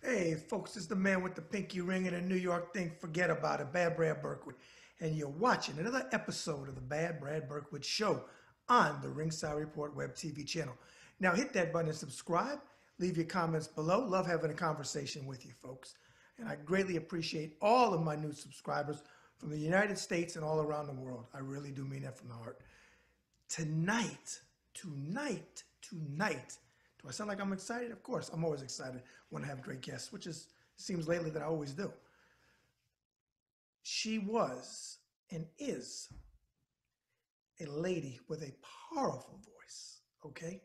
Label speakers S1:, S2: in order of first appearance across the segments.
S1: Hey, folks, it's the man with the pinky ring and the New York thing. Forget about it. Bad Brad Berkwitt. And you're watching another episode of the Bad Brad Berkwitt Show on the Ringside Report Web TV channel. Now, hit that button and subscribe. Leave your comments below. Love having a conversation with you, folks. And I greatly appreciate all of my new subscribers from the United States and all around the world. I really do mean that from the heart. Tonight, tonight, tonight, do I sound like I'm excited? Of course, I'm always excited when I have great guests, which is seems lately that I always do. She was and is a lady with a powerful voice, okay,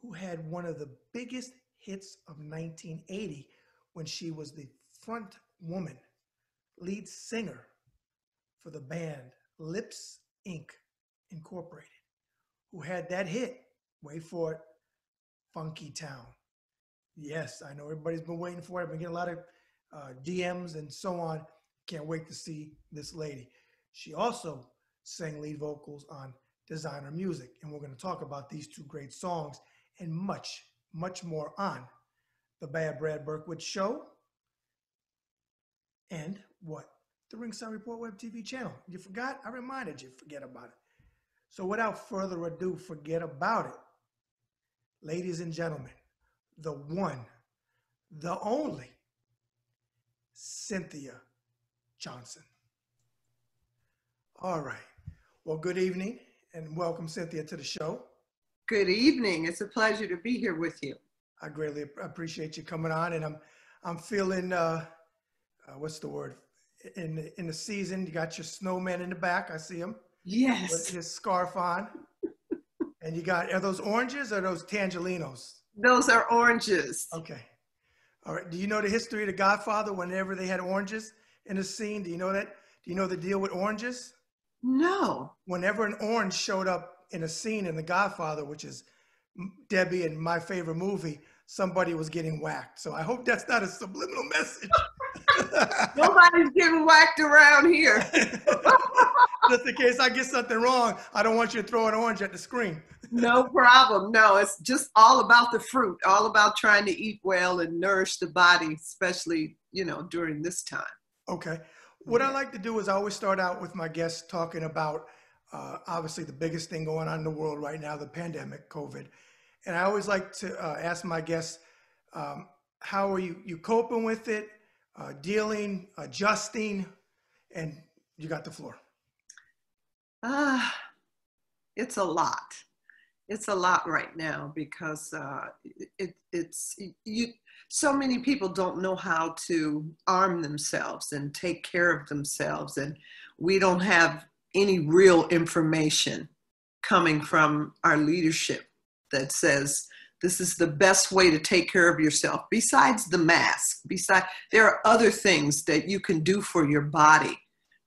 S1: who had one of the biggest hits of 1980 when she was the front woman, lead singer for the band Lipps Inc. Incorporated, who had that hit, wait for it, Funkytown. Yes, I know everybody's been waiting for it. I've been getting a lot of uh, DMs and so on. Can't wait to see this lady. She also sang lead vocals on Designer Music, and we're going to talk about these two great songs and much, much more on the Bad Brad Berkwitt Show and what? The Ringside Report Web TV channel. You forgot? I reminded you, forget about it. So without further ado, forget about it. Ladies and gentlemen, the one, the only, Cynthia Johnson. All right. Well, good evening and welcome, Cynthia, to the show.
S2: Good evening. It's a pleasure to be here with you.
S1: I greatly appreciate you coming on, and I'm I'm feeling uh, uh, what's the word in the, in the season. You got your snowman in the back. I see him.
S2: Yes.
S1: With his scarf on, and you got are those oranges or those tangelinos?
S2: Those are oranges.
S1: Okay. All right. Do you know the history of the Godfather? Whenever they had oranges in a scene, do you know that? Do you know the deal with oranges?
S2: No.
S1: Whenever an orange showed up in a scene in The Godfather, which is Debbie and my favorite movie, somebody was getting whacked. So I hope that's not a subliminal message.
S2: Nobody's getting whacked around here.
S1: Just in case I get something wrong, I don't want you to throw an orange at the screen.
S2: no problem. No, it's just all about the fruit, all about trying to eat well and nourish the body, especially, you know, during this time.
S1: Okay. What I like to do is I always start out with my guests talking about uh, obviously the biggest thing going on in the world right now, the pandemic, COVID. And I always like to uh, ask my guests, um, how are you, you coping with it, uh, dealing, adjusting, and you got the floor.
S2: Ah, it's a lot. It's a lot right now because uh, it, it's you. So many people don't know how to arm themselves and take care of themselves, and we don't have any real information coming from our leadership that says this is the best way to take care of yourself. Besides the mask besides there are other things that you can do for your body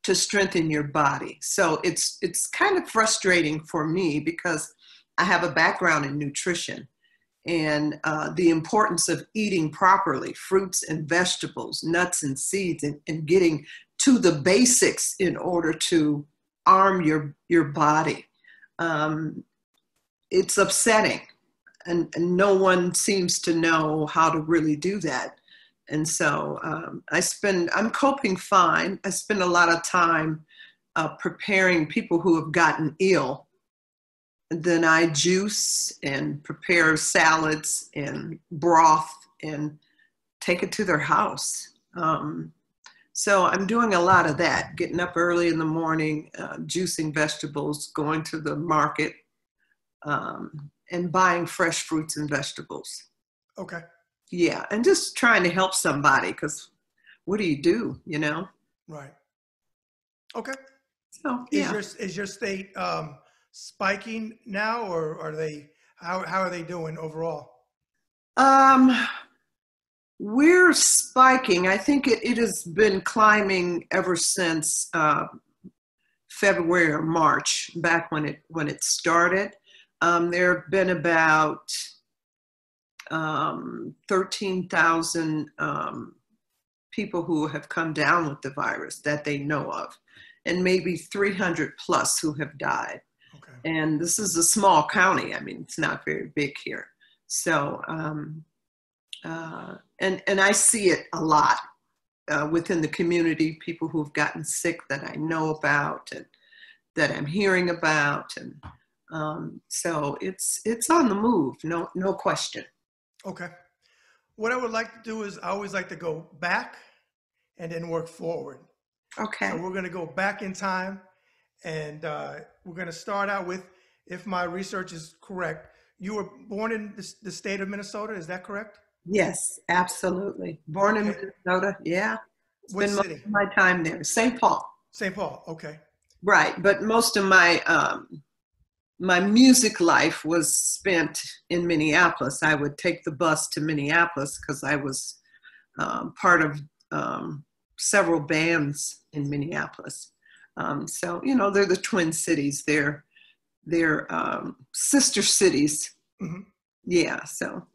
S2: to strengthen your body. So it's it's kind of frustrating for me because i have a background in nutrition and uh, the importance of eating properly fruits and vegetables nuts and seeds and, and getting to the basics in order to arm your your body. Um, it's upsetting and, and, no one seems to know how to really do that. And so um, i spend i'm coping fine. I spend a lot of time uh, preparing people who have gotten ill. And then i juice and prepare salads and broth and take it to their house. Um, so I'm doing a lot of that, getting up early in the morning, uh, juicing vegetables, going to the market, um, and buying fresh fruits and vegetables.
S1: Okay.
S2: Yeah, and just trying to help somebody because what do you do, you know?
S1: Right. Okay.
S2: So
S1: yeah. Is your is your state um, spiking now, or are they how how are they doing overall?
S2: Um, we're spiking. I think it, it has been climbing ever since uh, February or March, back when it when it started. Um, there have been about um, 13,000 um, people who have come down with the virus that they know of, and maybe 300 plus who have died. Okay. And this is a small county. I mean, it's not very big here. So, um, uh, and and I see it a lot uh, within the community. People who've gotten sick that I know about and that I'm hearing about, and um, so it's it's on the move. No no question.
S1: Okay. What I would like to do is I always like to go back and then work forward.
S2: Okay.
S1: So we're going to go back in time and uh, we're going to start out with, if my research is correct, you were born in the, the state of Minnesota, is that correct?
S2: Yes, absolutely. Born in Minnesota. Yeah.
S1: What
S2: Spend most
S1: city?
S2: of my time there. St. Paul.
S1: St. Paul, okay.
S2: Right, but most of my um, my music life was spent in Minneapolis. I would take the bus to Minneapolis because I was um, part of um, several bands in Minneapolis. Um, so you know, they're the twin cities. They're they're um, sister cities.
S1: Mhm.
S2: Yeah. So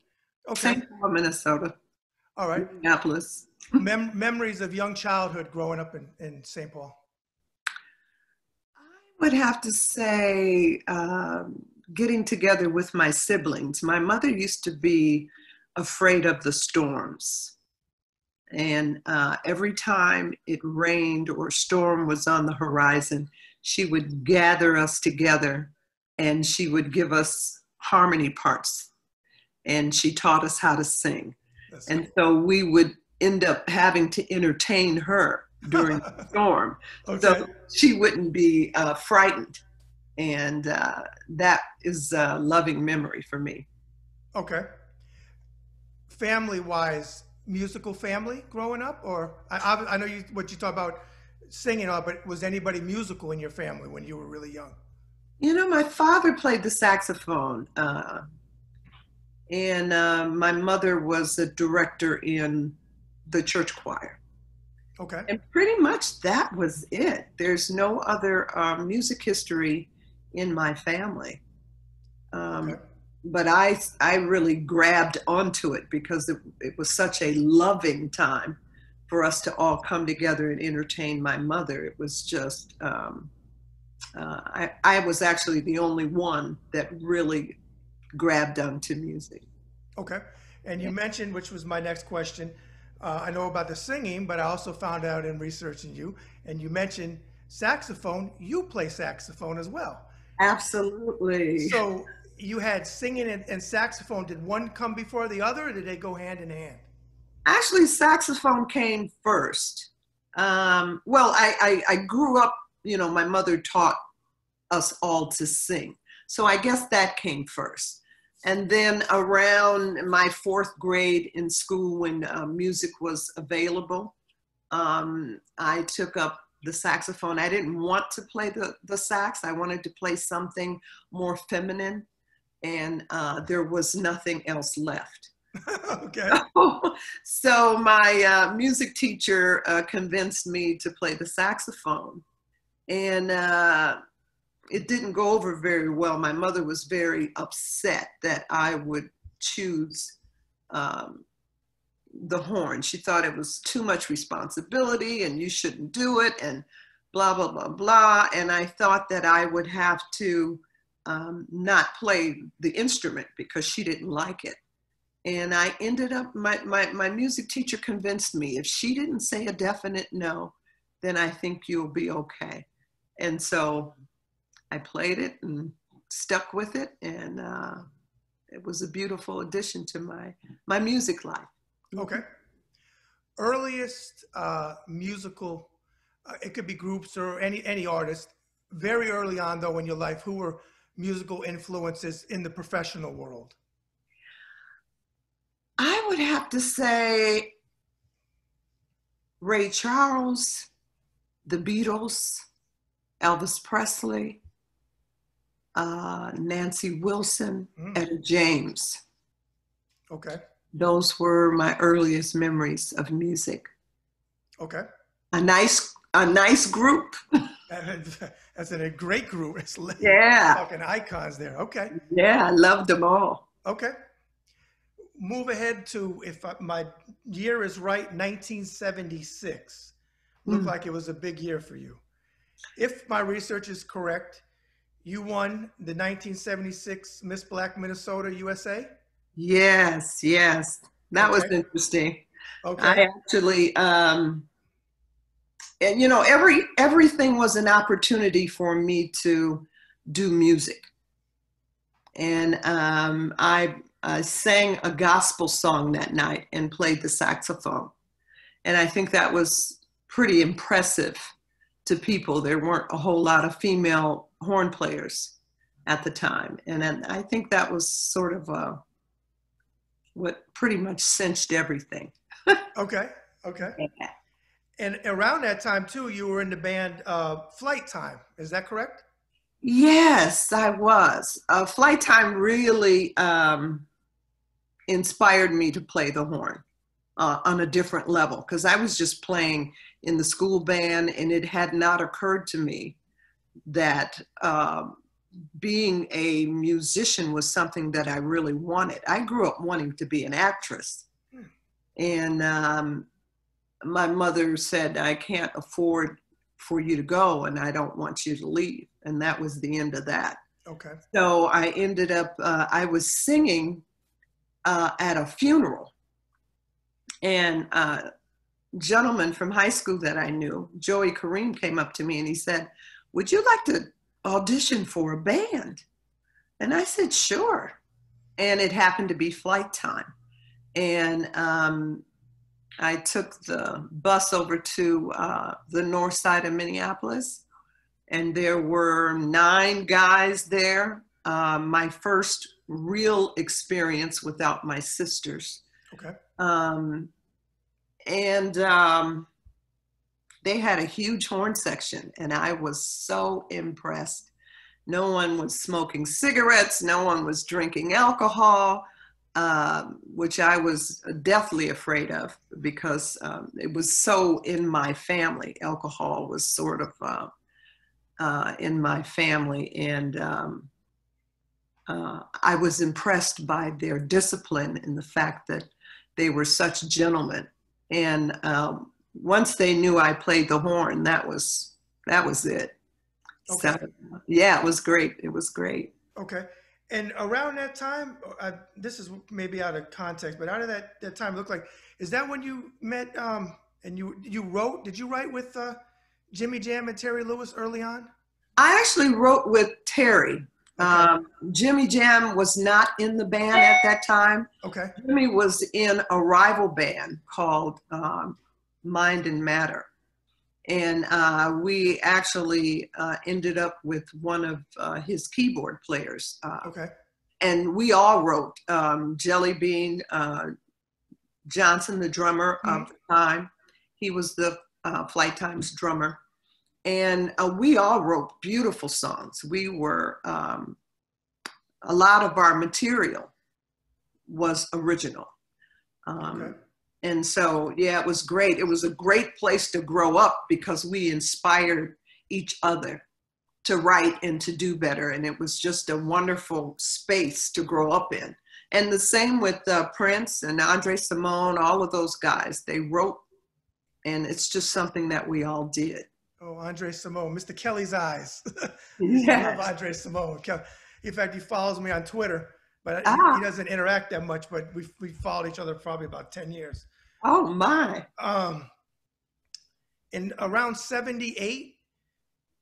S1: Okay,
S2: St. Paul, Minnesota,
S1: all right.
S2: Minneapolis.
S1: Mem- memories of young childhood growing up in, in St. Paul.
S2: I would have to say um, getting together with my siblings. My mother used to be afraid of the storms. And uh, every time it rained or storm was on the horizon, she would gather us together and she would give us harmony parts. And she taught us how to sing.
S1: That's-
S2: And so we would end up having to entertain her during the storm
S1: okay,
S2: so she wouldn't be uh, frightened. And uh, that is a loving memory for me.
S1: okay. Family wise, musical family growing up? Or I, I, I know you what you talk about singing, all, but was anybody musical in your family when you were really young?
S2: You know, my father played the saxophone, uh, and uh, my mother was a director in the church choir.
S1: Okay,
S2: And pretty much that was it. There's no other uh, music history in my family. Um,
S1: Okay.
S2: But I, I really grabbed onto it because it, it was such a loving time for us to all come together and entertain my mother. It was just, um, uh, I, I was actually the only one that really grabbed onto music.
S1: okay. And you mentioned, which was my next question. Uh, I know about the singing, but I also found out in researching you, and you mentioned saxophone. You play saxophone as well.
S2: Absolutely.
S1: So you had singing and, and saxophone. Did one come before the other, or did they go hand in hand?
S2: Actually, saxophone came first. Um, well, I, I, I grew up, you know, my mother taught us all to sing. So I guess that came first. And then around my fourth grade in school, when uh, music was available, um, I took up the saxophone. I didn't want to play the, the sax, I wanted to play something more feminine. And uh, there was nothing else left.
S1: okay.
S2: so my uh, music teacher uh, convinced me to play the saxophone and uh, it didn't go over very well. My mother was very upset that i would choose um, the horn. She thought it was too much responsibility and you shouldn't do it and blah blah blah blah. And i thought that i would have to um, not play the instrument because she didn't like it. And I ended up, my, my, my music teacher convinced me if she didn't say a definite no, then I think you'll be okay. And so I played it and stuck with it. And uh, it was a beautiful addition to my, my music life.
S1: Okay. Earliest uh, musical, uh, it could be groups or any any artist. Very early on, though, in your life, who were musical influences in the professional world?
S2: I would have to say Ray Charles, the Beatles, Elvis Presley, uh, Nancy Wilson,
S1: Mm,
S2: Etta James.
S1: okay.
S2: Those were my earliest memories of music.
S1: Okay.
S2: A nice, a nice group.
S1: And That's a great group. It's
S2: Yeah,
S1: talking icons there. Okay.
S2: yeah, I loved them all.
S1: Okay. Move ahead to, if my year is right, 1976. Looked
S2: Mm.
S1: like it was a big year for you. If my research is correct, you won the 1976 Miss Black Minnesota USA.
S2: Yes, yes. That was interesting.
S1: Okay.
S2: I actually, um, and you know, every everything was an opportunity for me to do music, and um, I, I sang a gospel song that night and played the saxophone, and I think that was pretty impressive to people. There weren't a whole lot of female horn players at the time, and then I think that was sort of a, what pretty much cinched everything.
S1: Okay. Okay. And around that time too, you were in the band uh, Flyte Tyme. Is that correct?
S2: Yes, I was. Uh, Flyte Tyme really um, inspired me to play the horn uh, on a different level because I was just playing in the school band, and it had not occurred to me that um, being a musician was something that I really wanted. I grew up wanting to be an actress, and um, my mother said, I can't afford for you to go and I don't want you to leave. And that was the end of that.
S1: Okay.
S2: So I ended up, uh, I was singing uh, at a funeral. And a gentleman from high school that I knew, Joey Kareem, came up to me and he said, Would you like to audition for a band? And I said, Sure. And it happened to be Flyte Tyme. And um, I took the bus over to uh, the north side of Minneapolis, and there were nine guys there. Uh, my first real experience without my sisters.
S1: Okay.
S2: Um, and um, they had a huge horn section, and I was so impressed. No one was smoking cigarettes, no one was drinking alcohol um, which I was deathly afraid of because um, it was so in my family. Alcohol was sort of uh, uh, in my family, and um, uh, I was impressed by their discipline and the fact that they were such gentlemen. And um, once they knew I played the horn, that was that was it.
S1: Okay.
S2: So, yeah, it was great. It was great.
S1: Okay. And around that time, uh, this is maybe out of context, but out of that, that time, looked like is that when you met um, and you you wrote? Did you write with uh, Jimmy Jam and Terry Lewis early on?
S2: I actually wrote with Terry.
S1: Okay.
S2: Um, Jimmy Jam was not in the band at that time.
S1: Okay.
S2: Jimmy was in a rival band called um, Mind and Matter. And uh, we actually uh, ended up with one of uh, his keyboard players. Uh,
S1: Okay.
S2: and we all wrote um, Jelly Bean uh, Johnson, the drummer of the time. He was the uh, Flyte Tymes drummer. And uh, we all wrote beautiful songs. We were, um, a lot of our material was original. Um,
S1: Okay.
S2: And so, yeah, it was great. It was a great place to grow up because we inspired each other to write and to do better. And it was just a wonderful space to grow up in. And the same with uh, Prince and André Cymone, all of those guys. They wrote, and it's just something that we all did.
S1: Oh, André Cymone, Mr. Kelly's eyes. I
S2: Yes.
S1: love André Cymone. In fact, he follows me on Twitter, but he-
S2: Ah.
S1: he doesn't interact that much. But we we followed each other probably about ten years.
S2: Oh my.
S1: Um, in around 78,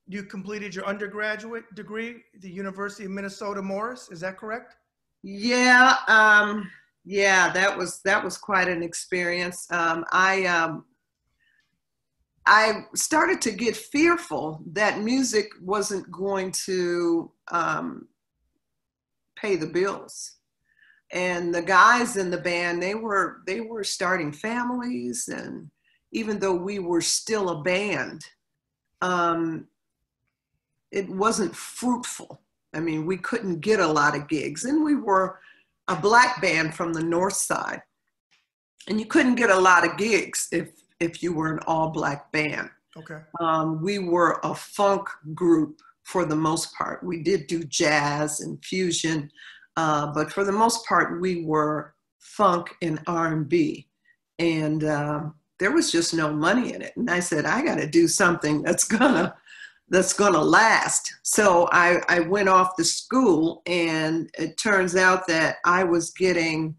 S1: you completed your undergraduate degree at the University of Minnesota Morris. Is that correct?
S2: Yeah, um, yeah, that was that was quite an experience. Um, I um, I started to get fearful that music wasn't going to um, pay the bills, and the guys in the band they were they were starting families, and even though we were still a band, um, it wasn't fruitful. I mean, we couldn't get a lot of gigs, and we were a black band from the north side, and you couldn't get a lot of gigs if if you were an all black band.
S1: Okay.
S2: Um, we were a funk group for the most part. We did do jazz and fusion, uh, but for the most part, we were funk and R and B, and um, there was just no money in it. And I said, I got to do something that's gonna that's gonna last. So I, I went off to school, and it turns out that I was getting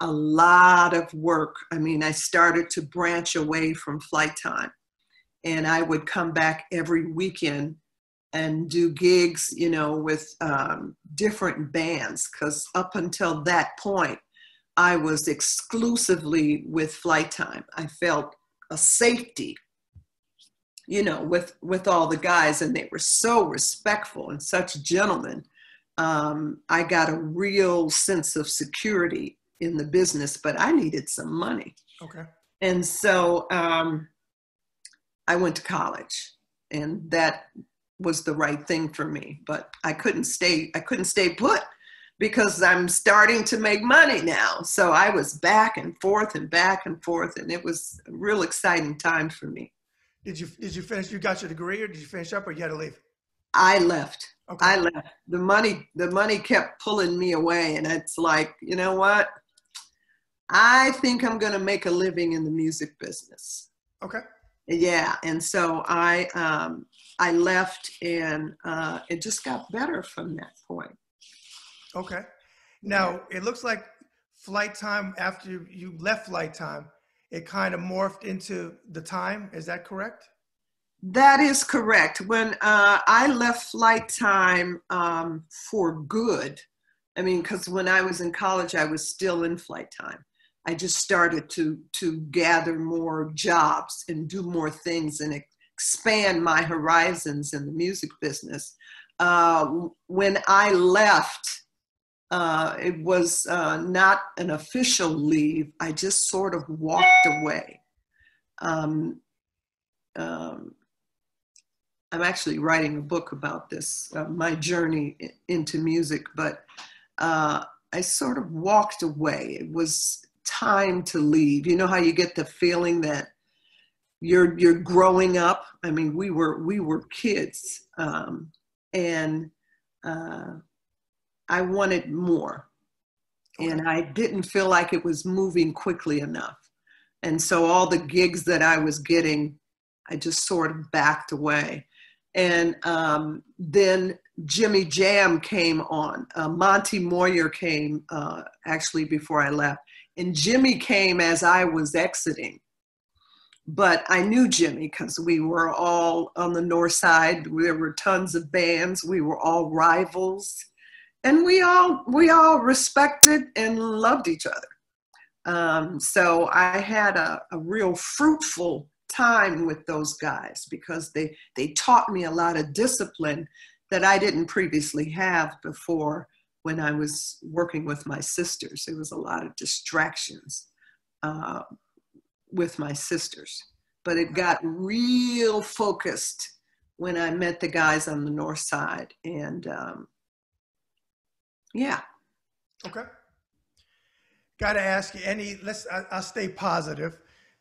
S2: a lot of work. I mean, I started to branch away from Flyte Tyme and I would come back every weekend and do gigs, you know, with um, different bands. Because up until that point, I was exclusively with Flyte Tyme. I felt a safety, you know, with with all the guys, and they were so respectful and such gentlemen. Um, I got a real sense of security in the business, but I needed some money.
S1: Okay.
S2: And so um, I went to college, and that was the right thing for me. But I couldn't stay. I couldn't stay put because I'm starting to make money now. So I was back and forth and back and forth, and it was a real exciting time for me.
S1: Did you did you finish? You got your degree, or did you finish up, or you had to leave?
S2: I left.
S1: Okay.
S2: I left. The money, the money kept pulling me away, and it's like, you know what? I think I'm going to make a living in the music business.
S1: Okay.
S2: Yeah, and so I um, I left, and uh, it just got better from that point.
S1: Okay. Now it looks like Flyte Tyme after you left Flyte Tyme, it kind of morphed into the time. Is that correct?
S2: That is correct. When uh, I left Flyte Tyme um, for good, I mean, because when I was in college, I was still in Flyte Tyme. I just started to to gather more jobs and do more things and expand my horizons in the music business. Uh, when I left, uh, it was uh, not an official leave. I just sort of walked away. Um, um, I'm actually writing a book about this, uh, my journey into music, but uh, I sort of walked away. It was time to leave. You know how you get the feeling that you're you're growing up. I mean, we were we were kids, um, and uh, I wanted more, and I didn't feel like it was moving quickly enough. And so all the gigs that I was getting, I just sort of backed away. And um, then Jimmy Jam came on. Uh, Monte Moir came uh, actually before I left. And Jimmy came as I was exiting. But I knew Jimmy because we were all on the north side. There were tons of bands. We were all rivals. And we all we all respected and loved each other. Um, so I had a, a real fruitful time with those guys because they they taught me a lot of discipline that I didn't previously have before when I was working with my sisters. There was a lot of distractions uh, with my sisters, but it got real focused when I met the guys on the north side, and um, yeah.
S1: Okay. Got to ask you any. Let's. I, will stay positive.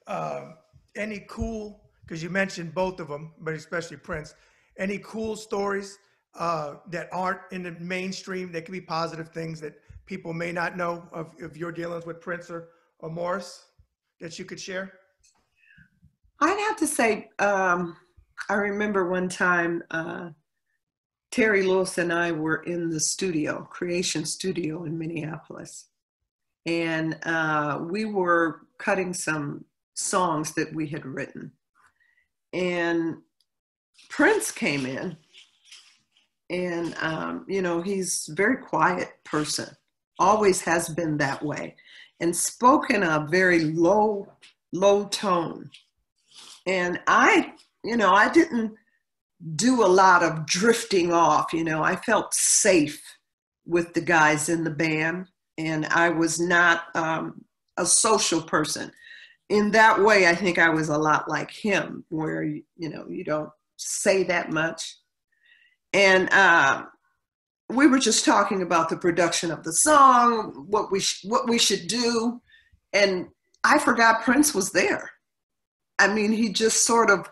S1: Uh, any cool? Because you mentioned both of them, but especially Prince. Any cool stories uh, that aren't in the mainstream? That could be positive things that people may not know of, of your dealings with Prince or, or Morris that you could share.
S2: I'd have to say, um, I remember one time uh, Terry Lewis and I were in the studio, Creation Studio in Minneapolis, and uh, we were cutting some songs that we had written. And Prince came in, and um, you know he's very quiet person, always has been that way, and spoke in a very low, low tone. And I, you know, I didn't do a lot of drifting off. You know, I felt safe with the guys in the band, and I was not um, a social person in that way, I think I was a lot like him, where you know you don't say that much. And uh, we were just talking about the production of the song, what we sh- what we should do, and I forgot Prince was there. I mean, he just sort of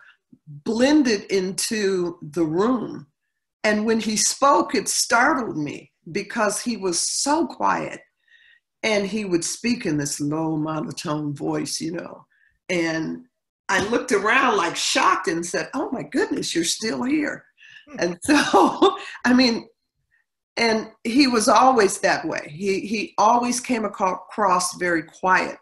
S2: blended into the room, and when he spoke, it startled me because he was so quiet and he would speak in this low monotone voice, you know. And I looked around like shocked and said, Oh my goodness, you're still here. And so, I mean, and he was always that way. He he always came across very quiet.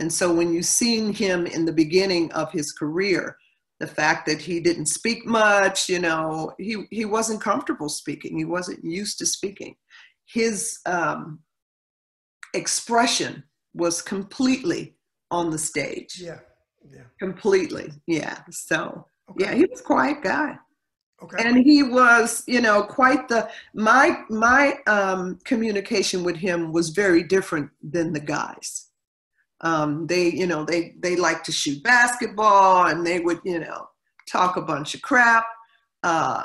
S2: And so when you seen him in the beginning of his career, the fact that he didn't speak much, you know, he he wasn't comfortable speaking. He wasn't used to speaking. His um, expression was completely on the stage.
S1: Yeah. Yeah.
S2: Completely. Yeah. So okay. yeah, he was a quiet guy.
S1: Okay.
S2: And he was, you know, quite the my my um, communication with him was very different than the guys. Um, they, you know, they they like to shoot basketball and they would, you know, talk a bunch of crap. Uh,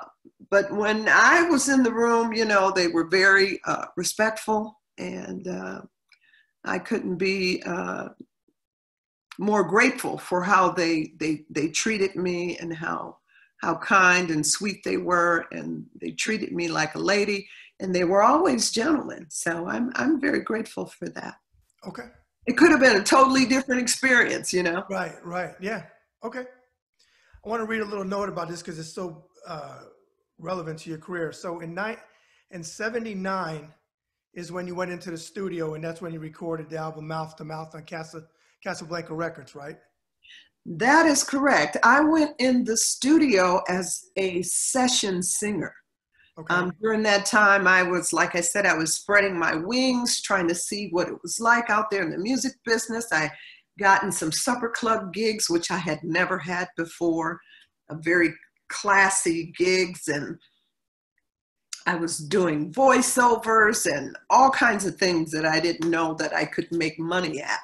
S2: but when I was in the room, you know, they were very uh, respectful, and uh, I couldn't be uh, more grateful for how they they they treated me and how how kind and sweet they were, and they treated me like a lady, and they were always gentlemen. So I'm I'm very grateful for that.
S1: Okay.
S2: It could have been a totally different experience, you know.
S1: Right, right, yeah. Okay. I want to read a little note about this because it's so uh, relevant to your career. So in nine in '79 is when you went into the studio, and that's when you recorded the album Mouth to Mouth on Casa Casablanca Records, right?
S2: That is correct. I went in the studio as a session singer. Okay. Um, during that time, I was, like I said, I was spreading my wings, trying to see what it was like out there in the music business. I gotten some supper club gigs, which I had never had before, a very classy gigs, and I was doing voiceovers and all kinds of things that I didn't know that I could make money at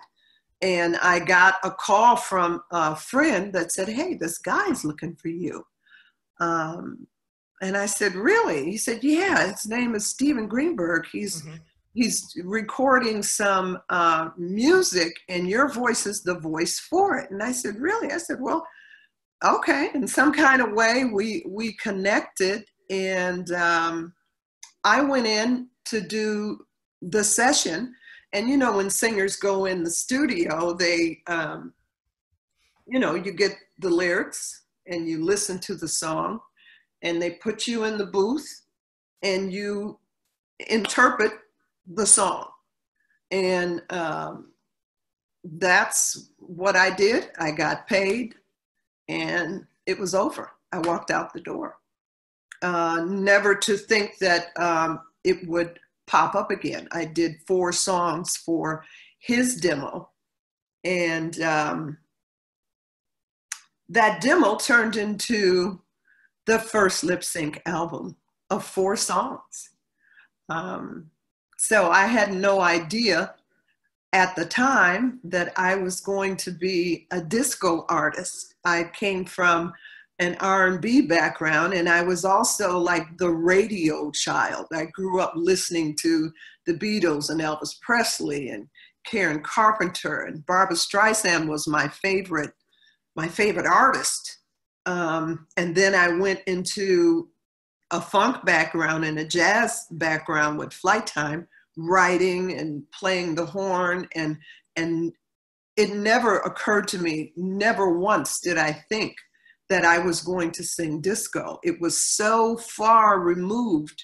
S2: and I got a call from a friend that said, "Hey, this guy's looking for you." Um, and I said, "Really?" He said, "Yeah, his name is Steven Greenberg. He's mm-hmm. he's recording some uh, music, and your voice is the voice for it." And I said, "Really?" I said, "Well, okay." In some kind of way, we we connected, and um, I went in to do the session and you know when singers go in the studio they um, you know you get the lyrics and you listen to the song and they put you in the booth and you interpret the song. And um, that's what i did. I got paid and it was over. I walked out the door. Uh, never to think that um, it would pop up again. I did four songs for his demo, and um, that demo turned into the first Lipps Inc. album of four songs. Um, so I had no idea at the time that I was going to be a disco artist. I came from an R&B background and I was also like the radio child. I grew up listening to the Beatles and Elvis Presley and Karen Carpenter and Barbra Streisand was my favorite my favorite artist. Um, and then I went into a funk background and a jazz background with Flyte Tyme writing and playing the horn and and it never occurred to me, never once did I think that I was going to sing disco. It was so far removed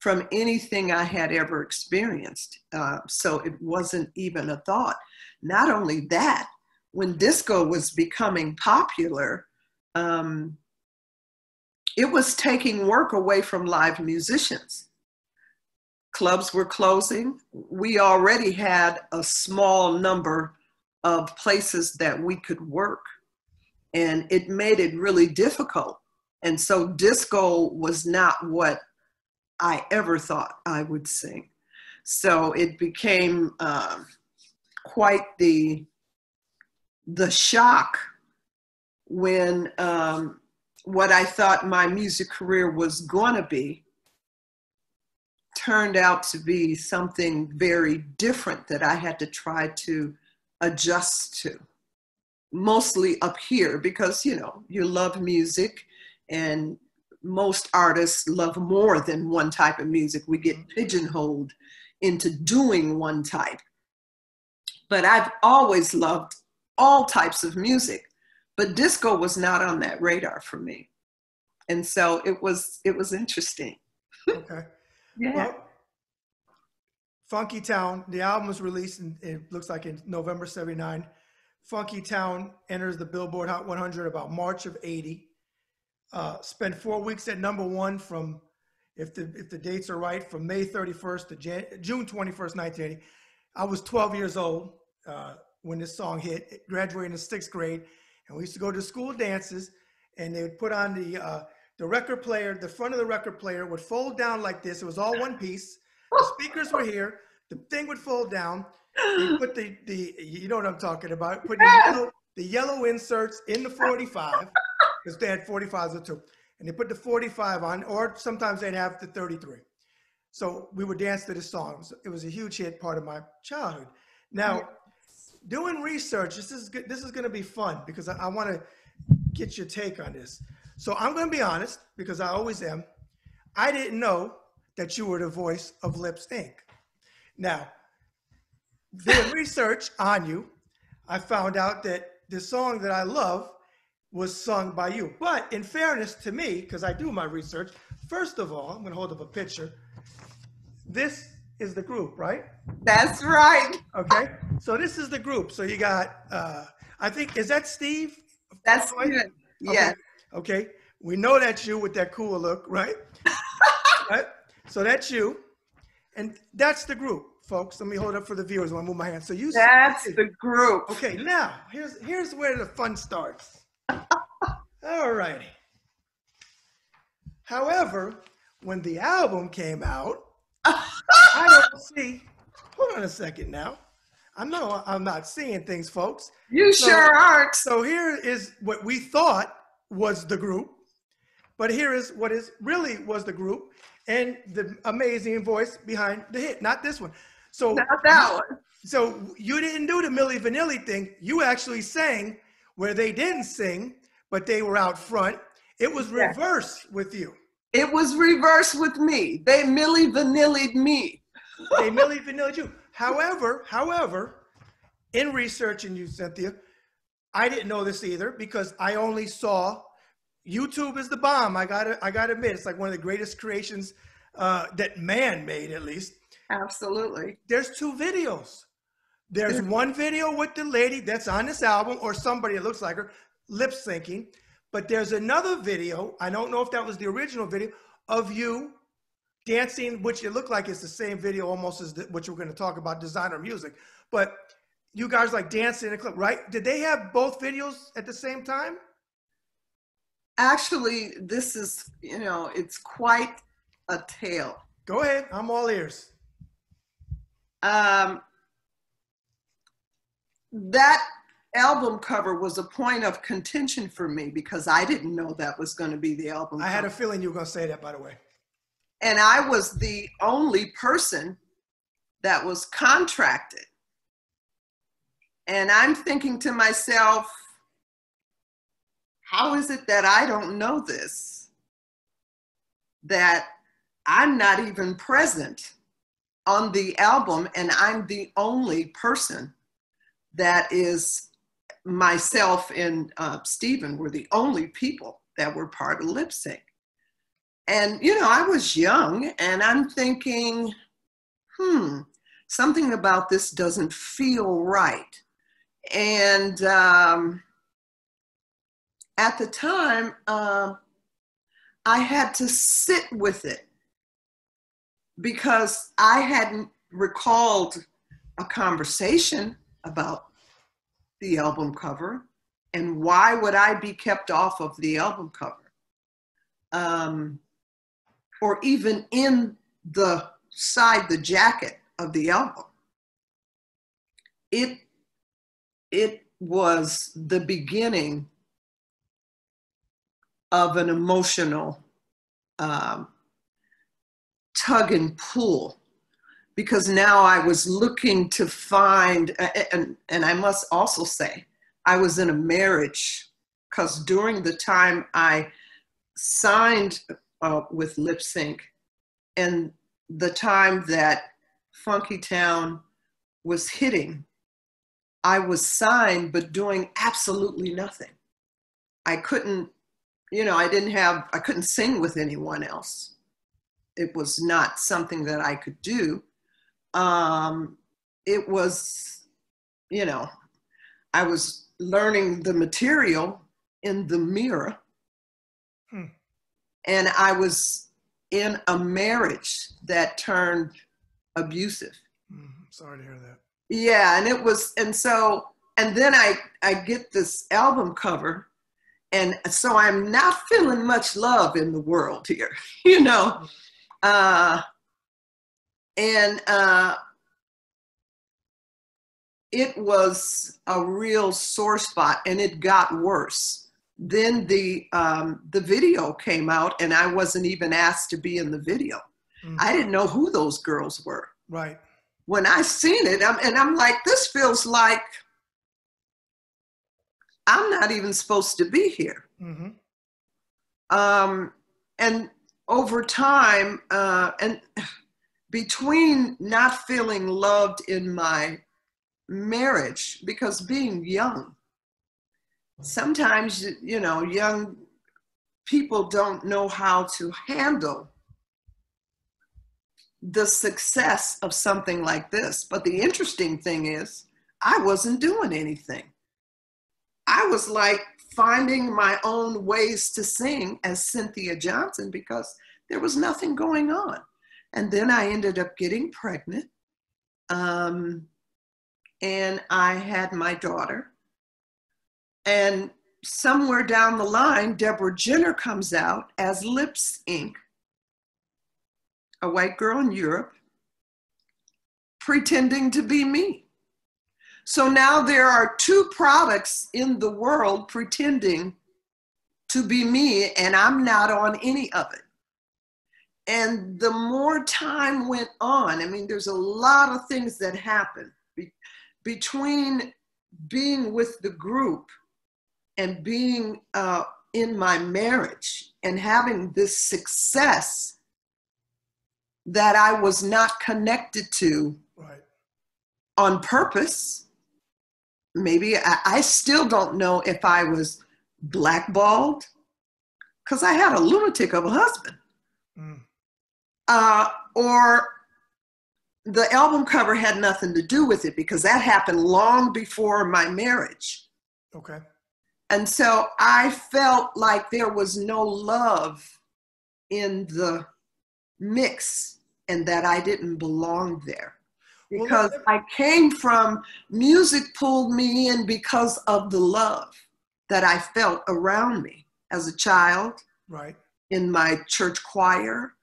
S2: from anything I had ever experienced. Uh, so it wasn't even a thought. Not only that, when disco was becoming popular, um, it was taking work away from live musicians. Clubs were closing. We already had a small number of places that we could work and it made it really difficult. And so disco was not what I ever thought I would sing. So it became uh, quite the the shock when um, what I thought my music career was going to be turned out to be something very different that I had to try to adjust to mostly up here because you know you love music and most artists love more than one type of music we get mm-hmm. pigeonholed into doing one type but i've always loved all types of music but disco was not on that radar for me and so it was it was interesting
S1: okay
S2: Yeah.
S1: Well, Funkytown, the album was released in, it looks like in November 79. Funkytown enters the Billboard Hot 100 about March of 80. Uh, spent four weeks at number one from, if the, if the dates are right, from May 31st to Jan- June 21st, 1980. I was 12 years old uh, when this song hit, graduating in sixth grade. And we used to go to school dances and they would put on the, uh, the record player, the front of the record player would fold down like this. It was all one piece. The speakers were here. The thing would fold down. Put the, the you know what I'm talking about. Put the yellow, the yellow inserts in the 45 because they had 45s or two, and they put the 45 on, or sometimes they'd have the 33. So we would dance to the songs. It was, it was a huge hit, part of my childhood. Now, doing research, this is good. This is going to be fun because I, I want to get your take on this. So I'm going to be honest because I always am. I didn't know that you were the voice of Lipps Inc. Now, doing research on you, I found out that the song that I love was sung by you. But in fairness to me, because I do my research, first of all, I'm going to hold up a picture. This is the group, right?
S2: That's right.
S1: Okay. So this is the group. So you got, uh, I think, is that Steve?
S2: That's
S1: Right? Okay.
S2: Yes.
S1: Okay. We know that's you with that cool look, right? right? So that's you. And that's the group, folks. Let me hold up for the viewers when I move my hand. So you
S2: That's the group.
S1: Okay, now here's here's where the fun starts. All righty. However, when the album came out, I don't see. Hold on a second now. I know I'm not seeing things, folks.
S2: You
S1: So-
S2: sure aren't.
S1: So here is what we thought was the group, but here is what is really was the group and the amazing voice behind the hit, not this one. So
S2: Not that one.
S1: so you didn't do the Milli Vanilli thing. You actually sang where they didn't sing, but they were out front. It was reverse with you.
S2: It was reversed with me. They Milli Vanilli'd me.
S1: They Milli Vanilli you. However, however, in researching you, Cynthia, I didn't know this either because I only saw YouTube is the bomb. I gotta, I gotta admit, it's like one of the greatest creations uh, that man made, at least.
S2: Absolutely.
S1: there's two videos. There's mm-hmm. one video with the lady that's on this album, or somebody that looks like her, lip syncing. But there's another video. I don't know if that was the original video of you dancing, which it looked like it's the same video almost as the, which we're going to talk about designer music. But you guys like dancing in a clip, right? Did they have both videos at the same time?
S2: Actually, this is, you know, it's quite a tale.
S1: Go ahead. I'm all ears.
S2: Um, that album cover was a point of contention for me because I didn't know that was going to be the album
S1: I had a feeling you were going to say that, by the way.
S2: and I was the only person that was contracted. And I'm thinking to myself, how is it that I don't know this? That I'm not even present on the album, and I'm the only person that is myself and uh, Stephen were the only people that were part of lip sync. And, you know, I was young and I'm thinking, hmm, something about this doesn't feel right. And um, at the time, uh, I had to sit with it because I hadn't recalled a conversation about the album cover and why would I be kept off of the album cover? Um, or even in the side, the jacket of the album. It, it was the beginning of an emotional um, tug and pull because now I was looking to find, and, and I must also say, I was in a marriage because during the time I signed uh, with Lipps Inc. and the time that Funkytown was hitting, I was signed but doing absolutely nothing. I couldn't, you know, I didn't have, I couldn't sing with anyone else. It was not something that I could do. Um, it was, you know, I was learning the material in the mirror.
S1: Hmm.
S2: And I was in a marriage that turned abusive.
S1: Mm, sorry to hear that.
S2: Yeah, and it was, and so, and then I I get this album cover, and so I'm not feeling much love in the world here, you know, uh, and uh, it was a real sore spot, and it got worse. Then the um, the video came out, and I wasn't even asked to be in the video.
S1: Mm,
S2: I didn't know who those girls were
S1: right.
S2: when I seen it, I'm, and I'm like, this feels like I'm not even supposed to be here.
S1: hmm
S2: Um, and over time, uh, and between not feeling loved in my marriage, because being young, sometimes, you know, young people don't know how to handle the success of something like this. But the interesting thing is, I wasn't doing anything. I was like finding my own ways to sing as Cynthia Johnson because there was nothing going on. And then I ended up getting pregnant. Um, and I had my daughter. And somewhere down the line, Deborah Jenner comes out as Lipps Inc a white girl in Europe pretending to be me. So now there are two products in the world pretending to be me, and I'm not on any of it. And the more time went on, I mean, there's a lot of things that happen Be- between being with the group and being uh, in my marriage and having this success that I was not connected to
S1: Right.
S2: on purpose. Maybe I, I still don't know if I was blackballed because I had a lunatic of a husband.
S1: Mm,
S2: Uh, or the album cover had nothing to do with it because that happened long before my marriage.
S1: okay.
S2: And so I felt like there was no love in the mix and that I didn't belong there. Because
S1: let-
S2: I came from music pulled me in because of the love that I felt around me as a child,
S1: Right.
S2: in my church choir,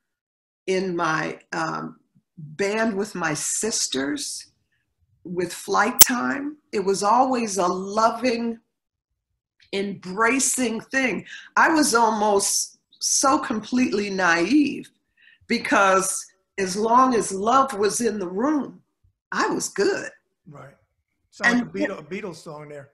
S2: in my um, band with my sisters, with Flyte Tyme. It was always a loving, embracing thing. I was almost so completely naive because as long as love was in the room, I was good.
S1: Right. Sounds like a Beatles, a Beatles song there.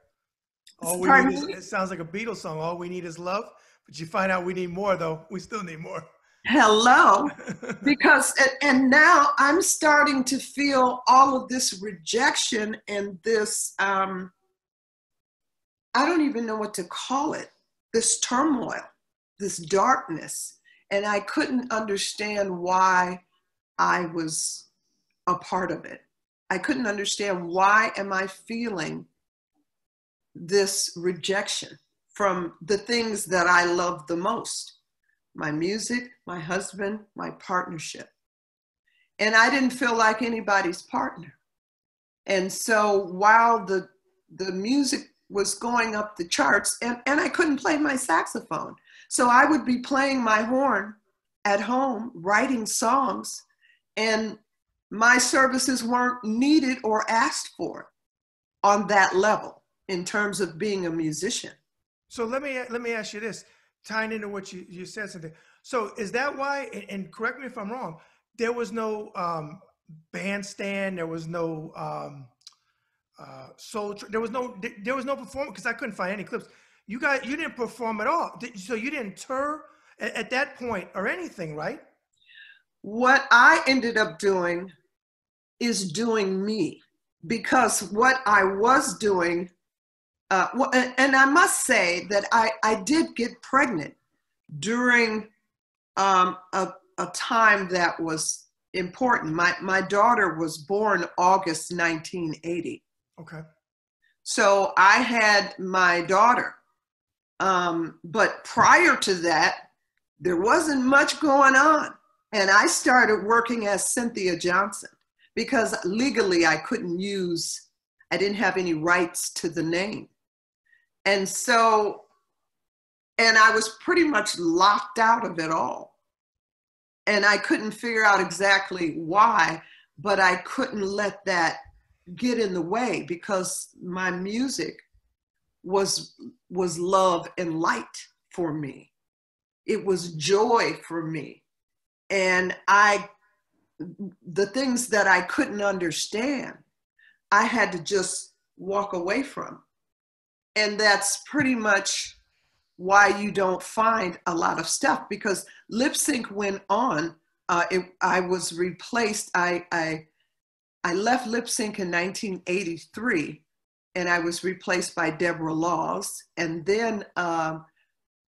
S1: All we need is, it sounds like a Beatles song. All we need is love. But you find out we need more, though. We still need more.
S2: Hello. because and, now i'm starting to feel all of this rejection and this um i don't even know what to call it this turmoil this darkness. And i couldn't understand why i was a part of it. I couldn't understand why am i feeling this rejection from the things that i love the most my music, my husband, my partnership. And I didn't feel like anybody's partner. And so while the the music was going up the charts and, and I couldn't play my saxophone. So I would be playing my horn at home, writing songs, and my services weren't needed or asked for on that level in terms of being a musician.
S1: So let me let me ask you this, tying into what you, you said something. So is that why? And, and correct me if I'm wrong. There was no um, bandstand. There was no um, uh, soul. There was no. There was no performance because I couldn't find any clips. You guys, you didn't perform at all. So you didn't tour at, at that point or anything, right?
S2: what I ended up doing is doing me because what I was doing, uh, and I must say that I, I did get pregnant during um, a, a time that was important. My my daughter was born August 1980.
S1: Okay.
S2: So I had my daughter. Um, but prior to that, there wasn't much going on. And I started working as Cynthia Johnson because legally I couldn't use, I didn't have any rights to the name. And so, and I was pretty much locked out of it all. And I couldn't figure out exactly why, but I couldn't let that get in the way because my music was was love and light for me. It was joy for me. And i the things that i couldn't understand i had to just walk away from and that's pretty much why you don't find a lot of stuff because Lipps Inc went on uh, it, i was replaced i i I left Lipps Inc in 1983 and I was replaced by Deborah Laws. And then um,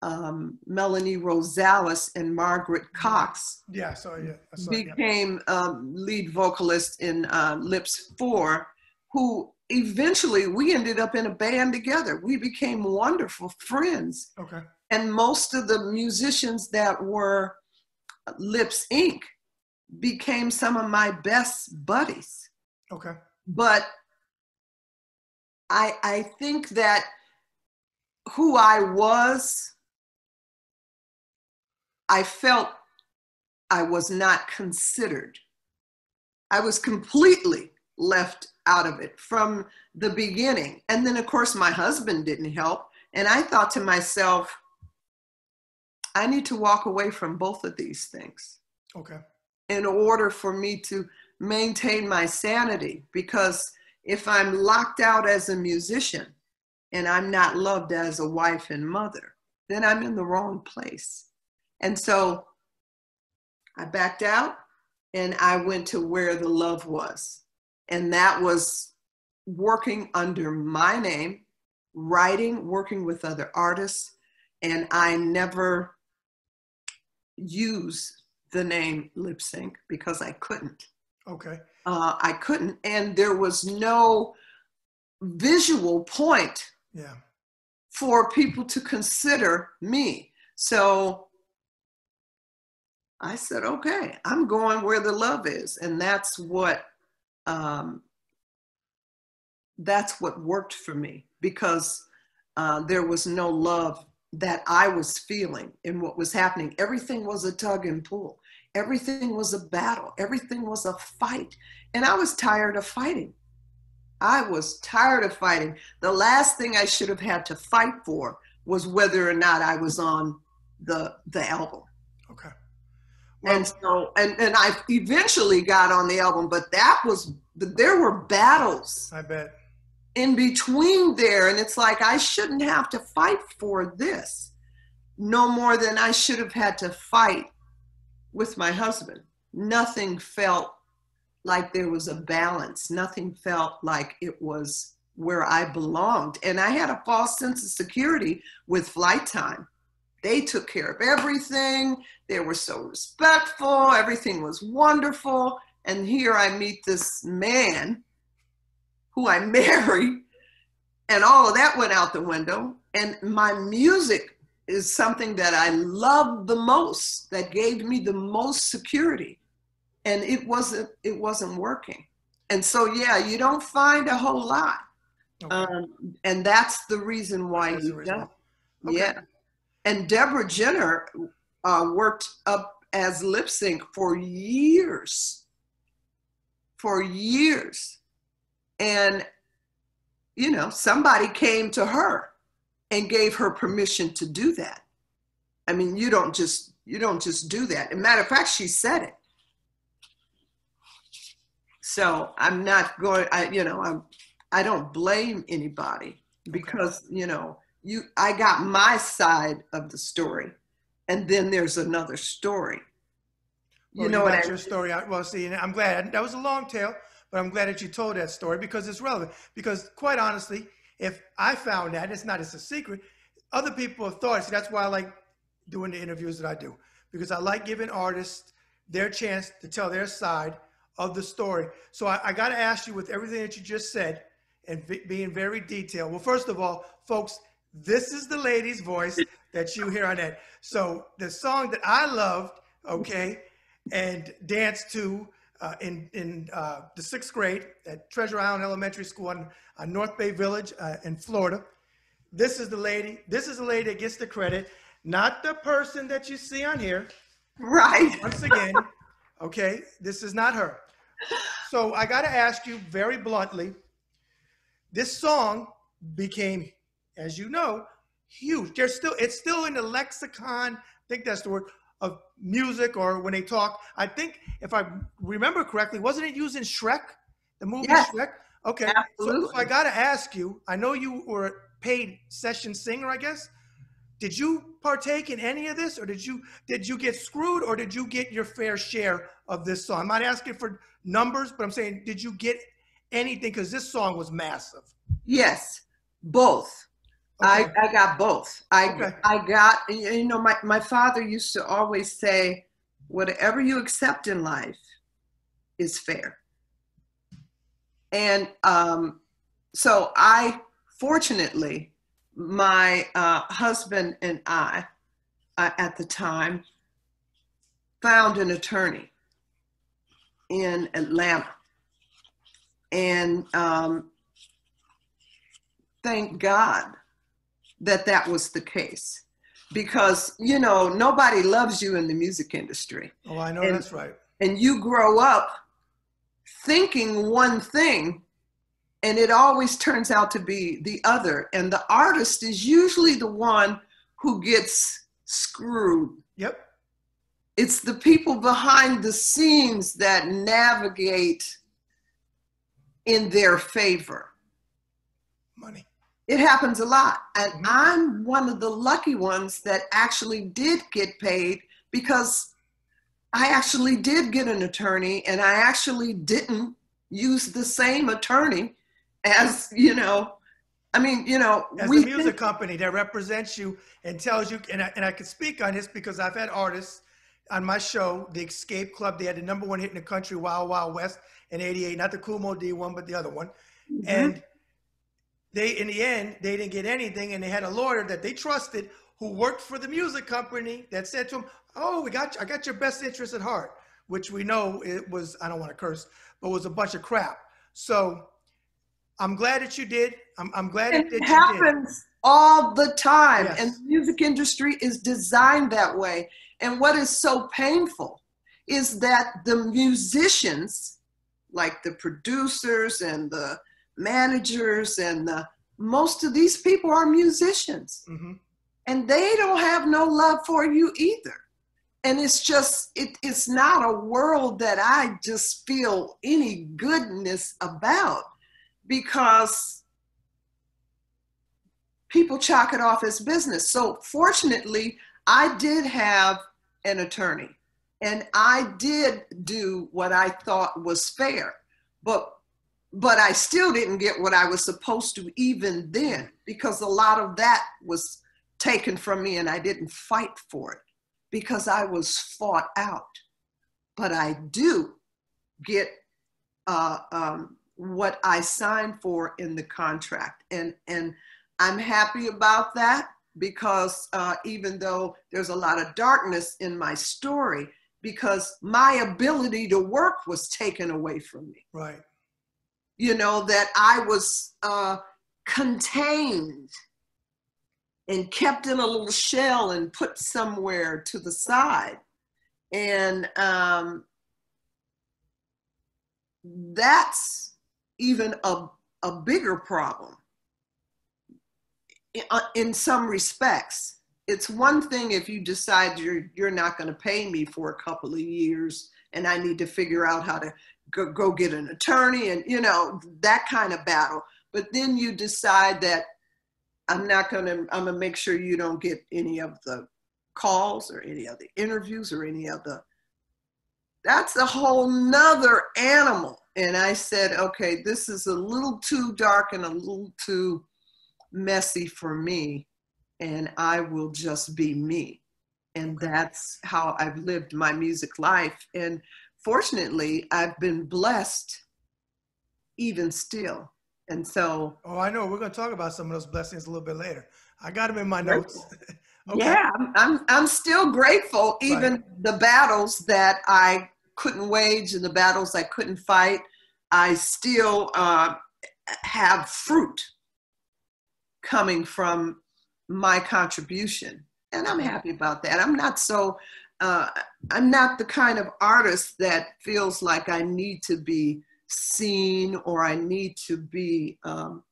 S2: um, Melanie Rosales and Margaret Cox
S1: Yeah, so yeah. I saw, yeah.
S2: became um, lead vocalist in uh, Lips 4, who eventually we ended up in a band together. We became wonderful friends.
S1: Okay.
S2: And most of the musicians that were Lipps Inc. became some of my best buddies
S1: Okay.
S2: but I I think that who I was, I felt I was not considered. I was completely left out of it from the beginning. And then, of course, my husband didn't help. And I thought to myself, I need to walk away from both of these things
S1: Okay.
S2: in order for me to maintain my sanity because if I'm locked out as a musician and I'm not loved as a wife and mother, then I'm in the wrong place. And so I backed out and I went to where the love was. And that was working under my name, writing, working with other artists. And I never used the name Lipps Inc because I couldn't.
S1: Okay.
S2: Uh, I couldn't, and there was no visual point
S1: Yeah.
S2: for people to consider me. So I said, okay, I'm going where the love is. And that's what um, that's what worked for me because uh, there was no love that I was feeling in what was happening. Everything was a tug and pull. Everything was a battle. Everything was a fight. And I was tired of fighting. I was tired of fighting. The last thing I should have had to fight for was whether or not I was on the the album. And so and and I eventually got on the album, but that was there were battles
S1: I bet.
S2: in between there and it's like I shouldn't have to fight for this no more than I should have had to fight with my husband. Nothing felt like there was a balance. Nothing felt like it was where I belonged. And I had a false sense of security with Flyte Tyme. They took care of everything. They were so respectful. Everything was wonderful. And here I meet this man who I marry, and all of that went out the window. And my music is something that I love the most, that gave me the most security. And it wasn't it wasn't working. And so yeah, you don't find a whole lot.
S1: Okay.
S2: Um, and that's the reason why
S1: That's
S2: you
S1: reason
S2: don't.
S1: Okay.
S2: Yeah. And Deborah Jenner uh, worked up as Lipps Inc for years. For years. And, you know, somebody came to her and gave her permission to do that. I mean, you don't just you don't just do that. As a matter of fact, she said it. So I'm not going. I you know I'm I don't blame anybody because you know you I got my side of the story, and then there's another story. You
S1: Well,
S2: know what
S1: got
S2: I
S1: your story out. Well, see, I'm glad that was a long tale, but I'm glad that you told that story because it's relevant. Because quite honestly, if I found that, it's not it's a secret. Other people have thought. See, that's why I like doing the interviews that I do because I like giving artists their chance to tell their side of the story. So I, I got to ask you, with everything that you just said and being very detailed. Well, first of all, folks, this is the lady's voice that you hear on that. So the song that I loved, okay, and danced to uh, in in uh, the sixth grade at Treasure Island Elementary School in uh, North Bay Village uh, in Florida. This is the lady. This is the lady that gets the credit, not the person that you see on here.
S2: Right.
S1: Once again, okay, this is not her. So I got to ask you very bluntly. This song became, as you know, huge. There's still it's still in the lexicon. I think that's the word of music or when they talk. I think if I remember correctly, wasn't it used in Shrek, the movie
S2: Yes.
S1: Shrek? Okay. So, so I got to ask you. I know you were a paid session singer, I guess. Did you partake in any of this, or did you did you get screwed, or did you get your fair share of this song? I'm not asking for numbers, but I'm saying, did you get anything? Because this song was massive.
S2: Yes, both. I, I got both. I
S1: Okay.
S2: I got you know my, my father used to always say, whatever you accept in life is fair. And um, so I fortunately my uh, husband and I uh, at the time found an attorney in Atlanta. And um, thank God that that was the case because you know nobody loves you in the music industry
S1: Oh, I know
S2: And-
S1: that's right.
S2: and you grow up thinking one thing and it always turns out to be the other and the artist is usually the one who gets screwed
S1: Yep.
S2: it's the people behind the scenes that navigate in their favor
S1: Money.
S2: It happens a lot and
S1: Mhm.
S2: i'm one of the lucky ones that actually did get paid because i actually did get an attorney and i actually didn't use the same attorney as you know i mean you know
S1: As
S2: we
S1: a music company that represents you and tells you, and I, and I can speak on this because I've had artists on my show, the Escape Club. They had the number one hit in the country, Wild Wild West, in '88. Not the Kool Moe Dee one, but the other one.
S2: Mhm.
S1: And they, in the end, they didn't get anything, and they had a lawyer that they trusted who worked for the music company that said to them, "Oh, we got, you, I got your best interest at heart," which we know it was. I don't want to curse, but was a bunch of crap. So. I'm glad that you did. I'm, I'm glad that
S2: it
S1: you did.
S2: happens all the time
S1: Yes.
S2: and the music industry is designed that way and what is so painful is that the musicians like the producers and the managers and the most of these people are musicians.
S1: Hmm
S2: and they don't have no love for you either. And it's just it, it's not a world that i just feel any goodness about because people chalk it off as business. So fortunately i did have an attorney and i did do what i thought was fair. But but i still didn't get what i was supposed to even then because a lot of that was taken from me and I didn't fight for it because I was fought out. But I do get uh, um, what I signed for in the contract. And, and I'm happy about that because uh, even though there's a lot of darkness in my story, because my ability to work was taken away from me
S1: Right.
S2: You know, that I was uh, contained and kept in a little shell and put somewhere to the side. And um, that's even a, a bigger problem in, uh, some respects. It's one thing if you decide you're, you're not going to pay me for a couple of years and I need to figure out how to go, go get an attorney and you know that kind of battle. But then you decide that i'm not going to i'm going to make sure you don't get any of the calls or any of the interviews or any of the that's a whole nother animal. And i said okay this is a little too dark and a little too messy for me and i will just be me. And that's how I've lived my music life. And fortunately, I've been blessed even still. And so,
S1: Oh, I know. We're going to talk about some of those blessings a little bit later. I got them in my notes. Okay.
S2: yeah, I'm, I'm, I'm still grateful, even the battles that I couldn't wage and the battles I couldn't fight. I still uh, have fruit coming from my contribution. And I'm happy about that. I'm not so, uh, I'm not the kind of artist that feels like I need to be seen or I need to be um,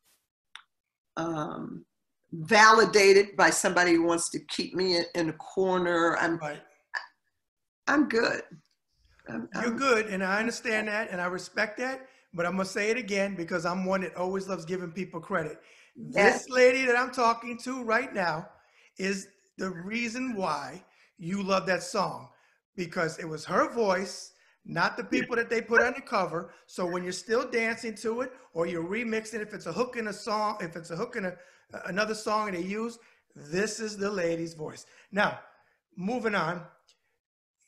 S2: um, validated by somebody who wants to keep me in, in a corner. I'm,
S1: Right.
S2: I'm good. I'm,
S1: You're
S2: I'm-
S1: good, and I understand that, and I respect that. But I'm gonna say it again because I'm one that always loves giving people credit. This lady that I'm talking to right now is the reason why you love that song because it was her voice, not the people that they put on the cover. So when you're still dancing to it or you're remixing, if it's a hook in a song, if it's a hook in a, another song and they use, this is the lady's voice. Now, moving on.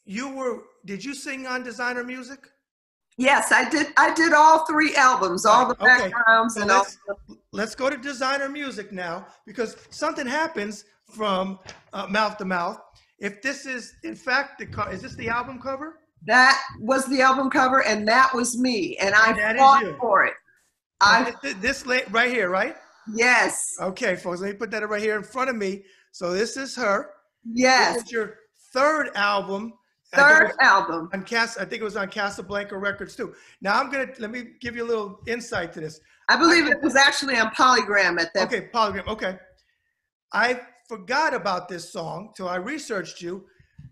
S1: You were, did you sing on designer music?
S2: Yes, I did. I did all three albums, all the
S1: okay.
S2: backgrounds
S1: So
S2: and all.
S1: let's, let's go to designer music now because something happens from uh, mouth to mouth. If this is, in fact, the co- is this the album cover?
S2: That was the album cover, and that was me, and I
S1: is
S2: fought for it. I
S1: this, this la- right here, right?
S2: yes,
S1: Okay, folks, let me put that right here in front of me. So this is her. This
S2: yes,
S1: is your third album. I
S2: third album.
S1: on Cas- I think it was on Casablanca Records too. Now I'm gonna let me give you a little insight to this.
S2: I believe it was actually on Polygram at that.
S1: Okay, polygram. Okay. I forgot about this song till I researched you.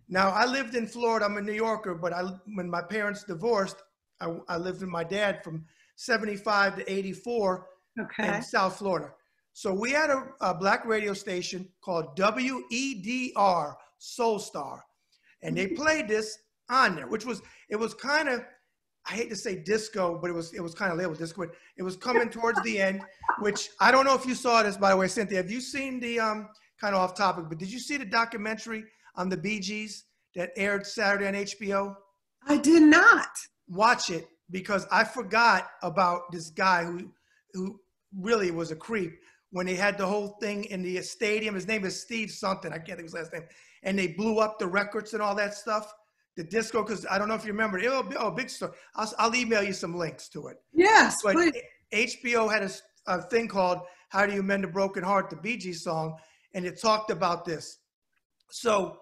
S1: Now I lived in Florida. I'm a New Yorker, but I when my parents divorced, I, I lived with my dad from 75 to 84
S2: Okay.
S1: in South Florida. So we had a, a black radio station called WEDR Soul Star, and they played this on there, which was it was kind of I hate to say disco, but it was it was kind of labeled disco. But it was coming towards the end, which I don't know if you saw this by the way, Cynthia. Have you seen the um kind of off topic, but did you see the documentary on the Bee Gees that aired Saturday on HBO?
S2: I did not.
S1: watch it because I forgot about this guy who who really was a creep when they had the whole thing in the stadium. His name is Steve something. I can't think of his last name. And they blew up the records and all that stuff. The disco, because I don't know if you remember. It, oh, oh, big story. I'll, I'll email you some links to it.
S2: Yes,
S1: But
S2: please.
S1: HBO had a thing called "How Do You Mend a Broken Heart," the Bee Gees song, and it talked about this. So,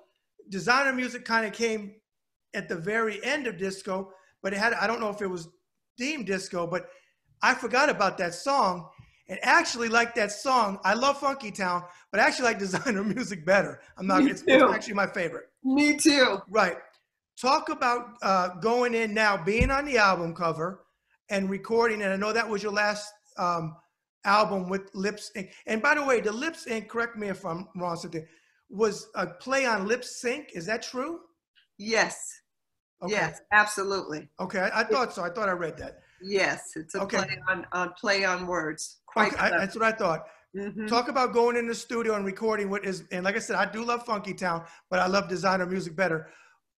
S1: designer music kind of came at the very end of disco, but it had I don't know if it was deemed disco, but I forgot about that song and actually like that song. I love Funkytown, but I actually like designer music better. I'm not. It's, it's actually my favorite.
S2: Me too.
S1: Right. Talk about uh, going in now, being on the album cover and recording. And I know that was your last um, album with Lipps Inc. And by the way, the Lipps Inc, correct me if I'm wrong, Cynthia, was a play on Lip Sync. Is that true?
S2: Yes.
S1: Okay.
S2: Yes, absolutely.
S1: Okay. I, I thought so. I thought I read that.
S2: Yes, it's a
S1: Okay.
S2: play on, on play on words. Quite
S1: Okay, I- that's what I thought.
S2: Mhm.
S1: Talk about going in the studio and recording what is, and like I said, I do love Funkytown, but I love designer music better.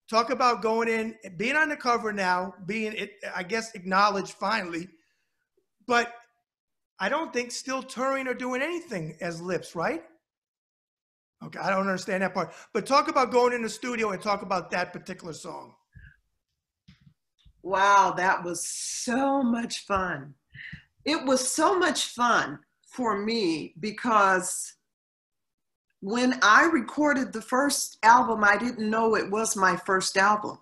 S1: Talk about going in, being on the cover now, being, it, I guess, acknowledged finally, but I don't think still touring or doing anything as Lipps, right? Okay, I don't understand that part. But talk about going in the studio and talk about that particular song.
S2: Wow, that was so much fun. It was so much fun for me because when I recorded the first album, I didn't know it was my first album.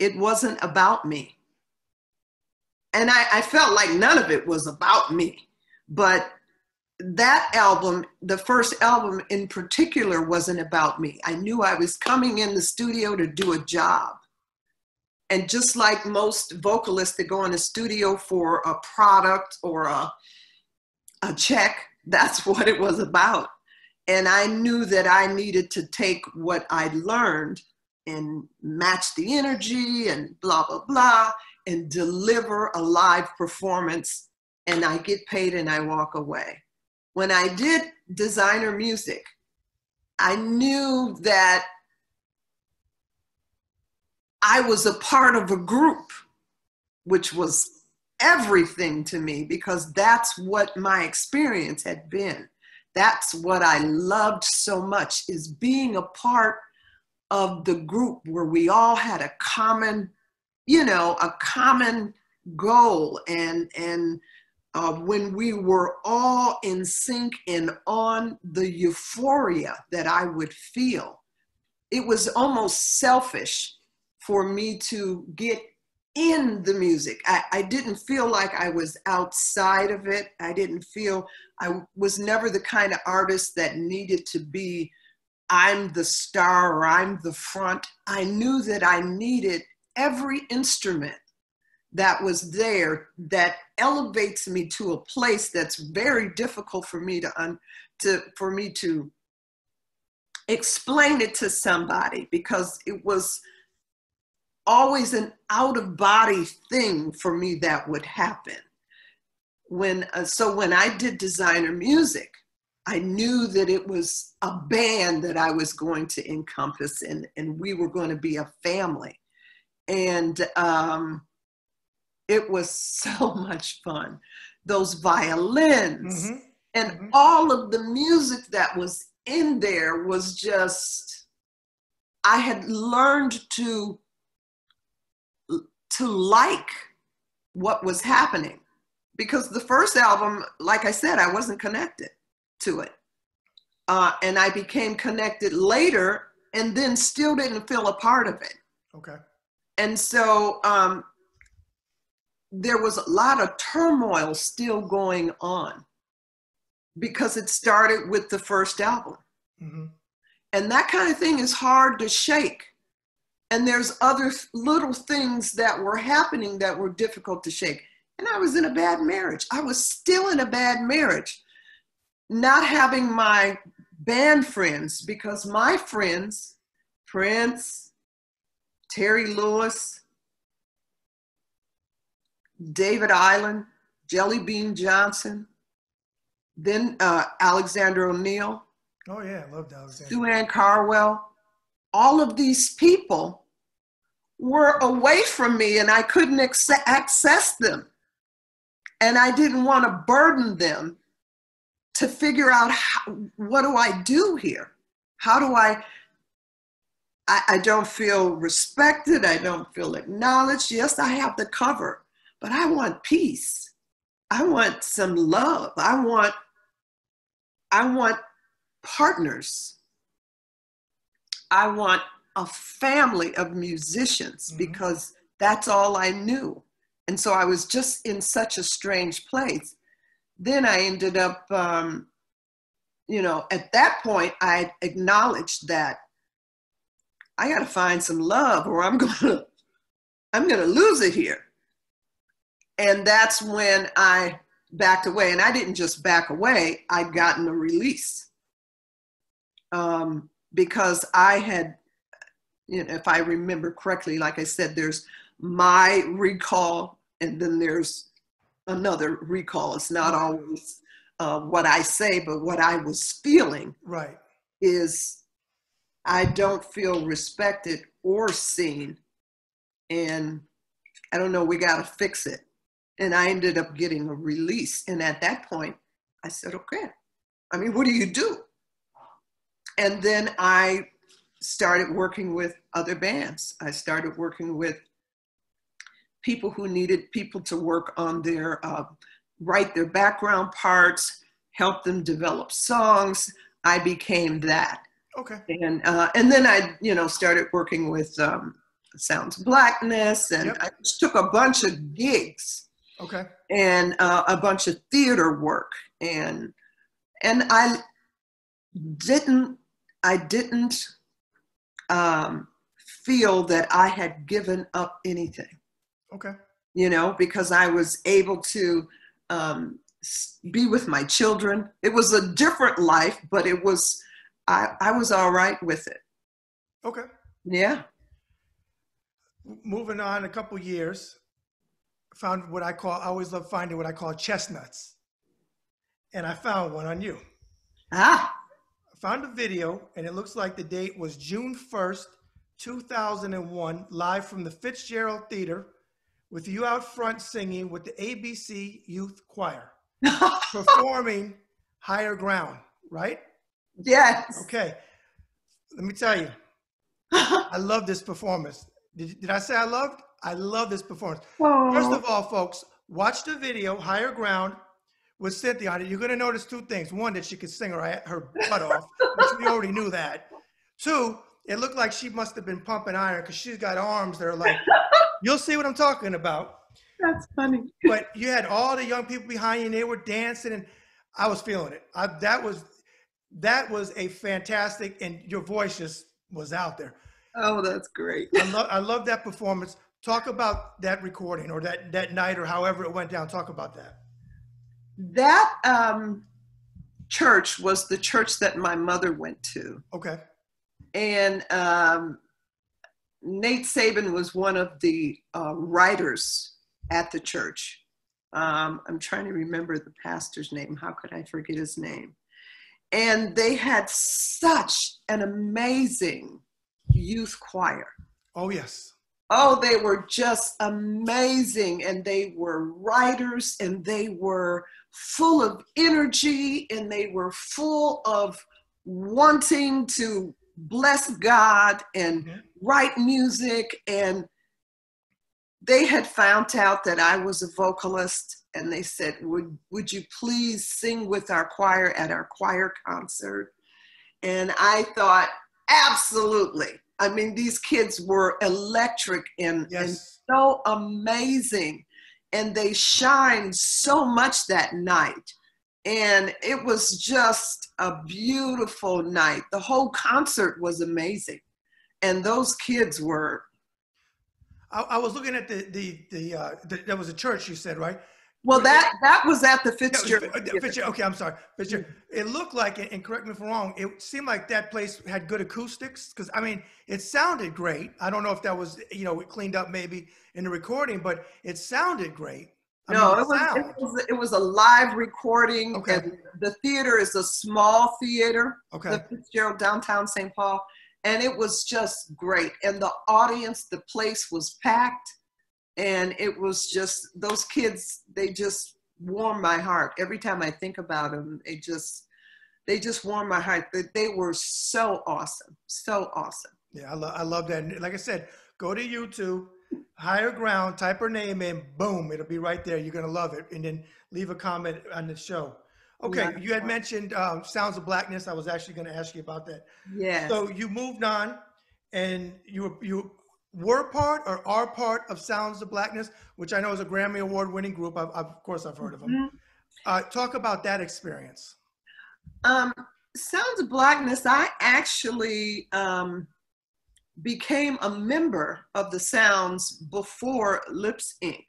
S2: It wasn't about me. And I, I felt like none of it was about me. But that album, the first album in particular, wasn't about me. I knew I was coming in the studio to do a job. And just like most vocalists that go in the studio for a product or a, a check, that's what it was about. And I knew that I needed to take what I'd learned and match the energy and blah, blah, blah, and deliver a live performance. And I get paid and I walk away. When I did designer music, I knew that I was a part of a group, which was everything to me because that's what my experience had been. That's what I loved so much is being a part of the group where we all had a common, you know, a common goal and and uh, when we were all in sync and on the euphoria that I would feel, it was almost selfish for me to get in the music. I, I didn't feel like I was outside of it. I didn't feel I was never the kind of artist that needed to be, I'm the star or I'm the front. I knew that I needed every instrument that was there that elevates me to a place that's very difficult for me to un, to for me to explain it to somebody because it was always an out of body thing for me that would happen. When uh, so when i did designer music i knew that it was a band that i was going to encompass and and we were going to be a family and um it was so much fun. Those violins mm-hmm. and mm-hmm. all of the music that was in there was just, I had learned to, to like what was happening because the first album, like I said, I wasn't connected to it. Uh, and I became connected later and then still didn't feel a part of it.
S1: Okay.
S2: And so um, there was a lot of turmoil still going on because it started with the first album. Mm-hmm. And that kind of thing is hard to shake. And there's other little things that were happening that were difficult to shake. And I was in a bad marriage. I was still in a bad marriage, not having my band friends because my friends, Prince, Terry Lewis, David Eiland, Jelly Bean Johnson, then uh, Alexander O'Neal.
S1: Oh yeah, I loved Alexander.
S2: Sue Ann Carwell. All of these people were away from me and I couldn't access them. And I didn't want to burden them to figure out how, what do I do here? How do I, I, I don't feel respected. I don't feel acknowledged. Yes, I have the cover, but I want peace. I want some love. I want I want partners. I want a family of musicians mm-hmm. because that's all I knew. And so I was just in such a strange place. Then I ended up, um, you know, at that point, I acknowledged that I got to find some love or I'm going to, I'm going to lose it here and that's when I backed away. And I didn't just back away, I'd gotten a release um, because I had, you know, if I remember correctly, like I said, there's my recall and then there's another recall. It's not always uh, what I say, but what I was feeling.
S1: Right.
S2: Is I don't feel respected or seen. And I don't know, we got to fix it and I ended up getting a release. And at that point, I said, okay, I mean, what do you do? And then I started working with other bands. I started working with people who needed people to work on their, uh, write their background parts, help them develop songs. I became that.
S1: Okay.
S2: And uh, and then I, you know, started working with um, Sounds Blackness, and yep. I just took a bunch of gigs
S1: Okay.
S2: And uh, a bunch of theater work, and and I didn't I didn't um, feel that I had given up anything.
S1: Okay.
S2: You know, because I was able to um, be with my children. It was a different life, but it was I, I was all right with it.
S1: Okay.
S2: Yeah.
S1: Moving on a couple years, found what I call, I always love finding what I call chestnuts. And I found one on you.
S2: Ah.
S1: I found a video, and it looks like the date was June 1st, 2001, live from the Fitzgerald Theater, with you out front singing with the ABC Youth Choir, performing Higher Ground, right?
S2: Yes.
S1: Okay. Let me tell you, I love this performance. Did, did I say I loved? I love this performance. First of all, folks, watch the video, Higher Ground, with Cynthia on it. You're going to notice two things. One, that she could sing her, her butt off, which we already knew that. Two, it looked like she must have been pumping iron because she's got arms that are like, you'll see what I'm talking about.
S2: That's funny.
S1: But you had all the young people behind you and they were dancing and I was feeling it. I, that was that was a fantastic and your voice just was out there.
S2: Oh, that's great.
S1: I love I love that performance. Talk about that recording or that that night or however it went down. Talk about that.
S2: That um, church was the church that my mother went to.
S1: Okay.
S2: and um, Nate Saban was one of the uh, writers at the church. Um, I'm trying to remember the pastor's name. How could I forget his name? And they had such an amazing youth choir.
S1: Oh yes.
S2: Oh, they were just amazing. And they were writers and they were full of energy and they were full of wanting to bless God and write music. And they had found out that I was a vocalist and they said, Would, would you please sing with our choir at our choir concert? And I thought, Absolutely. I mean, these kids were electric and, and so amazing and they shined so much that night and it was just a beautiful night the whole concert was amazing and those kids were
S1: I, I was looking at the the the, uh, the there was a church you said right?
S2: Well that that was at the
S1: Yeah, it was
S2: Fitzgerald.
S1: Fi- uh, Fitzgerald- Okay, I'm sorry. Fitzgerald. It looked like, and correct me if I'm wrong, it seemed like that place had good acoustics. Because I mean, it sounded great. I don't know if that was, you know, cleaned up maybe in the recording, but it sounded great. I
S2: no,
S1: mean,
S2: it was, it was it was a live recording,
S1: Okay.
S2: and the theater is a small theater,
S1: Okay.
S2: the Fitzgerald downtown St. Paul, and it was just great. And the audience, the place was packed, and it was just those kids. They just warm my heart every time I think about them. They just they just warm my heart. They, they were so awesome, so awesome.
S1: Yeah, I, lo- I love that. And Like I said, go to YouTube, Higher Ground, type her name in, boom, it'll be right there. You're gonna love it, and then leave a comment on the show. Okay,
S2: Yeah.
S1: you had mentioned um, Sounds of Blackness. I was actually gonna ask you about that.
S2: yeah
S1: So you moved on, and you were you were part or are part of Sounds of Blackness, which I know is a Grammy Award winning group. I've, I've- of course, I've heard of them.
S2: Mhm.
S1: Uh, talk about that experience.
S2: Um, Sounds of Blackness, I actually um, became a member of the Sounds before Lipps Inc.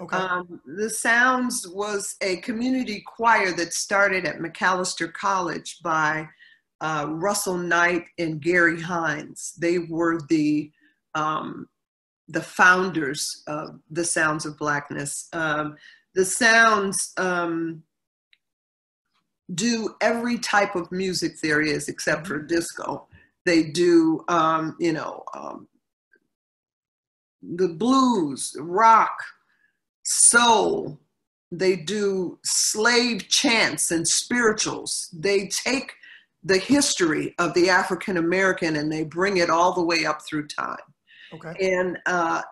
S1: Okay.
S2: Um, the Sounds was a community choir that started at Macalester College by uh, Russell Knight and Gary Hines. They were the um, the founders of the Sounds of Blackness. Um, the Sounds um, do every type of music there is except for disco. They do, um, you know, um, the blues, rock, soul. They do slave chants and spirituals. They take the history of the African American and they bring it all the way up through time.
S1: Okay.
S2: And uh,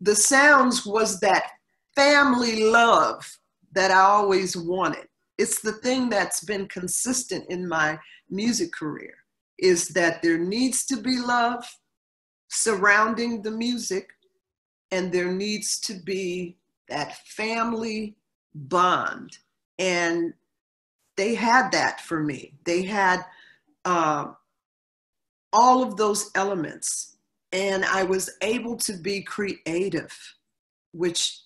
S2: the sounds was that family love that I always wanted. It's the thing that's been consistent in my music career is that there needs to be love surrounding the music and there needs to be that family bond. And they had that for me. They had uh, all of those elements and I was able to be creative, which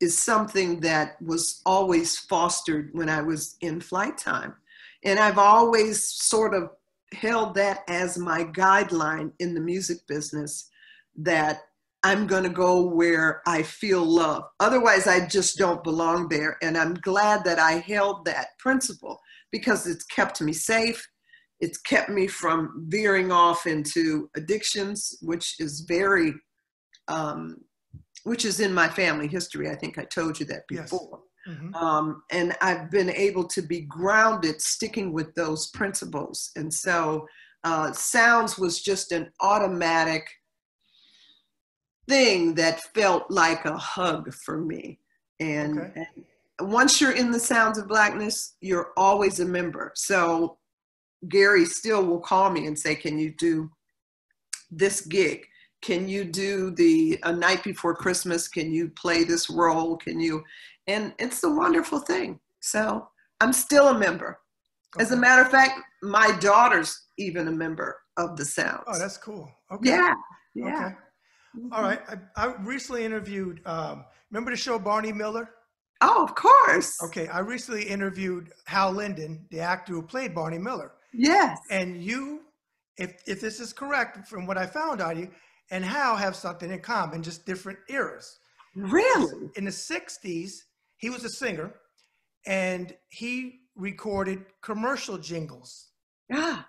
S2: is something that was always fostered when I was in Flyte Tyme. And I've always sort of held that as my guideline in the music business that I'm going to go where I feel love. Otherwise, I just don't belong there. And I'm glad that I held that principle because it's kept me safe. It's kept me from veering off into addictions, which is very, um, which is in my family history. I think I told you that
S1: Yes.
S2: before.
S1: Mhm.
S2: Um, and I've been able to be grounded sticking with those principles. And so uh, sounds was just an automatic thing that felt like a hug for me. And,
S1: Okay.
S2: and once you're in the sounds of blackness, you're always a member. So Gary still will call me and say, Can you do this gig? Can you do the a night before Christmas? Can you play this role? Can you? And it's a wonderful thing. So I'm still a member. As a matter of fact, my daughter's even a member of the Sounds.
S1: Oh, that's cool. Okay.
S2: yeah, yeah.
S1: Okay. All right. I, I recently interviewed, um, remember the show Barney Miller?
S2: Oh, of course.
S1: Okay. I recently interviewed Hal Linden, the actor who played Barney Miller.
S2: Yes.
S1: And you, if, if this is correct from what I found on you, and Hal have something in common, just different eras.
S2: Really?
S1: In the 60s, he was a singer and he recorded commercial jingles.
S2: Yeah.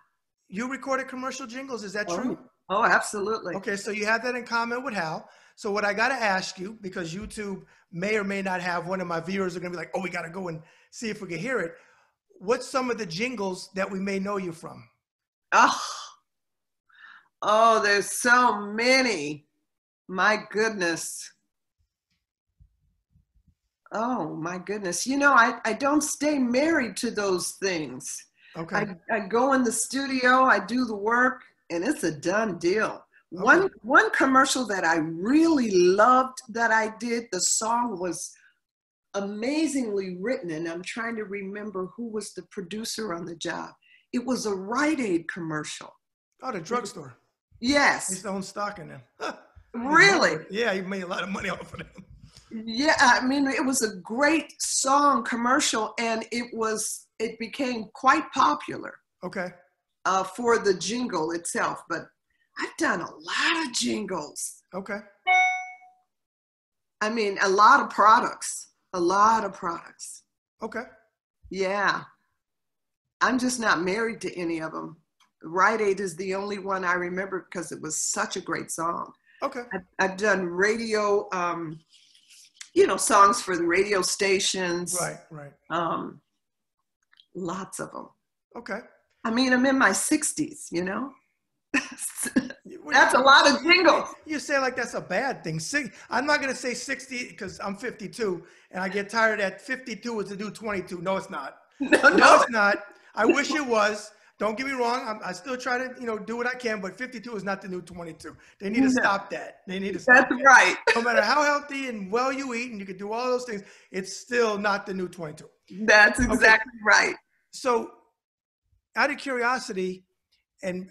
S1: You recorded commercial jingles, is that
S2: Oh,
S1: true?
S2: Oh, absolutely.
S1: Okay, so you have that in common with Hal. So what I got to ask you, because YouTube may or may not have one of my viewers are going to be like, oh, we got to go and see if we can hear it. What's some of the jingles that we may know you from?
S2: Oh, oh, there's so many. My goodness. Oh, my goodness. You know, I, I don't stay married to those things.
S1: Okay.
S2: I, I go in the studio, I do the work, and it's a done deal. One one commercial that I really loved that I did, the song was amazingly written, and I'm trying to remember who was the producer on the job. It was a Rite Aid commercial.
S1: oh, the drugstore. He's
S2: Yes,
S1: own stock in them.
S2: Really.
S1: Yeah, he made a lot of money off of them.
S2: Yeah, I mean, it was a great song commercial, and it was it became quite popular.
S1: Okay.
S2: uh, for the jingle itself, but I've done a lot of jingles.
S1: Okay.
S2: I mean, a lot of products, a lot of products.
S1: Okay.
S2: Yeah. I'm just not married to any of them. Rite Aid is the only one I remember because it was such a great song.
S1: Okay.
S2: I've, I've done radio, um, you know, songs for the radio stations.
S1: Right. Right.
S2: Um, lots of them.
S1: Okay.
S2: I mean, I'm in my 60s, you know? That's a lot of jingles.
S1: You say like that's a bad thing. Six, I'm not gonna say 60 because I'm 52 and I get tired that 52 is the new 22. No, it's not.
S2: No,
S1: No,
S2: no,
S1: it's not. I wish it was. Don't get me wrong. I'm, I still try to, you know, do what I can, but 52 is not the new 22. They need to
S2: No.
S1: stop that. They need to stop
S2: That's
S1: that.
S2: right.
S1: No matter how healthy and well you eat and you can do all those things, it's still not the new 22.
S2: That's exactly right.
S1: So, out of curiosity, and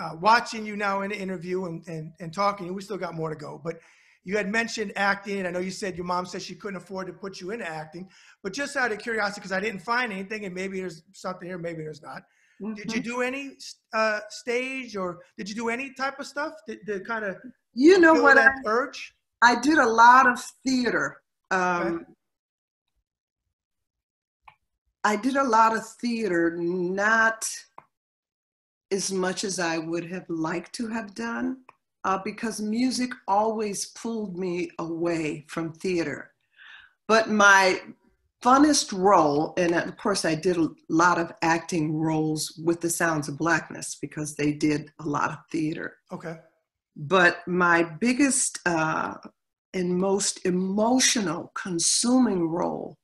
S1: uh, watching you now in the interview and, and, and talking, we still got more to go. But you had mentioned acting, I know you said your mom said she couldn't afford to put you into acting. But just out of curiosity, because I didn't find anything, and maybe there's something here, maybe there's not. Did you do any uh, stage or did you do any type of stuff to, to kind of
S2: You know what? I,
S1: urge?
S2: I did a lot of theater. Um, I did a lot of theater, not as much as I would have liked to have done, uh, because music always pulled me away from theater. But my funnest role, and of course, I did a lot of acting roles with the Sounds of Blackness because they did a lot of theater.
S1: Okay.
S2: But my biggest uh, and most emotional, consuming role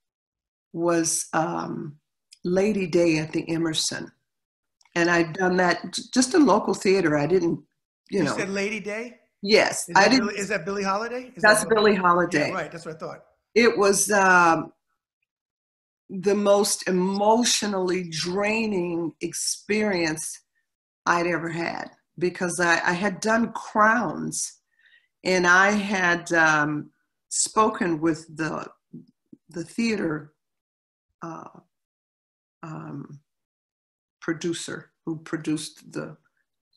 S2: was um, Lady Day at the Emerson. And I'd done that just in local theater. I didn't, you
S1: You,
S2: know.
S1: said Lady Day.
S2: Yes, I didn't.
S1: Is that Billie Holiday? Is
S2: that's
S1: that
S2: Billie
S1: Yeah,
S2: Holiday.
S1: right. That's what I thought.
S2: It was um, the most emotionally draining experience I'd ever had because I, I had done crowns and I had um, spoken with the the theater uh, um, producer who produced the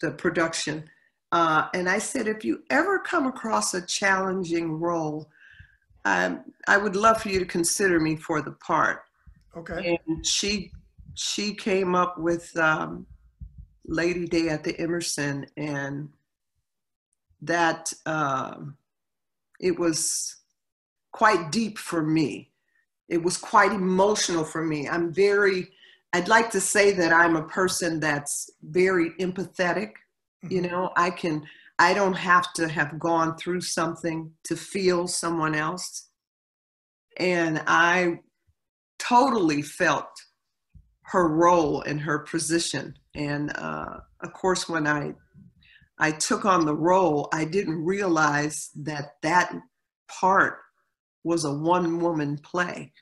S2: the production, uh, and I said, if you ever come across a challenging role, um, I would love for you to consider me for the part.
S1: Okay.
S2: And she she came up with um, Lady Day at the Emerson, and that um, it was quite deep for me. It was quite emotional for me. I'm very, I'd like to say that I'm a person that's very empathetic. You
S1: Mhm.
S2: know, I can, I don't have to have gone through something to feel someone else. And I totally felt her role and her position. And uh, of course, when I I took on the role, I didn't realize that that part was a one woman play.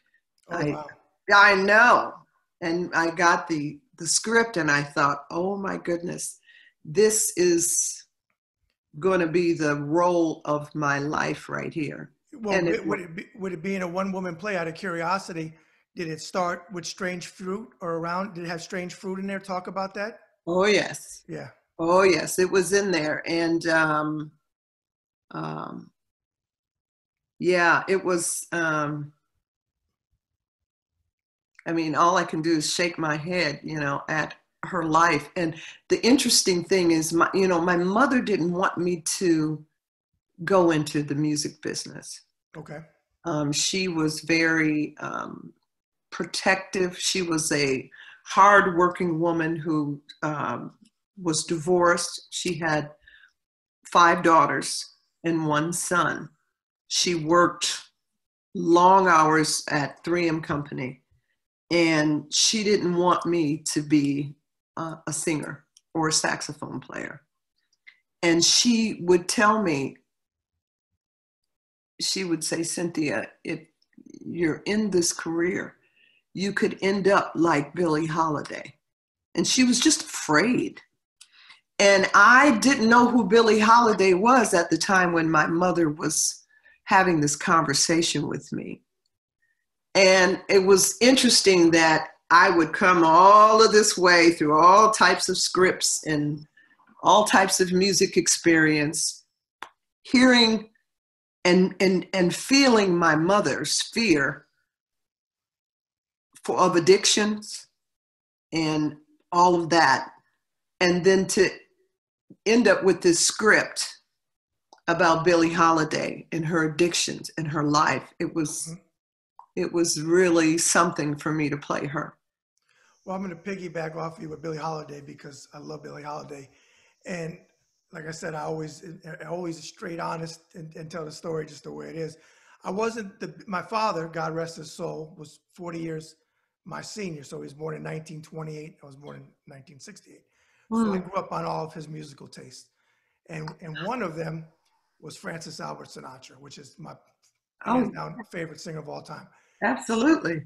S1: Oh,
S2: I-
S1: wow.
S2: I know. And I got the the script and I thought, "Oh my goodness. This is going to be the role of my life right here."
S1: Well,
S2: and
S1: would,
S2: it
S1: would it be, would it be in a one woman play out of curiosity? Did it start with strange fruit or around? Did it have strange fruit in there? Talk about that.
S2: Oh yes.
S1: Yeah.
S2: Oh yes, it was in there, and um, um, yeah, it was. Um, I mean, all I can do is shake my head, you know, at her life. And the interesting thing is, my, you know, my mother didn't want me to go into the music business.
S1: Okay.
S2: Um, she was very um, protective. She was a hardworking woman who um, was divorced. She had five daughters and one son. She worked long hours at 3M Company, and she didn't want me to be uh, a singer or a saxophone player. And she would tell me, she would say, Cynthia, if you're in this career, you could end up like Billie Holiday. And she was just afraid. And I didn't know who Billie Holiday was at the time when my mother was having this conversation with me. And it was interesting that I would come all of this way through all types of scripts and all types of music experience, hearing and and and feeling my mother's fear for of addictions and all of that and then to end up with this script about Billie Holiday and her addictions and her life it was
S1: Mhm.
S2: It was really something for me to play her.
S1: Well, I'm going to piggyback off you with Billie Holiday because I love Billie Holiday, and like I said, I always, I always straight honest and, and tell the story just the way it is. I wasn't the my father, God rest his soul, was 40 years my senior, so he was born in 1928. I was born in 1968. So I grew up on all of his musical tastes, and and one of them was Francis Albert Sinatra, which is my
S2: oh.
S1: down favorite singer of all time
S2: absolutely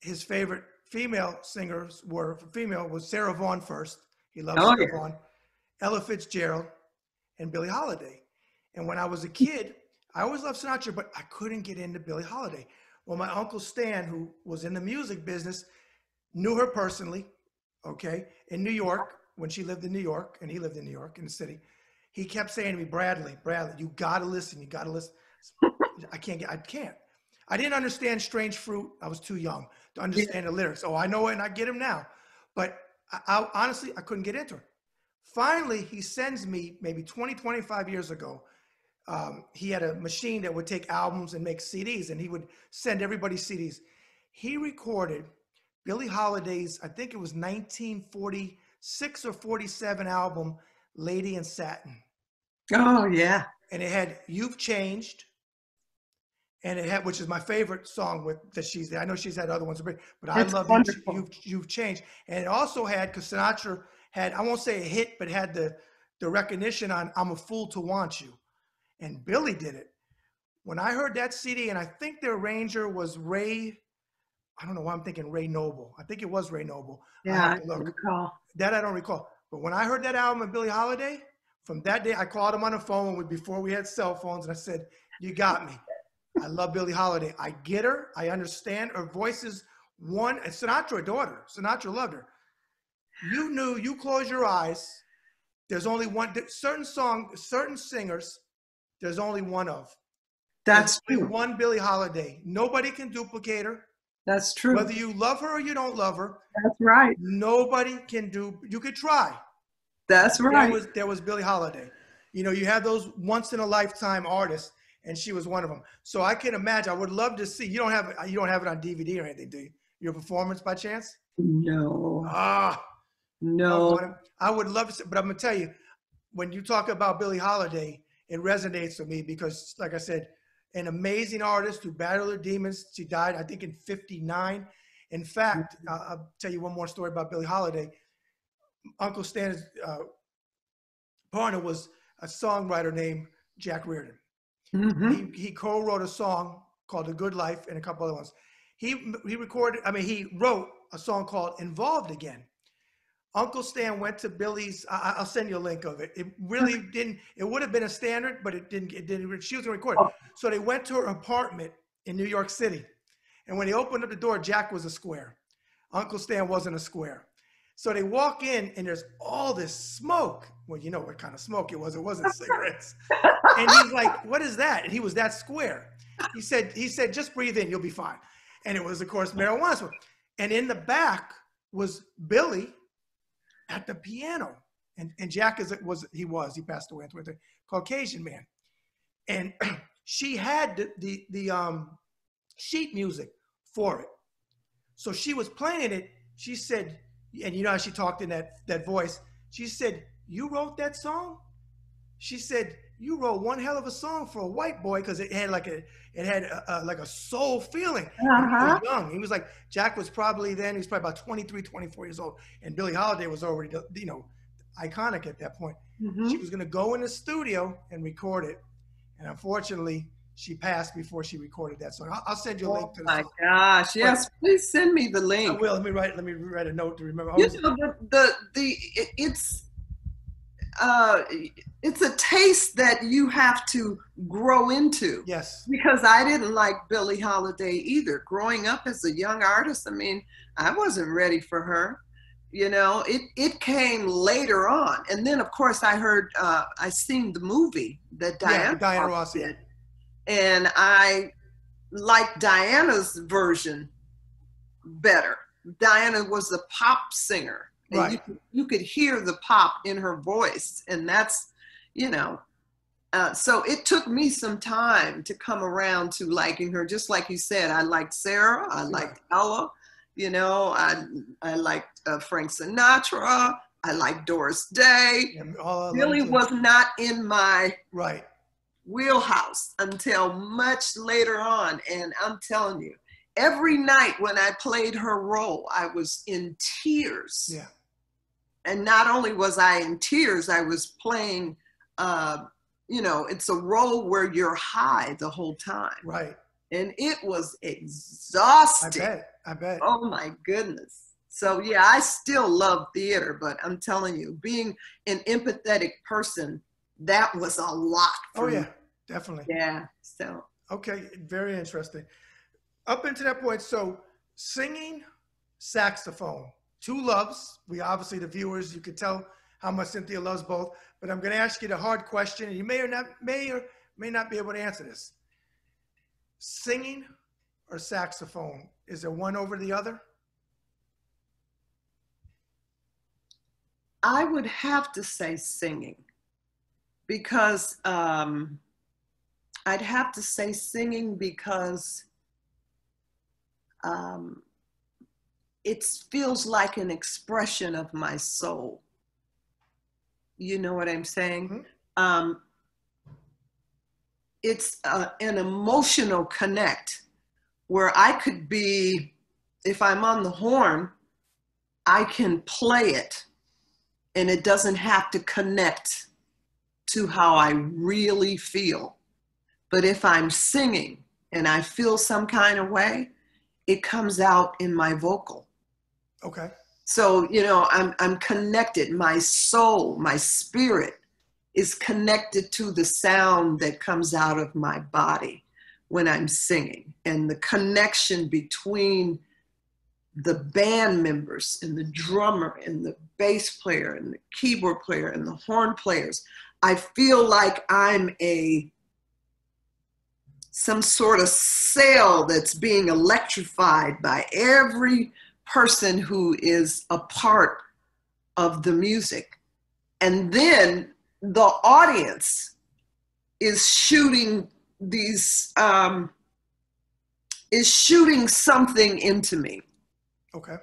S1: his favorite female singers were female was Sarah Vaughan first. He loved
S2: Oh,
S1: Sarah
S2: yeah.
S1: Vaughan, Ella Fitzgerald, and Billie Holiday. And when I was a kid, I always loved Sinatra, but I couldn't get into Billie Holiday. Well, my uncle Stan, who was in the music business, knew her personally. Okay, in New York when she lived in New York, and he lived in New York in the city. He kept saying to me, Bradley, Bradley, you gotta listen, you gotta listen. I can't get, I can't. I didn't understand Strange Fruit. I was too young to understand the lyrics. Oh, I know it and I get them now. But I, I honestly, I couldn't get into it. Finally, he sends me maybe 20, 25 years ago. Um, he had a machine that would take albums and make CDs, and he would send everybody CDs. He recorded Billie Holiday's, I think it was 1946 or 47 album, Lady in Satin
S2: oh yeah
S1: and it had "You've Changed," and it had, which is my favorite song with that she's. I know she's had other ones, but but I love
S2: wonderful.
S1: you, you've you've changed, and it also had because Sinatra had I won't say a hit, but had the the recognition on "I'm a Fool to Want You," and Billie did it. When I heard that CD, and I think the arranger was Ray. I don't know why I'm thinking Ray Noble. I think it was Ray Noble. I
S2: yeah I
S1: look.
S2: recall.
S1: That I don't recall. But when I heard that album of Billie Holiday, from that day, I called him on the phone before we had cell phones, and I said, "You got me. I love Billie Holiday. I get her. I understand her voice is one. And Sinatra adored her. Sinatra loved her. You knew. You close your eyes. There's only one. Certain song, certain singers. There's only one of.
S2: that's true
S1: One Billie Holiday. Nobody can duplicate her.
S2: that's true
S1: Whether you love her or you don't love her,
S2: that's right
S1: Nobody can do. You could try.
S2: That's right.
S1: There was there was Billie Holiday. You know, you have those once in a lifetime artists, and she was one of them. So I can imagine. I would love to see. You don't have you don't have it on DVD or anything, do you? Your performance by chance?
S2: No.
S1: Ah,
S2: no.
S1: I would love to, see, but I'm gonna tell you, when you talk about Billie Holiday, it resonates with me because, like I said, an amazing artist who battled her demons. She died, I think, in '59. In fact, mm-hmm. uh, I'll tell you one more story about Billie Holiday. Uncle Stan's uh, partner was a songwriter named Jack Reardon. Mm-hmm. He, he co-wrote a song called "The Good Life" and a couple other ones. He he recorded. I mean, he wrote a song called "Involved Again." Uncle Stan went to Billie's. I, will send you a link of it. It really didn't. It would have been a standard, but it didn't. It didn't. She was gonna record. Oh. So they went to her apartment in New York City, and when he opened up the door, Jack was a square. Uncle Stan wasn't a square. So they walk in and there's all this smoke. Well, you know what kind of smoke it was. It wasn't cigarettes. and he's like, "What is that?" And he was that square. He said, "He said, just breathe in, you'll be fine." And it was, of course, marijuana smoke. And in the back was Billie at the piano. And, and Jack is it was he was he passed away with a Caucasian man, and she had the, the the um sheet music for it. So she was playing it. She said, and you know how she talked in that that voice. She said, "You wrote that song." She said, "You wrote one hell of a song for a white boy because it had like a it had a, a, like a soul feeling." Uh-huh. He was young. He was like Jack was probably then he was probably about 23, 24 years old, and Billie Holiday was already you know iconic at that point. Mm-hmm. She was going to go in the studio and record it, and unfortunately, she passed before she recorded that song. I'll, I'll send you a link to
S2: the. Oh my song. gosh! Yes, but please send me the link.
S1: I will. Let me write. Let me write a note to remember.
S2: You know, the, the the it's uh it's a taste that you have to grow into.
S1: Yes.
S2: Because I didn't like Billie Holiday either. Growing up as a young artist, I mean, I wasn't ready for her. You know, it it came later on, and then of course I heard uh, I seen the movie that Diana,
S1: yeah, Diana Ross did
S2: and I like Diana's version better. Diana was a pop singer. And
S1: right.
S2: you, could, you could hear the pop in her voice. And that's, you know, uh, so it took me some time to come around to liking her. Just like you said, I liked Sarah, I liked Ella, you know, I, I liked uh, Frank Sinatra, I liked Doris Day. Really was not in my
S1: right
S2: wheelhouse until much later on. And I'm telling you, every night when I played her role, I was in tears.
S1: Yeah.
S2: And not only was I in tears, I was playing, uh, you know, it's a role where you're high the whole time.
S1: Right.
S2: And it was exhausting.
S1: I bet. I bet.
S2: Oh my goodness. So yeah, I still love theater, but I'm telling you, being an empathetic person that was a lot.
S1: oh yeah, definitely.
S2: Yeah. So.
S1: Okay, very interesting. Up until that point, so singing, saxophone, two loves. We obviously the viewers, you could tell how much Cynthia loves both. But I'm going to ask you the hard question, and you may or not may or may not be able to answer this. Singing or saxophone? Is there one over the other?
S2: I would have to say singing because um, I'd have to say singing because um, it feels like an expression of my soul. You know what I'm saying? Mm-hmm. Um, it's uh, an emotional connect where I could be, if I'm on the horn, I can play it and it doesn't have to connect to how I really feel. But if I'm singing and I feel some kind of way, it comes out in my vocal.
S1: Okay.
S2: So, you know, I'm, I'm connected. My soul, my spirit is connected to the sound that comes out of my body when I'm singing. And the connection between the band members and the drummer and the bass player and the keyboard player and the horn players I feel like I'm a some sort of cell that's being electrified by every person who is a part of the music. and then the audience is shooting these um, is shooting something into me
S1: Okay.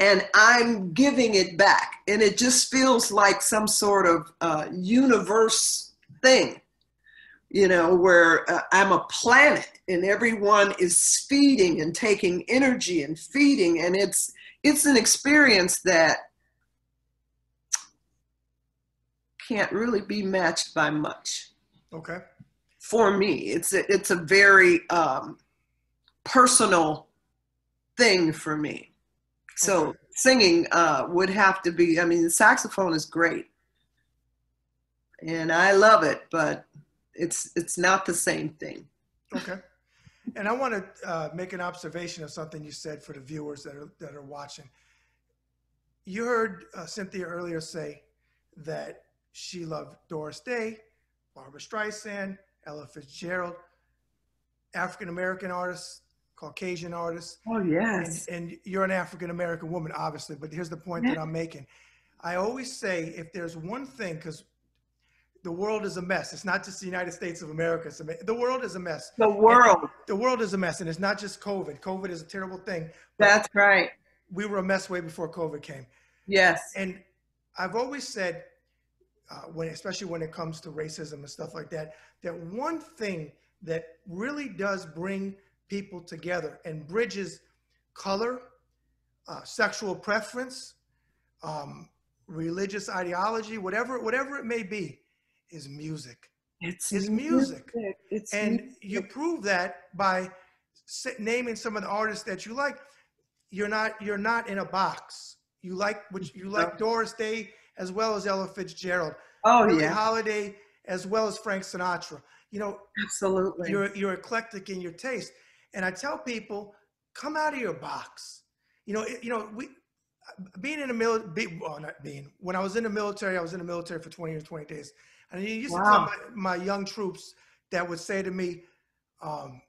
S2: And i'm giving it back. And it just feels like some sort of uh, universe thing you know where uh, i'm a planet and everyone is feeding and taking energy and feeding. And it's it's an experience that can't really be matched by much.
S1: Okay.
S2: for me it's a, it's a very um, personal thing for me so singing uh, would have to be i mean the saxophone is great and i love it but it's it's not the same thing
S1: Okay. And I want to uh, make an observation of something you said for the viewers that are that are watching. You heard uh, Cynthia earlier say that she loved Doris Day, Barbra Streisand, Ella Fitzgerald, African American artists, Caucasian artists,
S2: oh
S1: and,
S2: yes
S1: and you're an African American woman, obviously. But here's the point that I'm making. I always say if there's one thing, because the world is a mess. It's not just the United States of America. It's a the world is a mess
S2: the world
S1: the world is a mess and it's not just covid covid is a terrible thing
S2: that's right
S1: we were a mess way before covid came
S2: yes
S1: and i've always said uh, when especially when it comes to racism and stuff like that that one thing that really does bring people together. And bridges color uh, sexual preference um, religious ideology whatever whatever it may be is music.
S2: It's
S1: It's music.
S2: it's
S1: and
S2: music.
S1: you prove that by naming some of the artists that you like. You're not you're not in a box. You like which you like doris day as well as ella fitzgerald.
S2: Oh
S1: Billie
S2: yeah.
S1: Holiday as well as frank sinatra. You know
S2: absolutely.
S1: you're you're eclectic in your taste and i tell people come out of your box you know it, you know we being in the military well not being when i was in the military i was in the military for 20 or 20 days and you used to tell
S2: Wow.
S1: my, my young troops that would say to me um,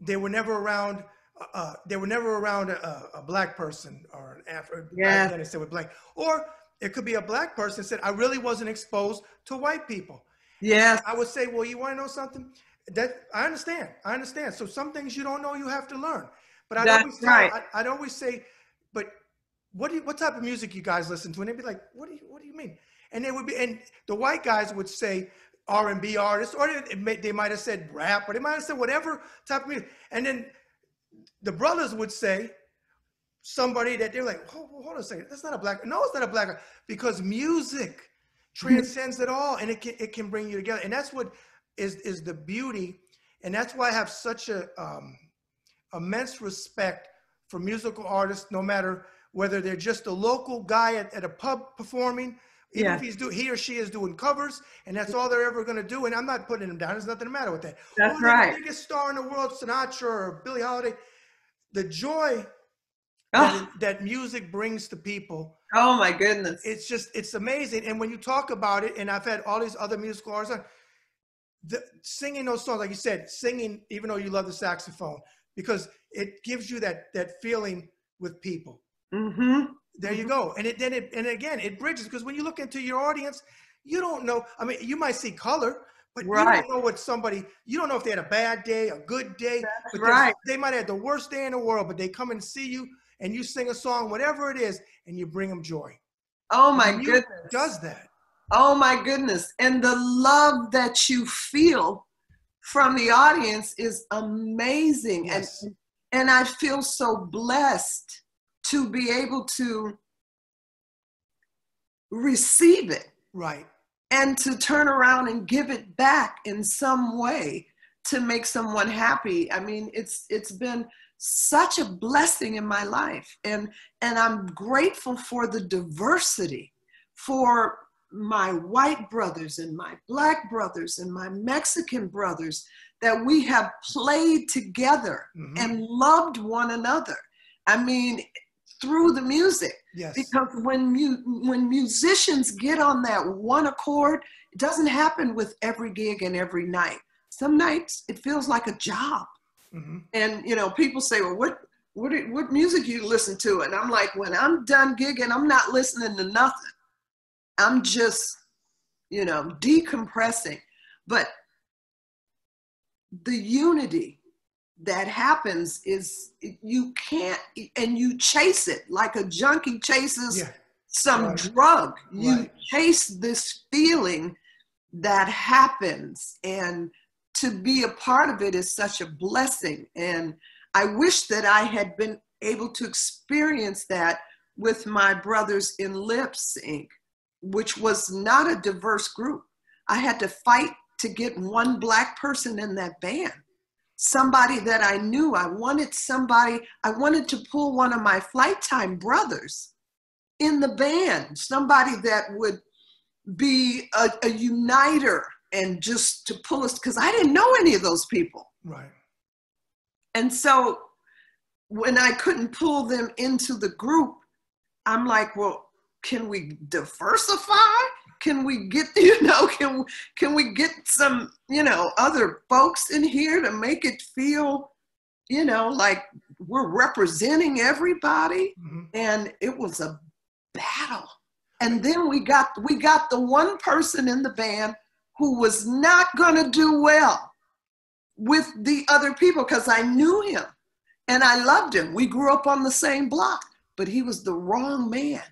S1: they were never around uh, uh, they were never around a, a black person or an Afro.
S2: Yeah.
S1: Then they said with black, or it could be a black person said I really wasn't exposed to white people.
S2: yes
S1: I would say, well, you want to know something? That I understand. I understand. So some things you don't know, you have to learn. But I'd
S2: That's
S1: always tell,
S2: right.
S1: I, I'd always say, but what do you, what type of music you guys listen to? And they'd be like, what do you what do you mean? And they would be, and the white guys would say R and B artists, or they, may, they might have said rap, or they might have said whatever type of music. And then the brothers would say somebody that they're like, hold, hold on a second, that's not a black. No, it's not a black because music mm-hmm. transcends it all, and it can it can bring you together, and that's what is is the beauty, and that's why I have such a um, immense respect for musical artists, no matter whether they're just a local guy at, at a pub performing. Even
S2: Yeah.
S1: if he's do, he or she is doing covers, and that's all they're ever going to do, and I'm not putting them down. There's nothing the matter with that.
S2: That's
S1: they're
S2: right.
S1: The biggest star in the world, Sinatra or Billie Holiday. The joy
S2: oh,
S1: that, that music brings to people
S2: oh my goodness
S1: it's just it's amazing and when you talk about it and i've had all these other musical artists the, singing those songs like you said singing even though you love the saxophone because it gives you that that feeling with people.
S2: Mm-hmm.
S1: There you go. And it then it and again it bridges because when you look into your audience you don't know i mean you might see color but you don't know what somebody you don't know if they had a bad day a good day
S2: That's
S1: but
S2: right.
S1: they might have the worst day in the world but they come and see you and you sing a song whatever it is and you bring them joy.
S2: Oh my goodness.
S1: does that
S2: Oh my goodness. And the love that you feel from the audience is amazing.
S1: Yes.
S2: And and I feel so blessed to be able to receive it
S1: right
S2: and to turn around and give it back in some way to make someone happy. I mean, it's it's been such a blessing in my life and and I'm grateful for the diversity for my white brothers and my black brothers and my Mexican brothers that we have played together
S1: Mhm.
S2: and loved one another. I mean, through the music
S1: yes
S2: because when mu- when musicians get on that one accord it doesn't happen with every gig and every night some nights it feels like a job
S1: Mhm.
S2: and you know people say well what what what music you listen to and i'm like when i'm done gigging i'm not listening to nothing I'm just, you know, decompressing. But the unity that happens is you can't, and you chase it like a junkie chases
S1: Yeah.
S2: some
S1: Right.
S2: drug. You
S1: Right.
S2: chase this feeling that happens. And to be a part of it is such a blessing. And I wish that I had been able to experience that with my brothers in Lipps Inc, which was not a diverse group. I had to fight to get one black person in that band. Somebody that I knew. I wanted somebody, I wanted to pull one of my Flyte Tyme brothers in the band, somebody that would be a, a uniter and just to pull us, because I didn't know any of those people.
S1: Right.
S2: And so when I couldn't pull them into the group, I'm like, well, can we diversify? Can we get, you know, can, can we get some, you know, other folks in here to make it feel, you know, like we're representing everybody?
S1: Mhm.
S2: And it was a battle. And then we got we got the one person in the band who was not gonna do well with the other people because I knew him and I loved him. We grew up on the same block, but he was the wrong man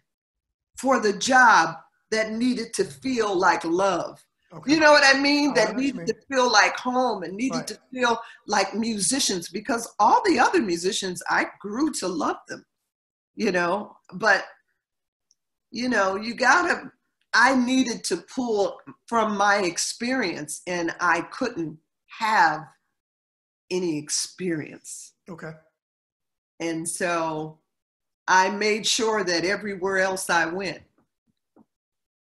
S2: for the job that needed to feel like love.
S1: Okay.
S2: You know what I mean?
S1: Oh, I
S2: that needed to feel like home and needed
S1: Right.
S2: to feel like musicians because all the other musicians, I grew to love them, you know, but you know, you gotta, I needed to pull from my experience and I couldn't have any experience.
S1: okay.
S2: And so I made sure that everywhere else I went,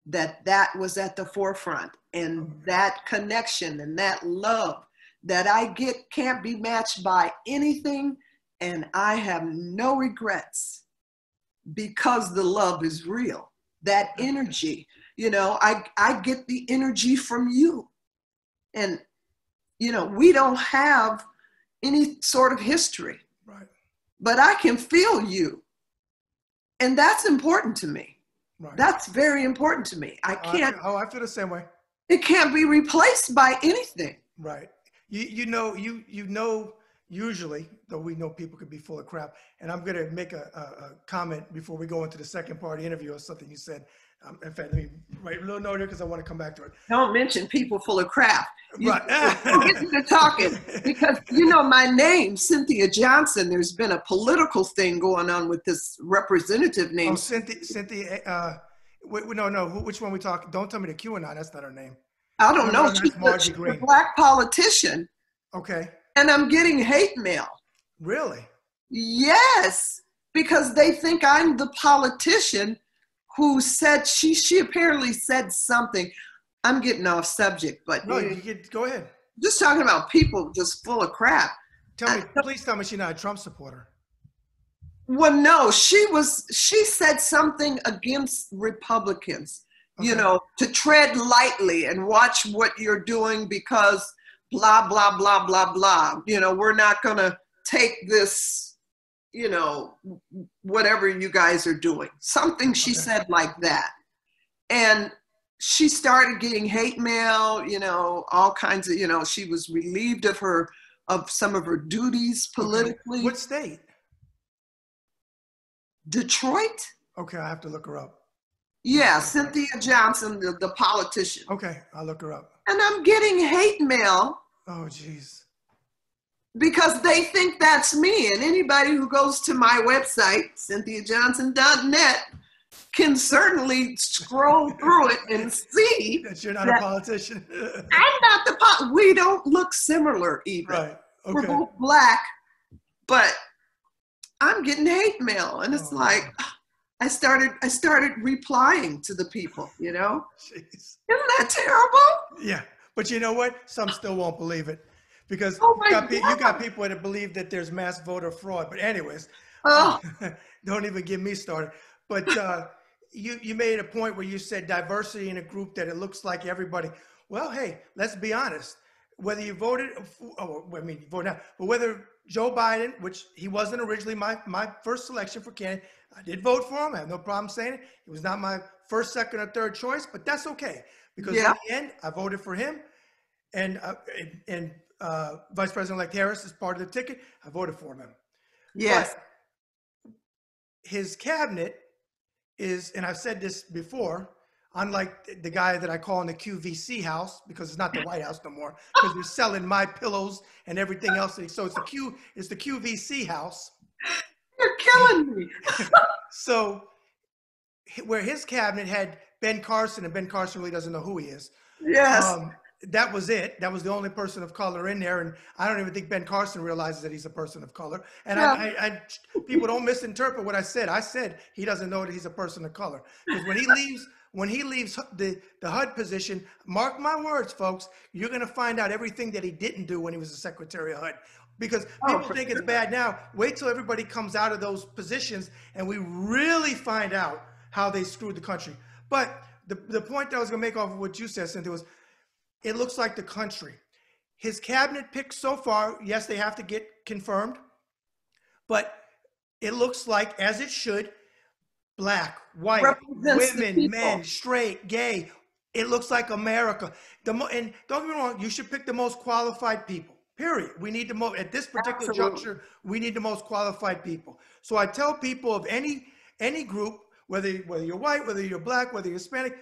S2: that that was at the forefront and that connection and that love that I get can't be matched by anything. And I have no regrets because the love is real. That energy, you know, I, I get the energy from you. And, you know, we don't have any sort of history
S1: Right.
S2: but I can feel you. And that's important to me.
S1: Right.
S2: That's very important to me. I
S1: Oh,
S2: can't,
S1: feel- oh, I feel the same way.
S2: it can't be replaced by anything.
S1: Right. You you know you you know usually though we know people could be full of crap. And I'm gonna make a, a, a comment before we go into the second part of the interview or something you said. Um, in fact, let me write a little note here because I want to come back to it.
S2: Don't mention people full of crap. You,
S1: Right.
S2: get to talking because you know my name, Cynthia Johnson. There's been a political thing going on with this representative
S1: Oh,
S2: name.
S1: Cynthia, Cynthia, uh, wait, no, no, which one we talk? Don't tell me the QAnon, that's not her name.
S2: I don't know. She's, a, she's a black politician,
S1: Okay,
S2: and I'm getting hate mail.
S1: really?
S2: Yes, because they think I'm the politician who said she she apparently said something. I'm getting off subject, but
S1: No, you get, go ahead.
S2: just talking about people just full of crap.
S1: Tell me,
S2: I-
S1: please tell me she's not a Trump supporter.
S2: Well, no, she was she said something against Republicans, you know, to tread lightly and watch what you're doing because blah blah blah blah blah. You know, we're not going to take this, you know, whatever you guys are doing. Something she
S1: Okay.
S2: said like that. And she started getting hate mail, you know, all kinds of, you know, she was relieved of her of some of her duties
S1: Okay.
S2: politically.
S1: What state?
S2: Detroit?
S1: Okay, I have to look her up.
S2: Yeah, Cynthia Johnson, the, the politician.
S1: Okay, I'll look her up.
S2: And I'm getting hate mail
S1: Oh, jeez.
S2: Because they think that's me. And anybody who goes to my website, cynthiajohnson.net, can certainly scroll through it and see
S1: That you're not
S2: That-
S1: a politician.
S2: I'm not the po- we don't look similar even.
S1: right. Okay.
S2: We're both black, but I'm getting hate mail. And it's
S1: Oh,
S2: like I started I started replying to the people, you know?
S1: Jeez.
S2: Isn't that terrible?
S1: Yeah, but you know what? Some still won't believe it because
S2: Oh
S1: you, got, pe- you got people that believe that there's mass voter fraud. But anyways,
S2: Oh,
S1: don't even get me started. But uh, you you made a point where you said diversity in a group that it looks like everybody. Well, hey, let's be honest. Whether you voted, oh, I mean, you voted now, but whether Joe Biden, which he wasn't originally my my first selection for candidate, I did vote for him. I have no problem saying it. He was not my first, second, or third choice, but that's okay because
S2: Yeah.
S1: in the end, I voted for him, and uh, and, and uh, Vice President-elect Harris is part of the ticket. I voted for him.
S2: Yes.
S1: But his cabinet is, and I've said this before, unlike the guy that I call in the QVC house because it's not the White House no more because they're selling my pillows and everything else. So it's the Q, it's the QVC house.
S2: You're killing me.
S1: So where his cabinet had Ben Carson, and Ben Carson really doesn't know who he is.
S2: Yes.
S1: Um, that was it. That was the only person of color in there, and I don't even think Ben Carson realizes that he's a person of color. And I, I, I, people don't misinterpret what I said. I said he doesn't know that he's a person of color because when he leaves, when he leaves the the HUD position, mark my words, folks, you're going to find out everything that he didn't do when he was the Secretary of HUD. Because
S2: Oh,
S1: people
S2: for
S1: think it's bad now. Wait till everybody comes out of those positions and we really find out how they screwed the country. But the, the point that I was going to make off of what you said, Cynthia, was it looks like the country. His cabinet picks so far, yes, they have to get confirmed, but it looks like, as it should, black, white, women, men, straight, gay. It looks like America. The mo- and don't get me wrong, you should pick the most qualified people. Period. We need the most at this particular
S2: Absolutely.
S1: juncture. We need the most qualified people. So I tell people of any any group, whether whether you're white, whether you're black, whether you're Hispanic,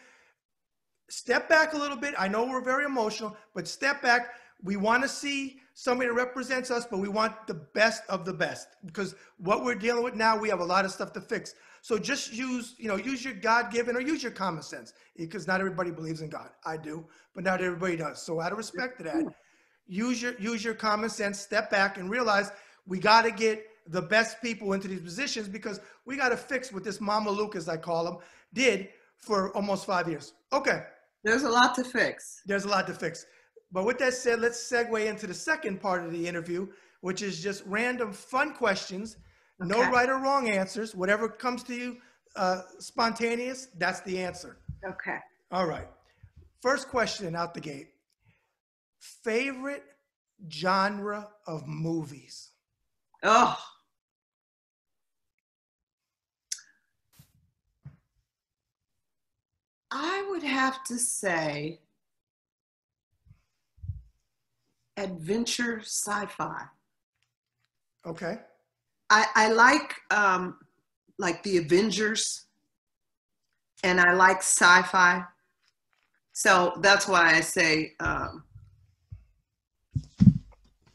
S1: step back a little bit. I know we're very emotional, but step back. We want to see somebody that represents us, but we want the best of the best because what we're dealing with now, we have a lot of stuff to fix. So just use, you know, use your God-given or use your common sense because not everybody believes in God. I do, but not everybody does. So out of respect to that, use your use your common sense, step back and realize we got to get the best people into these positions because we got to fix what this Mama Luke, as I call him, did for almost five years. Okay,
S2: There's a lot to fix.
S1: there's a lot to fix. But with that said, let's segue into the second part of the interview, which is just random fun questions. No right or wrong answers. Whatever comes to you uh, spontaneous, that's the answer.
S2: Okay.
S1: All right. First question out the gate. Favorite genre of movies?
S2: Oh. I would have to say adventure sci-fi.
S1: Okay.
S2: I, I like um, like the Avengers, and I like sci-fi. So that's why I say um,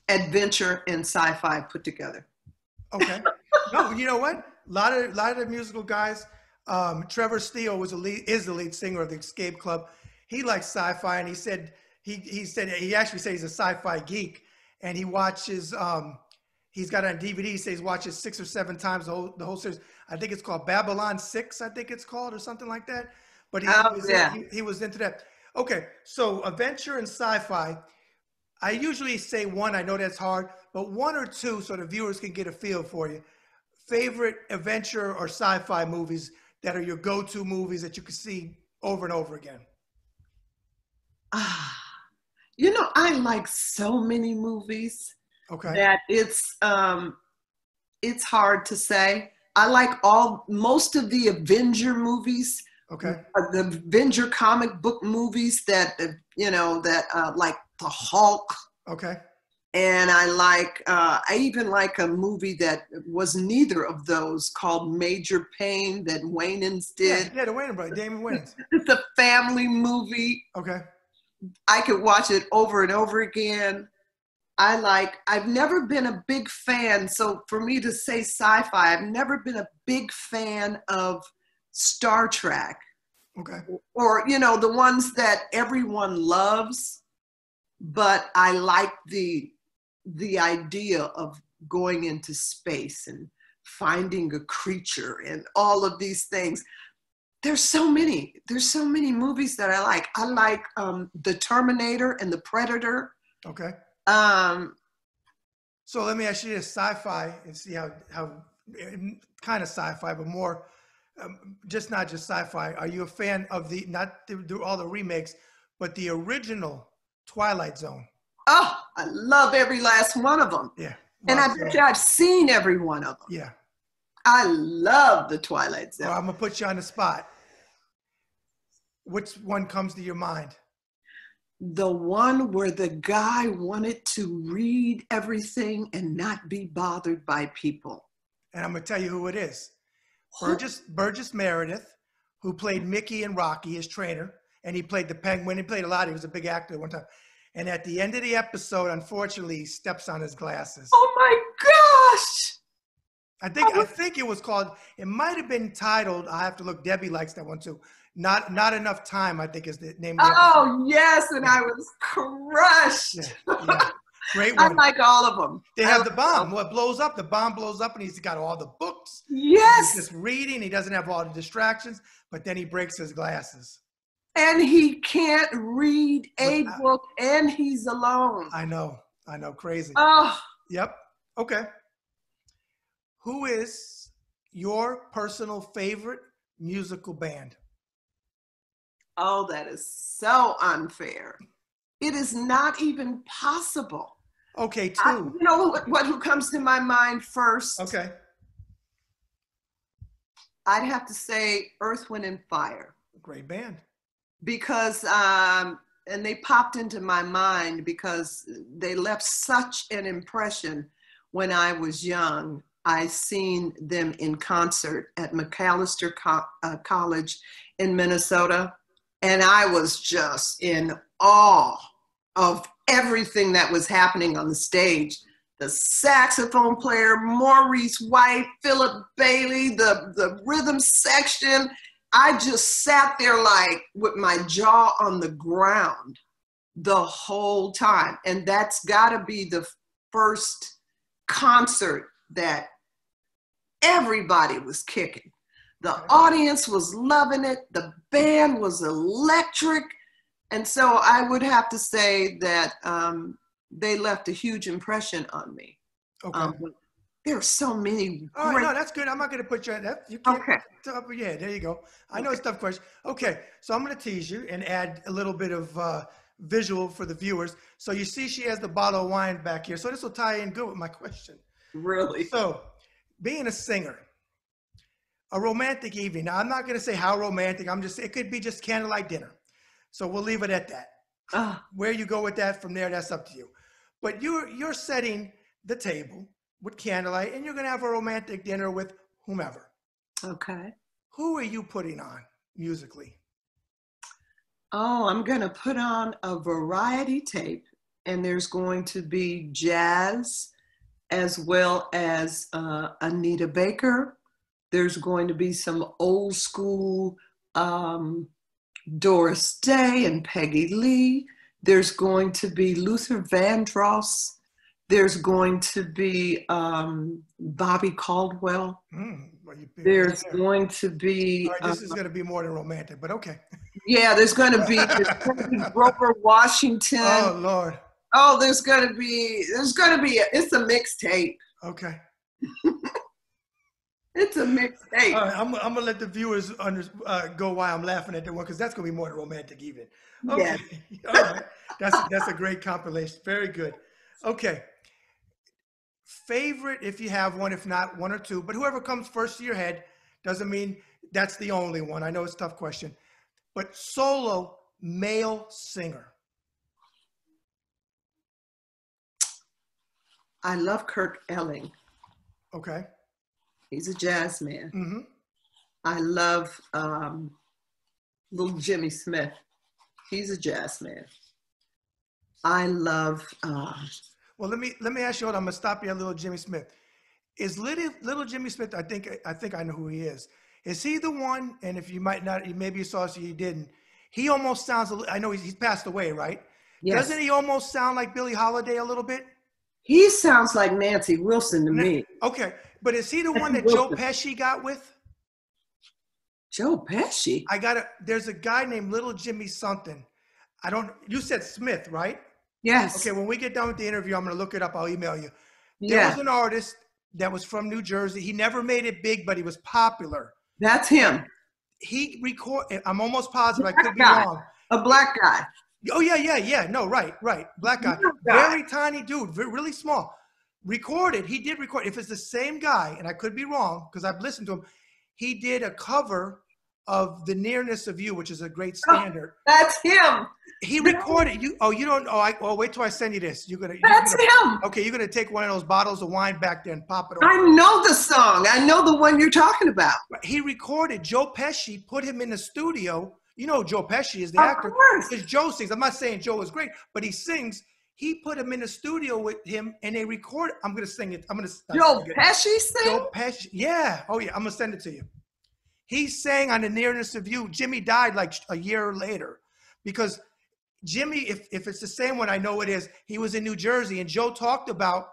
S2: adventure and sci-fi put together.
S1: Okay. no, you know what? A lot of lot of the musical guys. Um, Trevor Steel was a lead, is the lead singer of the Escape Club. He likes sci-fi, and he said he he said he actually said he's a sci-fi geek, and he watches. Um, he's got it on DVD. He says he watches six or seven times the whole the whole series. I think it's called Babylon Six. I think it's called or something like that. But he,
S2: Oh,
S1: he was,
S2: yeah.
S1: he, he was into that. Okay, so adventure and sci-fi. I usually say one. I know that's hard, but one or two, so the viewers can get a feel for you. Favorite adventure or sci-fi movies that are your go-to movies that you can see over and over again.
S2: Ah, you know, I like so many movies
S1: Okay.
S2: that it's um, it's hard to say. I like all most of the Avenger movies.
S1: Okay.
S2: uh, the Avenger comic book movies that you know that uh, like the Hulk,
S1: Okay.
S2: And I like uh, I even like a movie that was neither of those called Major Payne that Wayans
S1: Yeah,
S2: did.
S1: yeah, the Wayne brother, Damon Wayans.
S2: It's a family movie.
S1: Okay.
S2: I could watch it over and over again. I like, I've never been a big fan. So for me to say sci fi, I've never been a big fan of Star Trek
S1: Okay.
S2: or, you know, the ones that everyone loves. But I like the, the idea of going into space and finding a creature and all of these things. There's so many. There's so many movies that I like. I like um, The Terminator and The Predator.
S1: Okay.
S2: Um,
S1: So let me ask you this: sci-fi, and see how how kind of sci-fi, but more, um, just not just sci-fi. Are you a fan of the not the, the, all the remakes, but the original Twilight Zone?
S2: Oh, I love every last one of them.
S1: Yeah.
S2: And I
S1: Well,
S2: bet you I've seen every one of them.
S1: Yeah.
S2: I love the Twilight Zone.
S1: Well, I'm gonna put you on the spot. Which one comes to your mind?
S2: the one where the guy wanted to read everything and not be bothered by people.
S1: And I'm gonna tell you who it is. Burgess Burgess Meredith, who played Mickey and Rocky, his trainer, and he played the Penguin. He played a lot. He was a big actor one time. And at the end of the episode, unfortunately, he steps on his glasses.
S2: Oh my gosh!
S1: I think I think it was called. It might have been titled. I have to look. Debbie likes that one too. Not not enough time. I think is the name. The
S2: Oh yes, and I was crushed.
S1: yeah, yeah. Great
S2: I
S1: one.
S2: like all of them.
S1: They
S2: I
S1: have the bomb. What blows up. The bomb blows up, and he's got all the books.
S2: Yes.
S1: He's just reading. He doesn't have all the distractions, but then he breaks his glasses.
S2: And he can't read a book, and he's alone.
S1: I know. I know. Crazy.
S2: Oh,
S1: Yep. Okay. Who is your personal favorite musical band?
S2: oh, that is so unfair. It is not even possible.
S1: Okay,
S2: I,
S1: two.
S2: you know what, what? Who comes to my mind first?
S1: Okay.
S2: I'd have to say Earth, Wind, and Fire.
S1: Great band.
S2: Because um, and they popped into my mind because they left such an impression when I was young. I seen them in concert at Macalester Co- uh, College in Minnesota, and I was just in awe of everything that was happening on the stage. The saxophone player, Maurice White, Philip Bailey, the, the rhythm section, I just sat there like with my jaw on the ground the whole time. And that's got to be the first concert that everybody was kicking. The audience was loving it, the band was electric. And so I would have to say that um, they left a huge impression on me.
S1: Okay.
S2: Um, there are so many
S1: All right,
S2: great.
S1: no, that's good. I'm not going to put you on that. You can't.
S2: Okay.
S1: Top, yeah, there you go. I know it's a tough question. Okay, so I'm going to tease you and add a little bit of uh, visual for the viewers. So you see, she has the bottle of wine back here. So this will tie in good with my question.
S2: Really?
S1: So, being a singer, a romantic evening. Now, I'm not going to say how romantic. I'm just. It could be just candlelight dinner. So we'll leave it at that.
S2: Ah,
S1: Where you go with that from there, that's up to you. But you're you're setting the table with candlelight, and you're going to have a romantic dinner with whomever.
S2: okay.
S1: Who are you putting on musically?
S2: Oh, I'm going to put on a variety tape, and there's going to be jazz as well as uh, Anita Baker. There's going to be some old school um, Doris Day and Peggy Lee. There's going to be Luther Vandross. There's going to be um, Bobby Caldwell.
S1: Mm, well,
S2: There's
S1: there.
S2: going to be
S1: right, this
S2: uh,
S1: is going to be more than romantic, but okay.
S2: Yeah, there's going to be, Grover Washington.
S1: Oh Lord.
S2: Oh, there's going to be there's going to be a, it's a mixtape.
S1: Okay.
S2: It's a mixtape.
S1: All right, I'm, I'm gonna let the viewers under, uh, go why I'm laughing at that one because that's gonna be more than romantic even. Okay. All right. That's that's a great compilation. Very good. Okay. Favorite, if you have one, if not one or two, but whoever comes first to your head doesn't mean that's the only one. I know it's a tough question, but solo male singer.
S2: I love Kurt Elling.
S1: Okay.
S2: He's a jazz man.
S1: Mm-hmm.
S2: I love um, little Jimmy Smith. He's a jazz man. I love uh,
S1: Well, let me let me ask you. Hold on, I'm gonna stop you at little Jimmy Smith. Is little little Jimmy Smith? I think I think I know who he is. Is he the one? And if you might not, maybe you saw, so you didn't. He almost sounds. I know he's, he's passed away, right?
S2: yes.
S1: Doesn't he almost sound like Billie Holiday a little bit?
S2: He sounds like Nancy Wilson to me.
S1: Okay, but is he the one that Joe Pesci got with?
S2: Joe Pesci.
S1: I got a. There's a guy named Little Jimmy something. I don't. You said Smith, right?
S2: Yes.
S1: Okay. When we get done with the interview, I'm gonna look it up. I'll email you. There
S2: yeah.
S1: was an artist that was from New Jersey. He never made it big, but he was popular.
S2: That's him.
S1: He record. I'm almost positive. I could be
S2: guy.
S1: wrong.
S2: A black guy.
S1: Oh yeah, yeah, yeah. No, right, right. Black guy,
S2: Black guy.
S1: very tiny dude, really small. recorded. He did record. If it's the same guy, and I could be wrong because I've listened to him, he did a cover of "The Nearness of You," which is a great
S2: Oh.
S1: standard.
S2: That's him.
S1: He recorded you. Oh, you don't. Oh, I. Oh, wait till I send you this. You're gonna. You're
S2: That's
S1: gonna
S2: him.
S1: okay, you're gonna take one of those bottles of wine back there and pop it over.
S2: I know the song. I know the one you're talking about.
S1: He recorded. Joe Pesci put him in the studio. You know Joe Pesci is the
S2: Of
S1: actor.
S2: course.
S1: Because Joe sings. I'm not saying Joe is great, but he sings. He put him in the studio with him, and they record. I'm gonna sing it. I'm gonna.
S2: Joe Pesci sing?
S1: Joe Pesci. Yeah. Oh yeah. I'm gonna send it to you. He sang on the nearness of you. Jimmy died like a year later, because Jimmy, if if it's the same one, I know it is. He was in New Jersey, and Joe talked about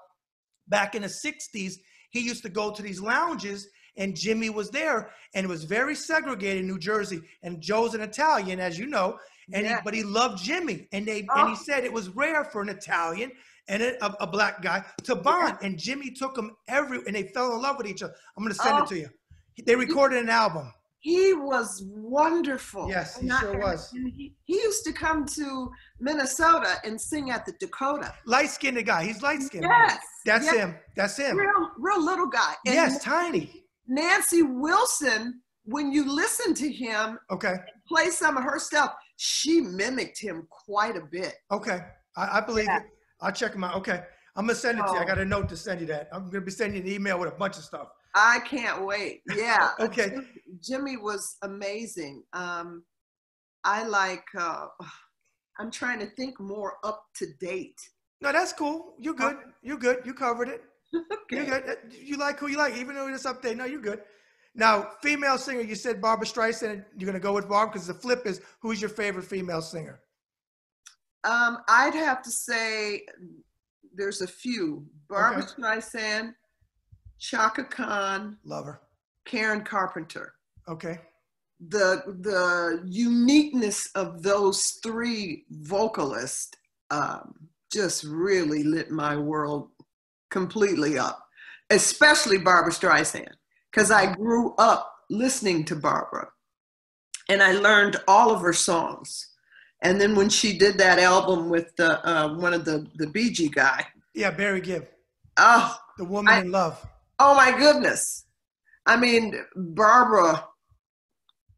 S1: back in the '60s. He used to go to these lounges, and Jimmy was there, and it was very segregated in New Jersey. And Joe's an Italian, as you know, and
S2: Yeah.
S1: he, but he loved Jimmy, and they and
S2: Oh.
S1: he said it was rare for an Italian and a, a, black guy to bond. And Jimmy took them every, and they fell in love with each other. I'm gonna send
S2: Oh.
S1: it to you. They recorded an album.
S2: He was wonderful.
S1: Yes, he
S2: I-
S1: sure was.
S2: He, he used to come to Minnesota and sing at the Dakota.
S1: Light skinned guy. He's light skinned.
S2: Yes.
S1: That's
S2: yes.
S1: him. That's him.
S2: Real, real little guy. And
S1: yes, tiny.
S2: Nancy Wilson, when you listen to him
S1: Okay.
S2: play some of her stuff, she mimicked him quite a bit.
S1: Okay. I, I believe
S2: Yeah.
S1: it. I'll check him out. Okay. I'm gonna send it to you. I
S2: Oh.
S1: got a note to send you that. I'm gonna be sending you an email with a bunch of stuff.
S2: I can't wait. Yeah.
S1: Okay.
S2: Jimmy was amazing. Um, I like, uh, I'm trying to think more up to date.
S1: No, that's cool. You're good. You're good. You covered it. You're good. Uh, You like who you like, even though it's up update. No, you're good. Now, female singer, you said Barbra Streisand. You're gonna go with Barbra because the flip is who's your favorite female singer?
S2: Um, I'd have to say there's a few. Barbra
S1: Okay.
S2: Streisand, Chaka Khan,
S1: Love her.
S2: Karen Carpenter.
S1: Okay.
S2: The the uniqueness of those three vocalists um, just really lit my world completely up, especially Barbra Streisand, because I grew up listening to Barbra, and I learned all of her songs. And then when she did that album with the uh, one of the the Bee Gee guy,
S1: Yeah, Barry Gibb,
S2: oh
S1: the woman
S2: I-
S1: in love.
S2: Oh my goodness! I mean, Barbra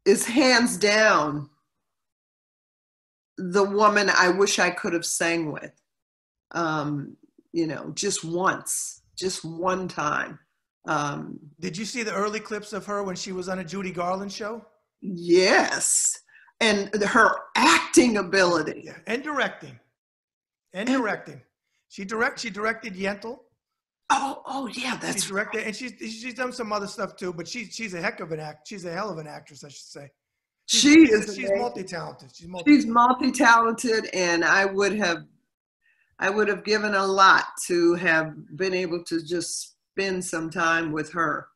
S2: is hands down the woman I wish I could have sang with. Um, you know, just once, just one time. Um,
S1: Did you see the early clips of her when she was on a Judy Garland show?
S2: yes, and her acting ability.
S1: Yeah, and directing, and
S2: And-
S1: directing. She direct. She directed Yentl.
S2: Oh, oh yeah, that's
S1: she's directed, and she's she's done some other stuff too. But she's she's a heck of an act. She's a hell of an actress, I should say. She's,
S2: she is.
S1: she's multi-talented. She's multi.
S2: she's multi-talented and i would have i would have given a lot to have been able to just spend some time with her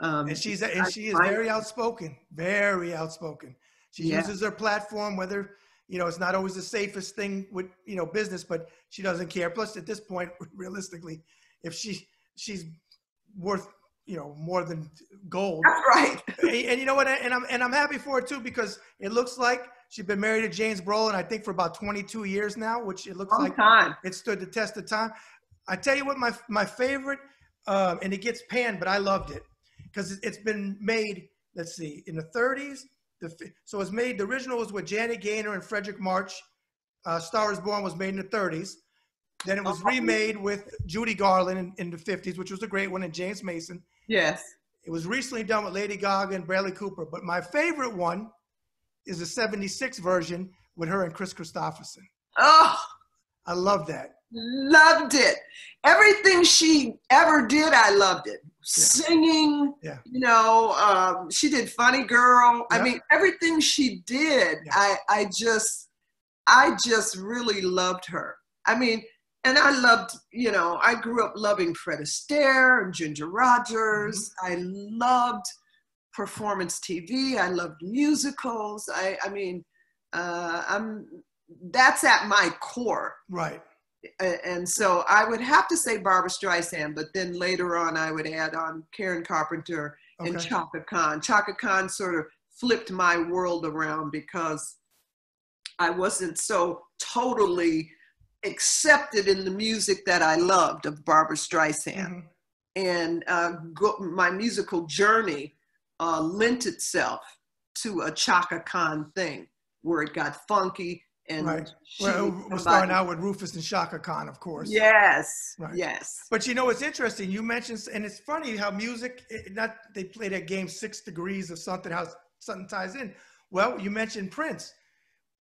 S2: um,
S1: and she's and
S2: I
S1: she is
S2: find-
S1: very outspoken. Very outspoken. She
S2: Yeah.
S1: uses her platform, whether you know it's not always the safest thing with you know business, but she doesn't care. Plus, at this point, realistically, if she she's worth you know more than gold.
S2: that's right
S1: and, and you know what? And I'm and I'm happy for it too because it looks like she's been married to James Brolin. I think for about 22 years now, which it looks
S2: long
S1: like
S2: time
S1: it stood the test of time. I tell you what, my my favorite, um, and it gets panned, but I loved it because it's been made. Let's see, in the 30s. The so it was made. The original was with Janet Gaynor and Fredric March. Uh, Star is Born was made in the 30s. Then it was remade with Judy Garland in, in the 50s, which was a great one, and James Mason.
S2: yes
S1: It was recently done with Lady Gaga and Bradley Cooper, but my favorite one is the 76 version with her and Kris Kristofferson.
S2: oh
S1: I love that.
S2: loved it everything she ever did i loved it singing
S1: Yeah.
S2: you know um, she did funny girl i mean everything she did
S1: Yeah.
S2: i i just i just really loved her i mean and i loved you know i grew up loving fred astaire and ginger rogers
S1: Mm-hmm.
S2: i loved performance tv i loved musicals i i mean uh i'm that's at my core
S1: Right.
S2: and so I would have to say Barbra Streisand, but then later on I would add on Karen Carpenter and Chaka Khan. Chaka Khan sort of flipped my world around because I wasn't so totally accepted in the music that I loved of Barbra Streisand.
S1: Mhm.
S2: And uh, go, my musical journey uh, lent itself to a Chaka Khan thing where it got funky and
S1: Right. Well, we're starting out with Rufus and Chaka Khan, of course.
S2: Yes,
S1: Right.
S2: yes.
S1: But you know, it's interesting. You mentioned, and it's funny how music, it, not they play that game six degrees or something, how something ties in. Well, you mentioned Prince.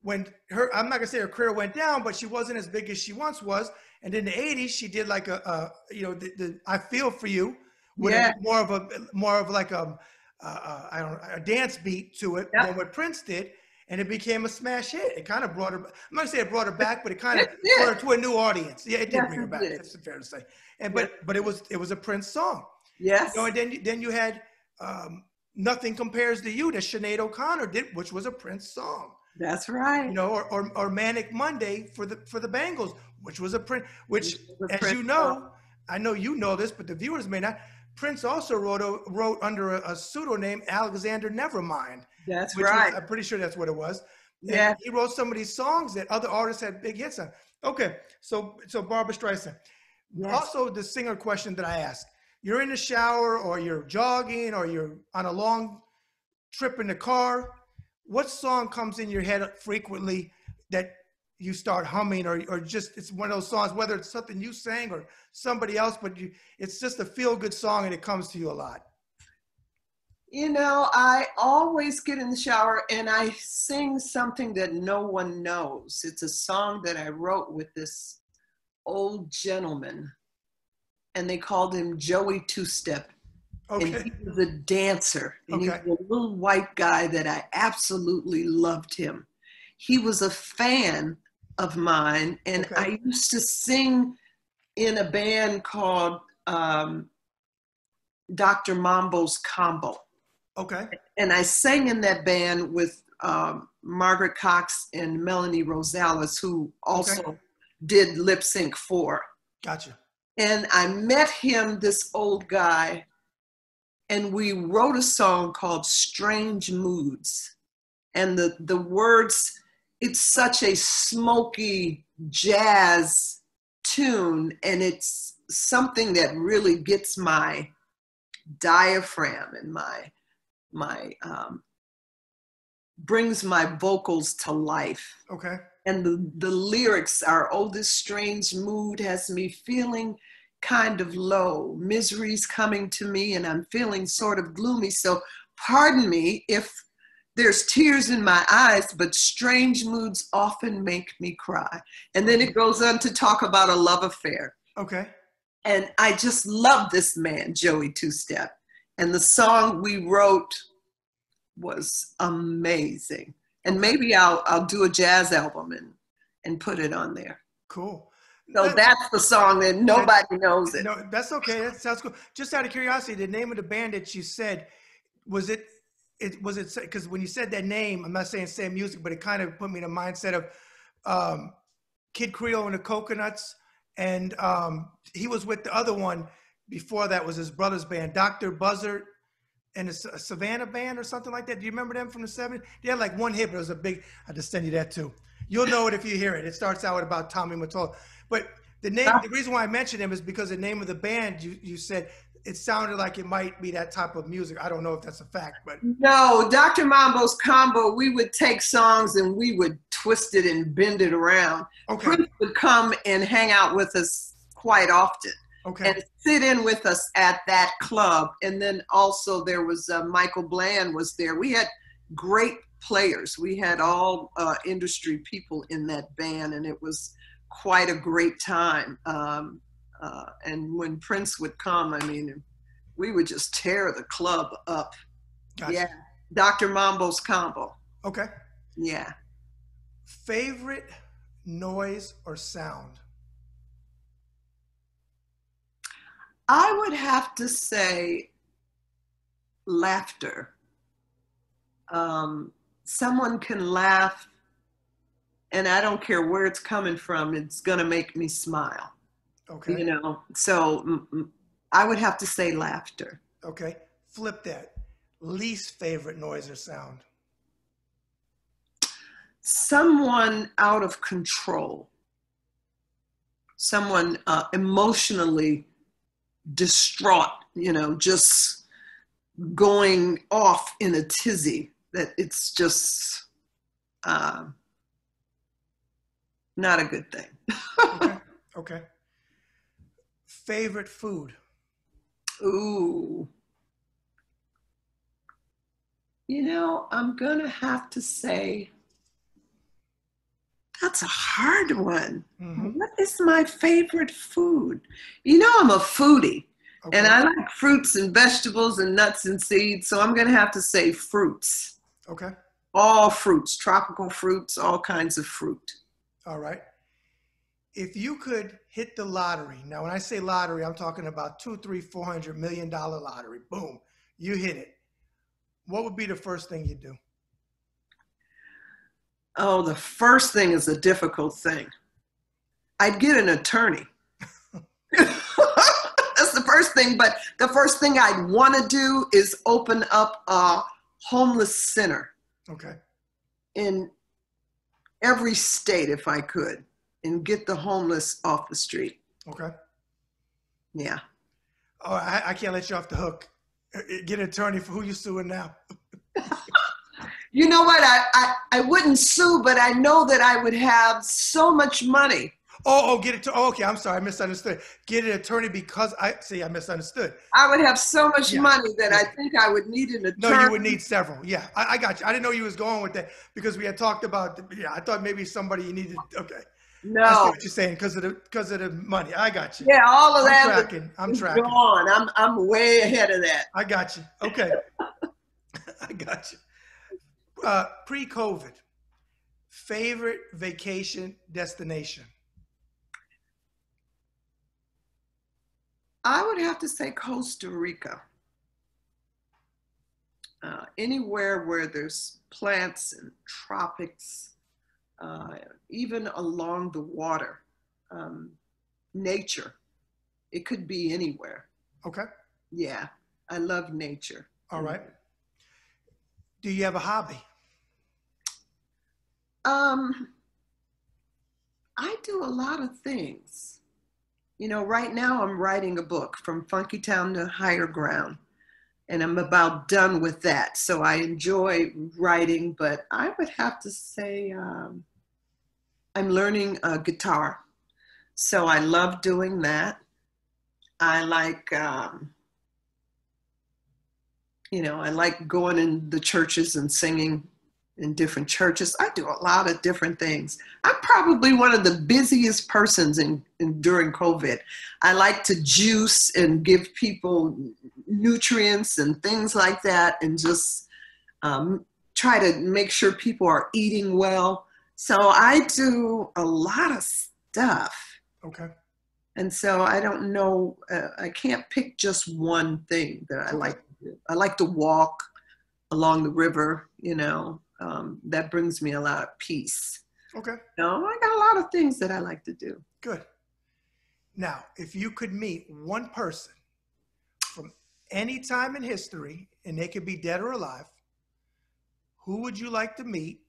S1: When her, I'm not gonna say her career went down, but she wasn't as big as she once was. And in the '80s, she did like a, a you know, the, the "I Feel for You" with a- more of a, more of like a, uh, uh, I don't know, a dance beat to it
S2: Yep.
S1: than what Prince did, and it became a smash hit. It kind of brought her. I'm not gonna say it brought her back, but it kind of
S2: It
S1: brought her to a new audience. Yeah, it did
S2: Yes,
S1: bring her back. That's fair to say. And but but it was it was a Prince song.
S2: Yes.
S1: You know, and then you- then you had um, "Nothing Compares to You" that Sinead O'Connor did, which was a Prince song.
S2: That's right.
S1: You know, or, or or "Manic Monday" for the for the Bangles, which was a Prince. Which, as you know, I know you know this, but the viewers may not. Prince also wrote a, wrote under a, a pseudonym Alexander Nevermind.
S2: That's
S1: which was-
S2: right.
S1: I'm pretty sure that's what it was. And
S2: Yeah.
S1: He wrote some of these songs that other artists had big hits on. Okay, so so Barbra Streisand.
S2: Yes.
S1: Also, the singer question that I ask: You're in the shower, or you're jogging, or you're on a long trip in the car. What song comes in your head frequently that you start humming, or or just it's one of those songs, whether it's something you sang or somebody else, but you it's just a feel good song and it comes to you a lot.
S2: You know, I always get in the shower and I sing something that no one knows. It's a song that I wrote with this old gentleman, and they called him Joey Two Step. And he was a dancer, and
S1: Okay.
S2: he was a little white guy that I absolutely loved him. He was a fan of mine, and
S1: Okay.
S2: I used to sing in a band called um, Dr. Mambo's Combo
S1: okay,
S2: and I sang in that band with um, Margaret Cox and Melanie Rosales, who also did Lipps Inc 4.
S1: gotcha.
S2: And I met him, this old guy, and we wrote a song called Strange Moods. And the, the words, it's such a smoky jazz tune, and it's something that really gets my diaphragm and my my um, brings my vocals to life
S1: Okay,
S2: and the, the lyrics our oldest strange mood has me feeling kind of low misery's coming to me and i'm feeling sort of gloomy so pardon me if there's tears in my eyes but strange moods often make me cry and then it goes on to talk about a love affair
S1: okay,
S2: and I just love this man, Joey Two Step. And the song we wrote was amazing. And maybe I'll I'll do a jazz album and and put it on there.
S1: cool.
S2: So that's the song that nobody knows it.
S1: No, that's okay. That sounds cool. Just out of curiosity, the name of the band that you said was it? It was it because when you said that name, I'm not saying same music, but it kind of put me in a mindset of um, Kid Creole and the Coconuts, and um, he was with the other one before that was his brother's band, Doctor Buzzard. And a Savannah band or something like that. Do you remember them from the 70s? They had like one hit, but it was a big. I just send you that too. You'll know it if you hear it. It starts out with about Tommy Mottola. But the name, the reason why I mentioned him is because the name of the band you, you said it sounded like it might be that type of music. I don't know if that's a fact, but
S2: No, Dr. Mambo's combo, we would take songs and we would twist it and bend it around.
S1: okay,
S2: Prince would come and hang out with us quite often.
S1: okay,
S2: and sit in with us at that club. And then also there was uh, Michael Bland was there. We had great players. We had all uh, industry people in that band, and it was quite a great time. Um, uh, and when Prince would come, I mean, we would just tear the club up.
S1: gotcha.
S2: Yeah, Dr. Mambo's combo.
S1: Okay.
S2: Yeah.
S1: Favorite noise or sound?
S2: I would have to say laughter. Um, someone can laugh, and I don't care where it's coming from, it's going to make me smile.
S1: Okay.
S2: You know, so I would have to say laughter.
S1: Okay. Flip that. Least favorite noise or sound?
S2: Someone out of control. someone uh, emotionally distraught, you know, just going off in a tizzy. That it's just uh, not a good thing.
S1: okay. Okay. Favorite food?
S2: Ooh. You know, I'm going to have to say that's a hard one.
S1: Mm-hmm.
S2: What is my favorite food? You know, I'm a foodie
S1: Okay.
S2: and I like fruits and vegetables and nuts and seeds, so I'm going to have to say fruits.
S1: okay.
S2: All fruits, tropical fruits, all kinds of fruit.
S1: All right. If you could hit the lottery, now when I say lottery, I'm talking about two, three, four hundred million dollar lottery. Boom, you hit it. What would be the first thing you do?
S2: Oh, the first thing is a difficult thing. I'd get an attorney. That's the first thing, but the first thing I'd want to do is open up a homeless center
S1: Okay.
S2: in every state if I could and get the homeless off the street.
S1: Okay.
S2: Yeah.
S1: Oh, I, I can't let you off the hook. Uh, uh, Get an attorney for who you suing now.
S2: You know what? I, I, I wouldn't sue, but I know that I would have so much money.
S1: Oh, oh, get it. To, oh, okay, I'm sorry, I misunderstood. Get an attorney because I see. I misunderstood.
S2: I would have so much
S1: Yeah.
S2: money that I think I would need an attorney.
S1: No, you would need several. Yeah, I, I got you. I didn't know you was going with that because we had talked about. Yeah, I thought maybe somebody you needed. Okay, I see
S2: No.
S1: what you're saying because of the because of the money. I got you.
S2: Yeah, all of
S1: I'm
S2: that
S1: tracking. I'm tracking.
S2: gone. I'm, I'm way ahead of that.
S1: I got you. Okay, I got you. Uh, pre-COVID, favorite vacation destination.
S2: I would have to say Costa Rica. Uh, anywhere where there's plants and tropics, uh, even along the water, um, nature. It could be anywhere.
S1: Okay,
S2: Yeah, I love nature.
S1: all right. Do you have a hobby?
S2: Um, I do a lot of things. You know, right now I'm writing a book from Funkytown to Higher Ground, and I'm about done with that. So I enjoy writing, but I would have to say um, I'm learning uh, guitar. So I love doing that. I like, um, you know, I like going in the churches and singing in different churches. I do a lot of different things. I'm probably one of the busiest persons in, in during COVID. I like to juice and give people nutrients and things like that, and just um, try to make sure people are eating well. So I do a lot of stuff.
S1: Okay,
S2: And so I don't know, uh, I can't pick just one thing that I like. I like to walk along the river, you know, um, that brings me a lot of peace.
S1: okay,
S2: know, I got a lot of things that I like to do.
S1: good. Now, if you could meet one person from any time in history, and they could be dead or alive, who would you like to meet,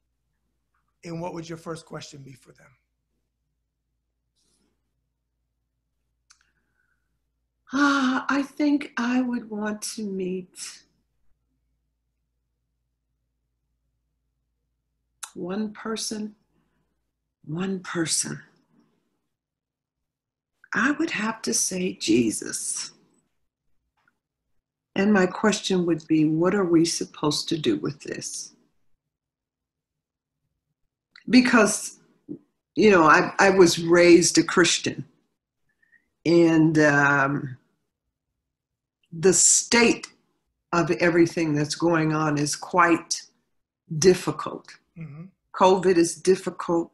S1: and what would your first question be for them?
S2: Ah, I think I would want to meet one person, one person. I would have to say Jesus. And my question would be what are we supposed to do with this? Because, you know, I, I was raised a Christian and um, the state of everything that's going on is quite difficult.
S1: Hmm
S2: COVID is difficult.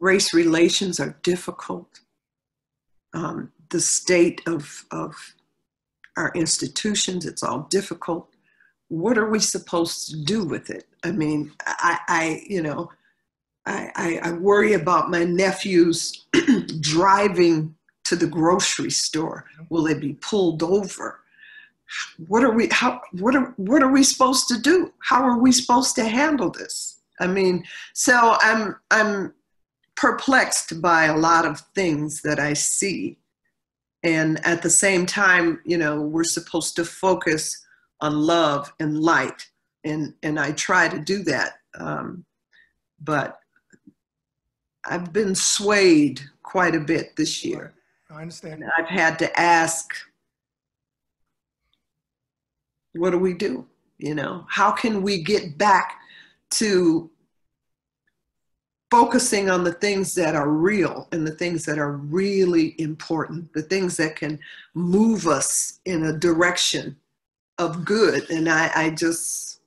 S2: Race relations are difficult. Um, the state of, of our institutions, it's all difficult. What are we supposed to do with it? I mean, I, I you know, I, I, I worry about my nephews driving to the grocery store. Will they be pulled over? What are we how what are what are we supposed to do? How are we supposed to handle this? I mean, so I'm I'm perplexed by a lot of things that I see. And at the same time, you know, we're supposed to focus on love and light. And, and I try to do that. Um, but I've been swayed quite a bit this year.
S1: I understand.
S2: And I've had to ask, what do we do? You know, how can we get back to focusing on the things that are real and the things that are really important, the things that can move us in a direction of good. And I, I just,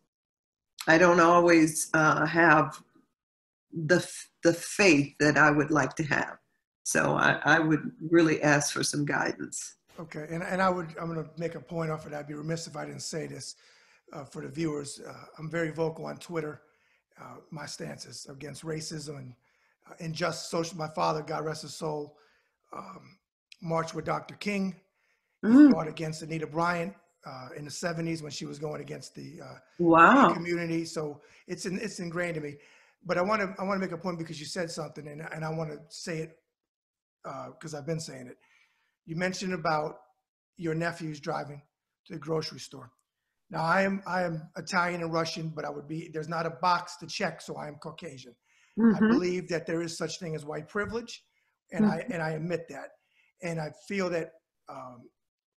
S2: I don't always uh, have the, the faith that I would like to have. So I, I would really ask for some guidance.
S1: Okay, and, and I would, I'm going to make a point off of that. I'd be remiss if I didn't say this uh, for the viewers. Uh, I'm very vocal on Twitter uh, my stances against racism and uh, unjust social. My father, God rest his soul, um, marched with Dr. King,
S2: Mm,
S1: fought against Anita Bryant uh, in the 70s when she was going against the uh,
S2: wow.
S1: community. So it's in, it's ingrained in me. But I want to I want to make a point because you said something, and and I want to say it because I've been saying it. You mentioned about your nephews driving to the grocery store. Now I am I am Italian and Russian, but I would be there's not a box to check, so I am Caucasian. I
S2: Mhm.
S1: believe that there is such thing as white privilege, and I and I admit that, and I feel that um,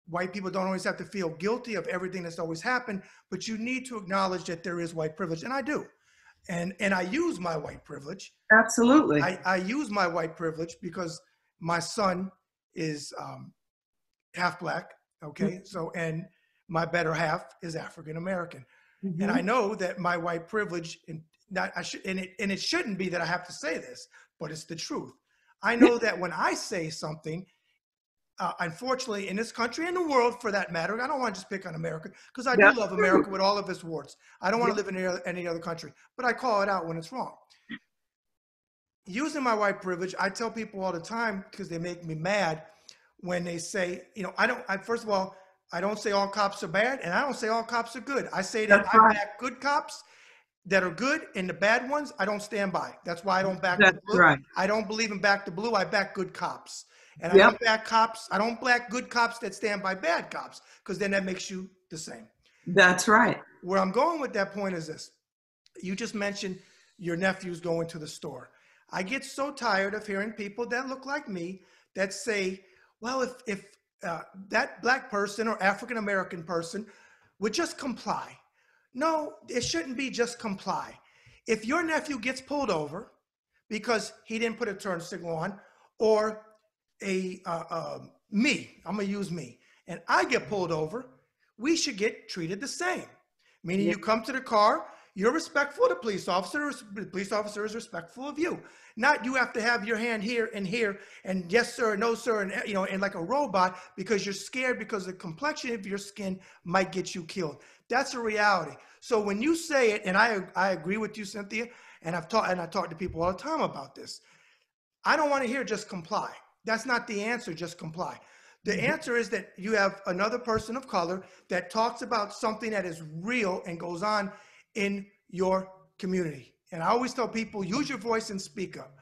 S1: white people don't always have to feel guilty of everything that's always happened, but you need to acknowledge that there is white privilege, and I do, and and I use my white privilege.
S2: Absolutely.
S1: I, I use my white privilege because my son is um, half black. Okay, so and my better half is African American and
S2: Mhm.
S1: I know that my white privilege and not I should and it and it shouldn't be that I have to say this, but it's the truth. I know that when I say something, uh, unfortunately, in this country and the world, for that matter, I don't want to just pick on America because I
S2: Yeah,
S1: do love. America with all of its warts. I don't want to live in any other, any other country, but I call it out when it's wrong. Using my white privilege, I tell people all the time because they make me mad when they say, you know, I don't. I first of all, I don't say all cops are bad, and I don't say all cops are good. I say that
S2: That's
S1: I
S2: right.
S1: back good cops that are good, and the bad ones I don't stand by. That's why I don't back
S2: That's
S1: the blue.
S2: right.
S1: I don't believe in back the blue. I back good cops, and I don't back cops. I don't back good cops that stand by bad cops because then that makes you the same.
S2: That's right.
S1: Where I'm going with that point is this: you just mentioned your nephew's going to the store. I get so tired of hearing people that look like me that say, "Well, if if uh, that black person or African American person would just comply." No, it shouldn't be just comply. If your nephew gets pulled over because he didn't put a turn signal on, or a uh, um, me, I'm gonna use me, and I get pulled over, we should get treated the same. Meaning,
S2: Yeah.
S1: you come to the car, you're respectful of the police officers. the police officer is respectful of you. Not you have to have your hand here and here, and yes sir, no sir, and you know, and like a robot because you're scared because the complexion of your skin might get you killed. That's a reality. So when you say it, and I I agree with you, Cynthia, and I've taught and I talk to people all the time about this. I don't want to hear just comply. That's not the answer, just comply. The
S2: Mhm.
S1: answer is that you have another person of color that talks about something that is real and goes on in your community. And I always tell people use your voice and speak up.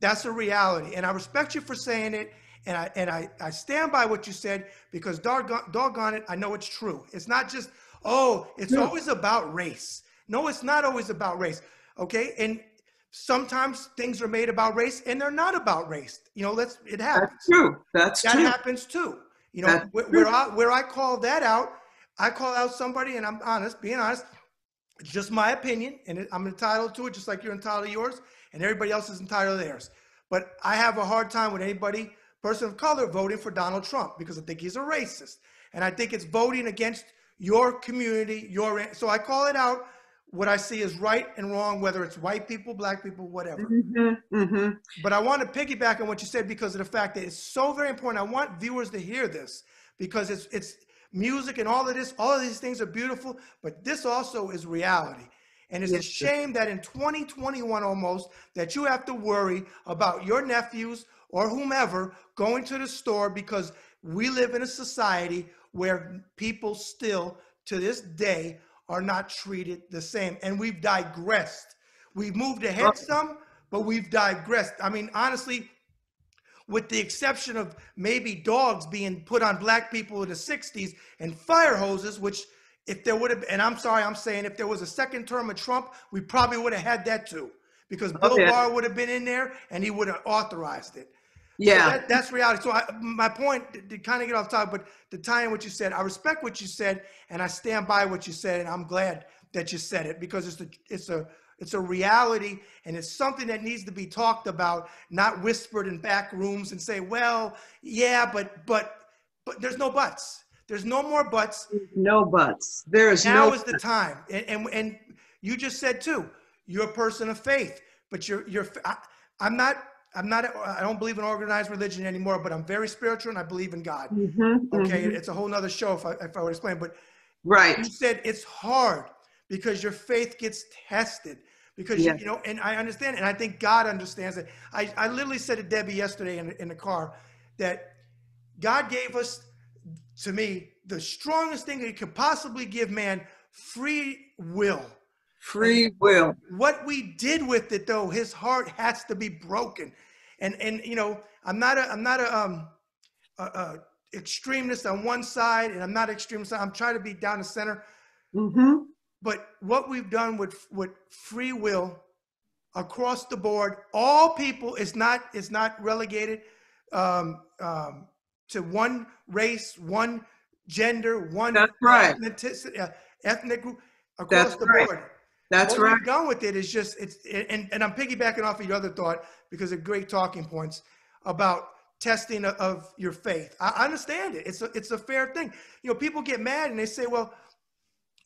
S1: That's a reality. And I respect you for saying it. And I and I, I stand by what you said because doggone, doggone it, I know it's true. It's not just, oh, it's always about race. No, it's not always about race. Okay. And sometimes things are made about race and they're not about race. You know, let's it happens
S2: That's true. That's
S1: that
S2: true.
S1: happens too. You know, where, where I where I call that out, I call out somebody, and I'm honest, being honest. It's just my opinion, and I'm entitled to it, just like you're entitled to yours, and everybody else is entitled to theirs. But I have a hard time with anybody, person of color, voting for Donald Trump because I think he's a racist, and I think it's voting against your community, your. So I call it out. What I see is right and wrong, whether it's white people, black people, whatever.
S2: Mm-hmm, mm-hmm.
S1: But I want to piggyback on what you said because of the fact that it's so very important. I want viewers to hear this because it's it's music and all of this, all of these things are beautiful, but this also is reality. And it's a
S2: Yes, sir.
S1: shame that in 2021 almost that you have to worry about your nephews or whomever going to the store because we live in a society where people still to this day are not treated the same and we've digressed. We've moved ahead some, but we've digressed. I mean, honestly, with the exception of maybe dogs being put on black people in the 60s and fire hoses, which if there would have, and I'm sorry, I'm saying if there was a second term of Trump, we probably would have had that too, because Bill
S2: Okay.
S1: Barr would have been in there and he would have authorized it. So
S2: Yeah.
S1: that, that's reality. So I, my point, to, to kind of get off topic, but to tie in what you said, I respect what you said, and I stand by what you said, and I'm glad that you said it because it's a, it's a, it's a reality, and it's something that needs to be talked about, not whispered in back rooms and say, well, yeah, but, but, but there's no buts. There's no more buts.
S2: No buts. There's
S1: Now
S2: no.
S1: is the time, and, and and you just said too, you're a person of faith, but you're you're. I, I'm not. I'm not. I don't believe in organized religion anymore, but I'm very spiritual and I believe in God.
S2: Mhm,
S1: Okay,
S2: mhm.
S1: it's a whole nother show if I if I would explain. But
S2: Right.
S1: you said it's hard because your faith gets tested because
S2: Yeah.
S1: you, you know, and I understand, and I think God understands it. I I literally said to Debbie yesterday in in the car that God gave us to me the strongest thing that he could possibly give man free will
S2: Free will.
S1: what we did with it though his heart has to be broken and and you know i'm not a i'm not a um a, a extremist on one side and i'm not extremist i'm trying to be down the center
S2: hmm
S1: but what we've done with with free will across the board all people is not is not relegated um, um, to one race one gender one
S2: That's right.
S1: ethnicity, uh, ethnic group across
S2: That's
S1: the
S2: right.
S1: board
S2: That's
S1: what
S2: right.
S1: What we've done with it is just it's and, and I'm piggybacking off of your other thought because of great talking points about testing of, of your faith. I I understand it. It's a it's a fair thing. You know, people get mad and they say, "Well,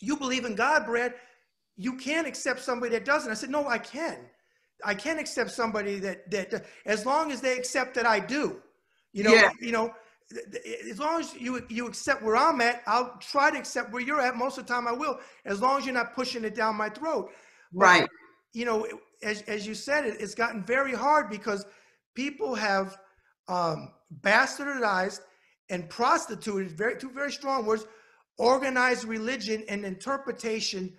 S1: you believe in God, Brad. You can't accept somebody that doesn't." I said, "No, I can. I can accept somebody that that as long as they accept that I do. You know,
S2: Yeah.
S1: you know." As long as you you accept where I'm at, I'll try to accept where you're at. Most of the time, I will. As long as you're not pushing it down my throat But,
S2: Right.
S1: you know, as, as you said, it, it's gotten very hard because people have um, bastardized and prostituted, very two very strong words, organized religion and interpretation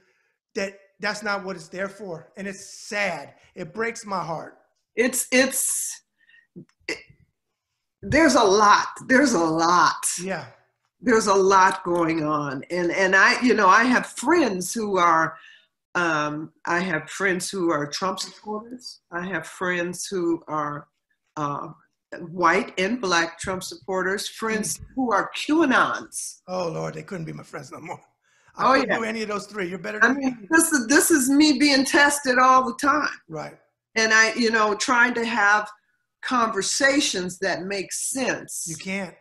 S1: that that's not what it's there for. And it's sad. It breaks my heart.
S2: It's it's. It, there's a lot. There's a lot.
S1: Yeah.
S2: there's a lot going on and and i you know i have friends who are um, i have friends who are trump supporters i have friends who are uh, white and black trump supporters friends who are qanons
S1: Oh Lord, they couldn't be my friends no more.
S2: Oh,
S1: I couldn't
S2: yeah.
S1: do any of those three. You're better
S2: i
S1: than me.
S2: mean this is this is me being tested all the time
S1: Right.
S2: and i you know trying to have conversations that make sense
S1: You can't.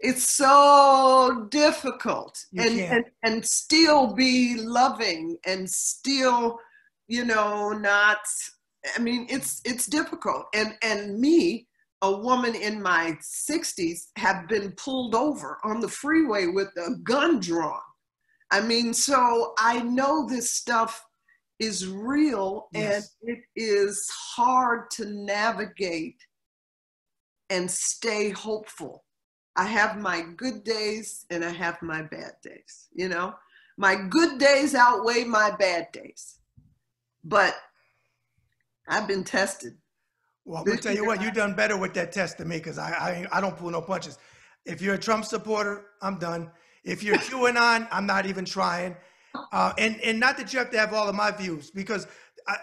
S2: it's so difficult
S1: You
S2: and,
S1: can't.
S2: and and still be loving and still you know not i mean it's it's difficult and and me a woman in my 60s have been pulled over on the freeway with a gun drawn i mean so i know this stuff is real
S1: Yes.
S2: and it is hard to navigate and stay hopeful I have my good days and I have my bad days. You know, my good days outweigh my bad days. But I've been tested.
S1: Well, I'm gonna tell you what, you've done better with that test than me because I, I I don't pull no punches. If you're a Trump supporter, I'm done. If you're QAnon, I'm not even trying. Uh, and and not that you have to have all of my views because, I,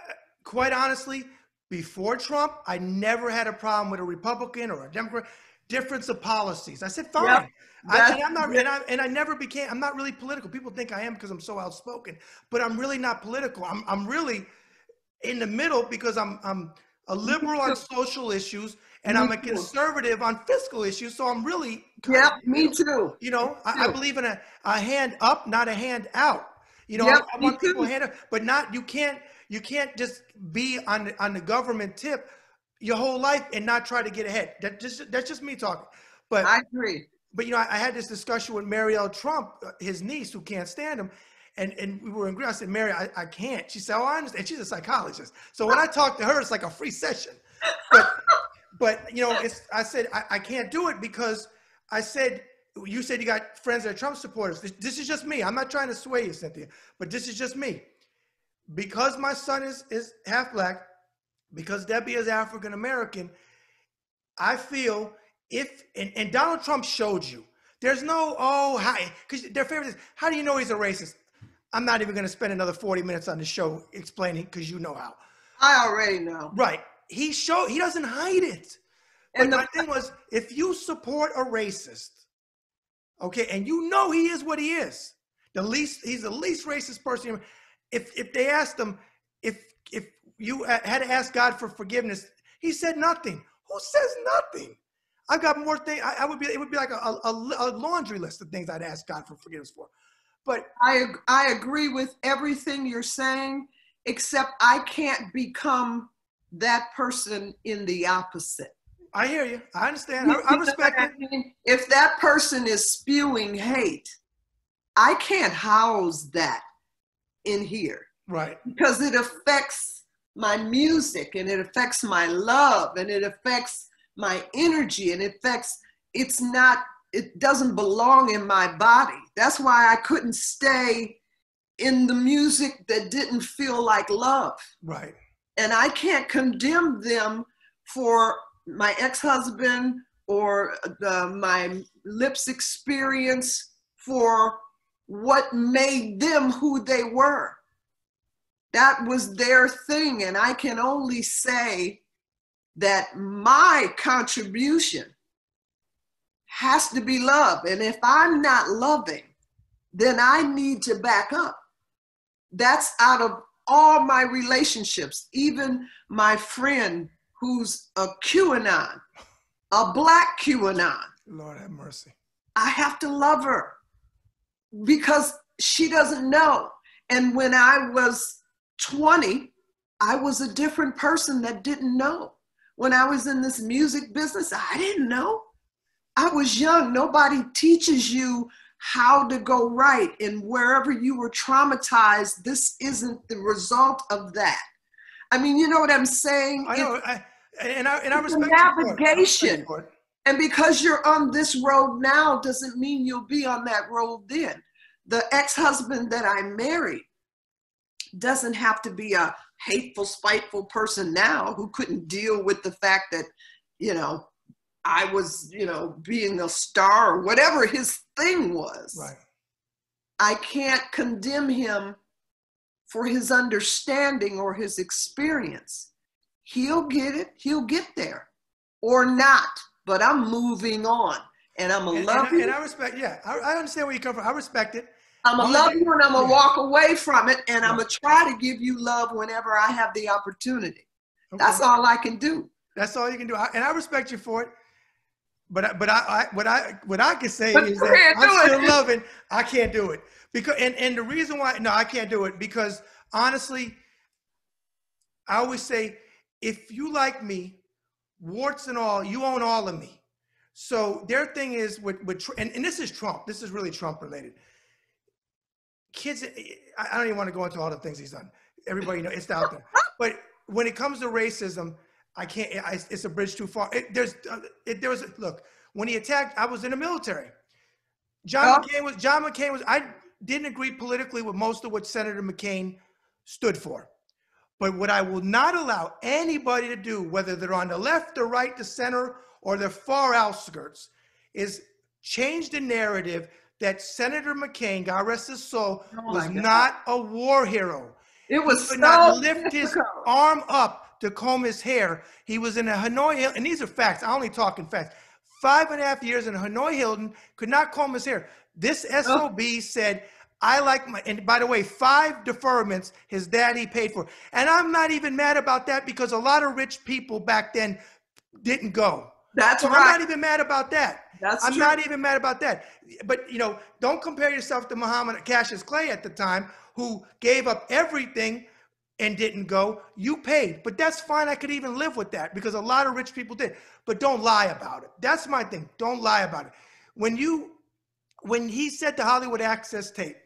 S1: quite honestly, before Trump, I never had a problem with a Republican or a Democrat. Difference of policies. I said fine.
S2: Yep.
S1: I, and, I'm not, and I, and I never became. I'm not really political. People think I am because I'm so outspoken, but I'm really not political. I'm, I'm really in the middle because I'm, I'm a liberal on social issues and
S2: Me
S1: I'm a
S2: too.
S1: conservative on fiscal issues. So I'm really,
S2: Yep,
S1: of-
S2: me too.
S1: you know, I, I believe in a, a hand up, not a hand out. You know,
S2: Yep,
S1: I, I want people hand up, but not you can't you can't just be on the, on the government tip your whole life and not try to get ahead. That just that's just me talking. But
S2: I agree.
S1: but you know, I, I had this discussion with Mary L. Trump, uh, his niece, who can't stand him, and and we were in agreement. I said, Mary, I, I can't. She said, Oh, I understand. She's a psychologist, so when I talk to her, it's like a free session. But but you know, it's I said I, I can't do it because I said you said you got friends that are Trump supporters. This, this is just me. I'm not trying to sway you, Cynthia, but this is just me. Because my son is is half black, because Debbie is African American, I feel if and, and Donald Trump showed you there's no oh hi because their favorite is how do you know he's a racist? I'm not even going to spend another 40 minutes on the show explaining because you know how.
S2: I already know.
S1: Right. He show he doesn't hide it.
S2: And
S1: But
S2: the,
S1: my thing was, if you support a racist, okay, and you know he is what he is, the least he's the least racist person. If if they asked him if if you had to ask God for forgiveness, he said nothing. Who says nothing? I've got more things. I, I would be. It would be like a, a, a laundry list of things I'd ask God for forgiveness for. But
S2: I I agree with everything you're saying, except I can't become that person in the opposite.
S1: I hear you. I understand. I, I respect.
S2: I mean, if that person is spewing hate, I can't house that in here
S1: Right.
S2: because it affects my music and it affects my love and it affects my energy and it affects it's not it doesn't belong in my body that's why i couldn't stay in the music that didn't feel like love
S1: Right.
S2: and I can't condemn them for my ex-husband or the, my Lipps experience for what made them who they were. That was their thing, and I can only say that my contribution has to be love. And if I'm not loving, then I need to back up. That's out of all my relationships, even my friend who's a QAnon, a black QAnon.
S1: Lord have mercy.
S2: I have to love her because she doesn't know. And when I was 20, I was a different person that didn't know. When I was in this music business, I didn't know. I was young. Nobody teaches you how to go right. And wherever you were traumatized, this isn't the result of that. I mean, you know what I'm saying?
S1: I know. I, and I and I respect you. I respect
S2: navigation.
S1: it.
S2: And because you're on this road now doesn't mean you'll be on that road then. The ex husband that I married doesn't have to be a hateful, spiteful person now who couldn't deal with the fact that, you know, I was, you know, being a star or whatever his thing was.
S1: Right.
S2: I can't condemn him for his understanding or his experience. He'll get it, he'll get there or not, but I'm moving on and I'm
S1: And,
S2: a
S1: and,
S2: love
S1: I,
S2: you.
S1: and I respect. Yeah, I, I understand where you come from. I respect it.
S2: I'm gonna love you and I'm gonna
S1: yeah.
S2: walk away from it and I'm gonna try to give you love whenever I have the opportunity.
S1: Okay.
S2: That's all I can do.
S1: That's all you can do, and I respect you for it. But I- but I, I what I what I can say
S2: But
S1: is that I'm
S2: it.
S1: still loving. I can't do it because and and the reason why no I can't do it because honestly, I always say if you like me, warts and all, you own all of me. So their thing is with with and, and this is Trump. This is really Trump related. Kids, I I don't even want to go into all the things he's done. Everybody know it's out there. But when it comes to racism, I can't. I, it's a bridge too far. It, there's, uh, it, there was. Look, when he attacked, I was in the military. John
S2: Oh.
S1: McCain was. John McCain was. I didn't agree politically with most of what Senator McCain stood for. But what I will not allow anybody to do, whether they're on the left, the right, the center, or the far outskirts, is change the narrative that Senator McCain, God rest his soul,
S2: Oh
S1: was
S2: God.
S1: not a war hero.
S2: It was
S1: He could
S2: so
S1: not lift his arm up to comb his hair. He was in a Hanoi Hilton, and these are facts. I only talking facts. Five and a half years in a Hanoi Hilton, could not comb his hair. This oh. SOB said, I like my, and by the way, five deferments his daddy paid for. And I'm not even mad about that because a lot of rich people back then didn't go.
S2: That's
S1: So I'm not even mad about that.
S2: That's
S1: I'm
S2: true.
S1: not even mad about that. But you know, don't compare yourself to Muhammad Cassius Clay at the time, who gave up everything and didn't go. You paid, but that's fine. I could even live with that because a lot of rich people did. But don't lie about it. That's my thing. Don't lie about it. When you, when he said the Hollywood Access tape,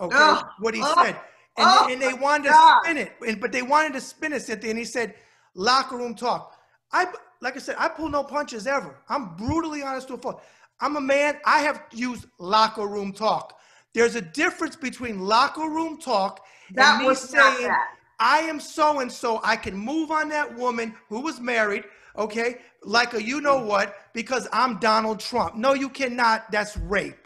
S1: okay,
S2: Oh,
S1: what he
S2: oh,
S1: said, and,
S2: oh
S1: and they wanted to spin it, and, but they wanted to spin it, Cynthia, and he said, locker room talk. I, like I said, I pull no punches ever. I'm brutally honest to a fault. I'm a man. I have used locker room talk. There's a difference between locker room talk
S2: That
S1: and
S2: was
S1: saying,
S2: that.
S1: I am so and so. I can move on that woman who was married, okay, like a you know what, because I'm Donald Trump. No, you cannot. That's rape.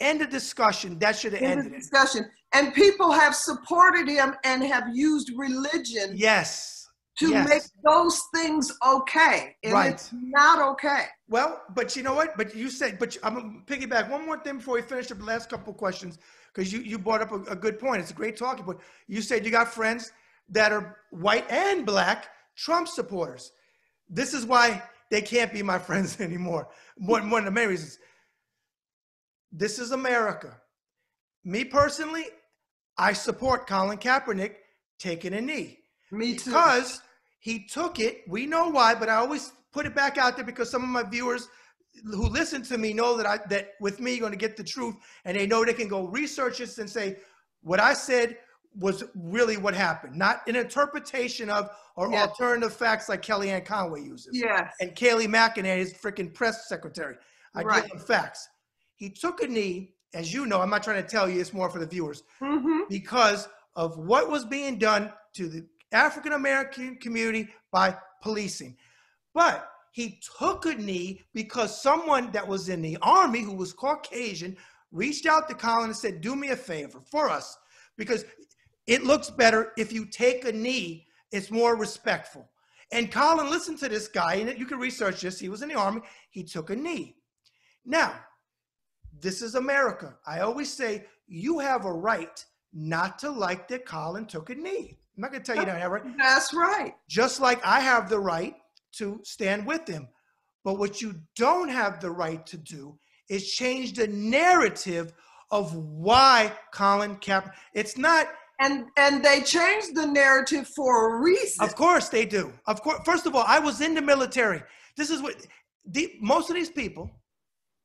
S1: End of discussion. That should have ended it.
S2: discussion. And people have supported him and have used religion
S1: Yes.
S2: to
S1: yes.
S2: make those things okay. And
S1: Right.
S2: it's not okay.
S1: Well, but you know what? But you said, but I'm gonna piggyback one more thing before we finish up the last couple questions, because you, you brought up a, a good point. It's a great talking point. You said you got friends that are white and black Trump supporters. This is why they can't be my friends anymore. One, one of the main reasons. This is America. Me personally, I support Colin Kaepernick taking a knee
S2: Me too.
S1: because he took it. We know why, but I always put it back out there because some of my viewers who listen to me know that I that with me going to get the truth, and they know they can go research this and say what I said was really what happened, not an interpretation of or
S2: Yes.
S1: alternative facts like Kellyanne Conway uses
S2: yes.
S1: and Kayleigh McEnany, his freaking press secretary. I
S2: Right.
S1: deal in facts. He took a knee, as you know. I'm not trying to tell you; it's more for the viewers
S2: hmm
S1: because of what was being done to the African American community by policing. But he took a knee because someone that was in the army who was Caucasian reached out to Colin and said, Do me a favor for us because it looks better if you take a knee, it's more respectful. And Colin listened to this guy, and you can research this. He was in the army, he took a knee. Now, this is America. I always say you have a right not to like that Colin took a knee. I'm not going to tell you that, I have a right.
S2: That's right.
S1: Just like I have the right to stand with him. But what you don't have the right to do is change the narrative of why Colin Kaepernick. It's not.
S2: And and they changed the narrative for a reason.
S1: Of course they do. Of course. First of all, I was in the military. This is what the, most of these people,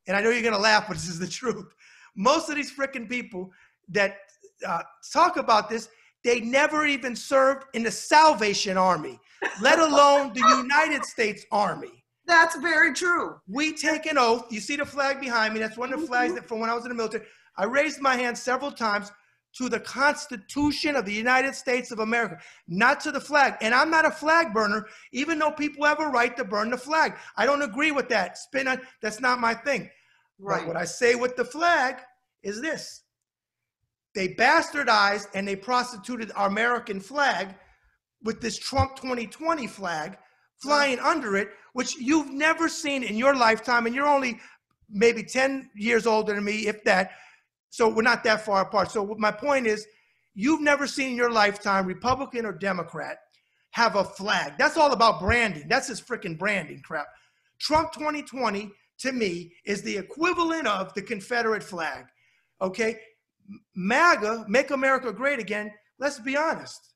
S1: and I know you're gonna laugh, but this is the truth. Most of these freaking people that uh, talk about this, they never even served in the Salvation Army, let alone the United States Army.
S2: That's very true.
S1: We take an oath. You see the flag behind me. That's one of the flags mm-hmm. that from when I was in the military. I raised my hand several times to the Constitution of the United States of America, not to the flag. And I'm not a flag burner, even though people have a right to burn the flag. I don't agree with that. Spin on that's not my thing.
S2: Right.
S1: But what I say with the flag is this. They bastardized and they prostituted our American flag with this Trump 2020 flag flying under it, which you've never seen in your lifetime, and you're only maybe 10 years older than me, if that. So we're not that far apart. So my point is, you've never seen in your lifetime, Republican or Democrat, have a flag. That's all about branding. That's his freaking branding crap. Trump 2020 to me is the equivalent of the Confederate flag. Okay? MAGA, Make America Great Again, let's be honest.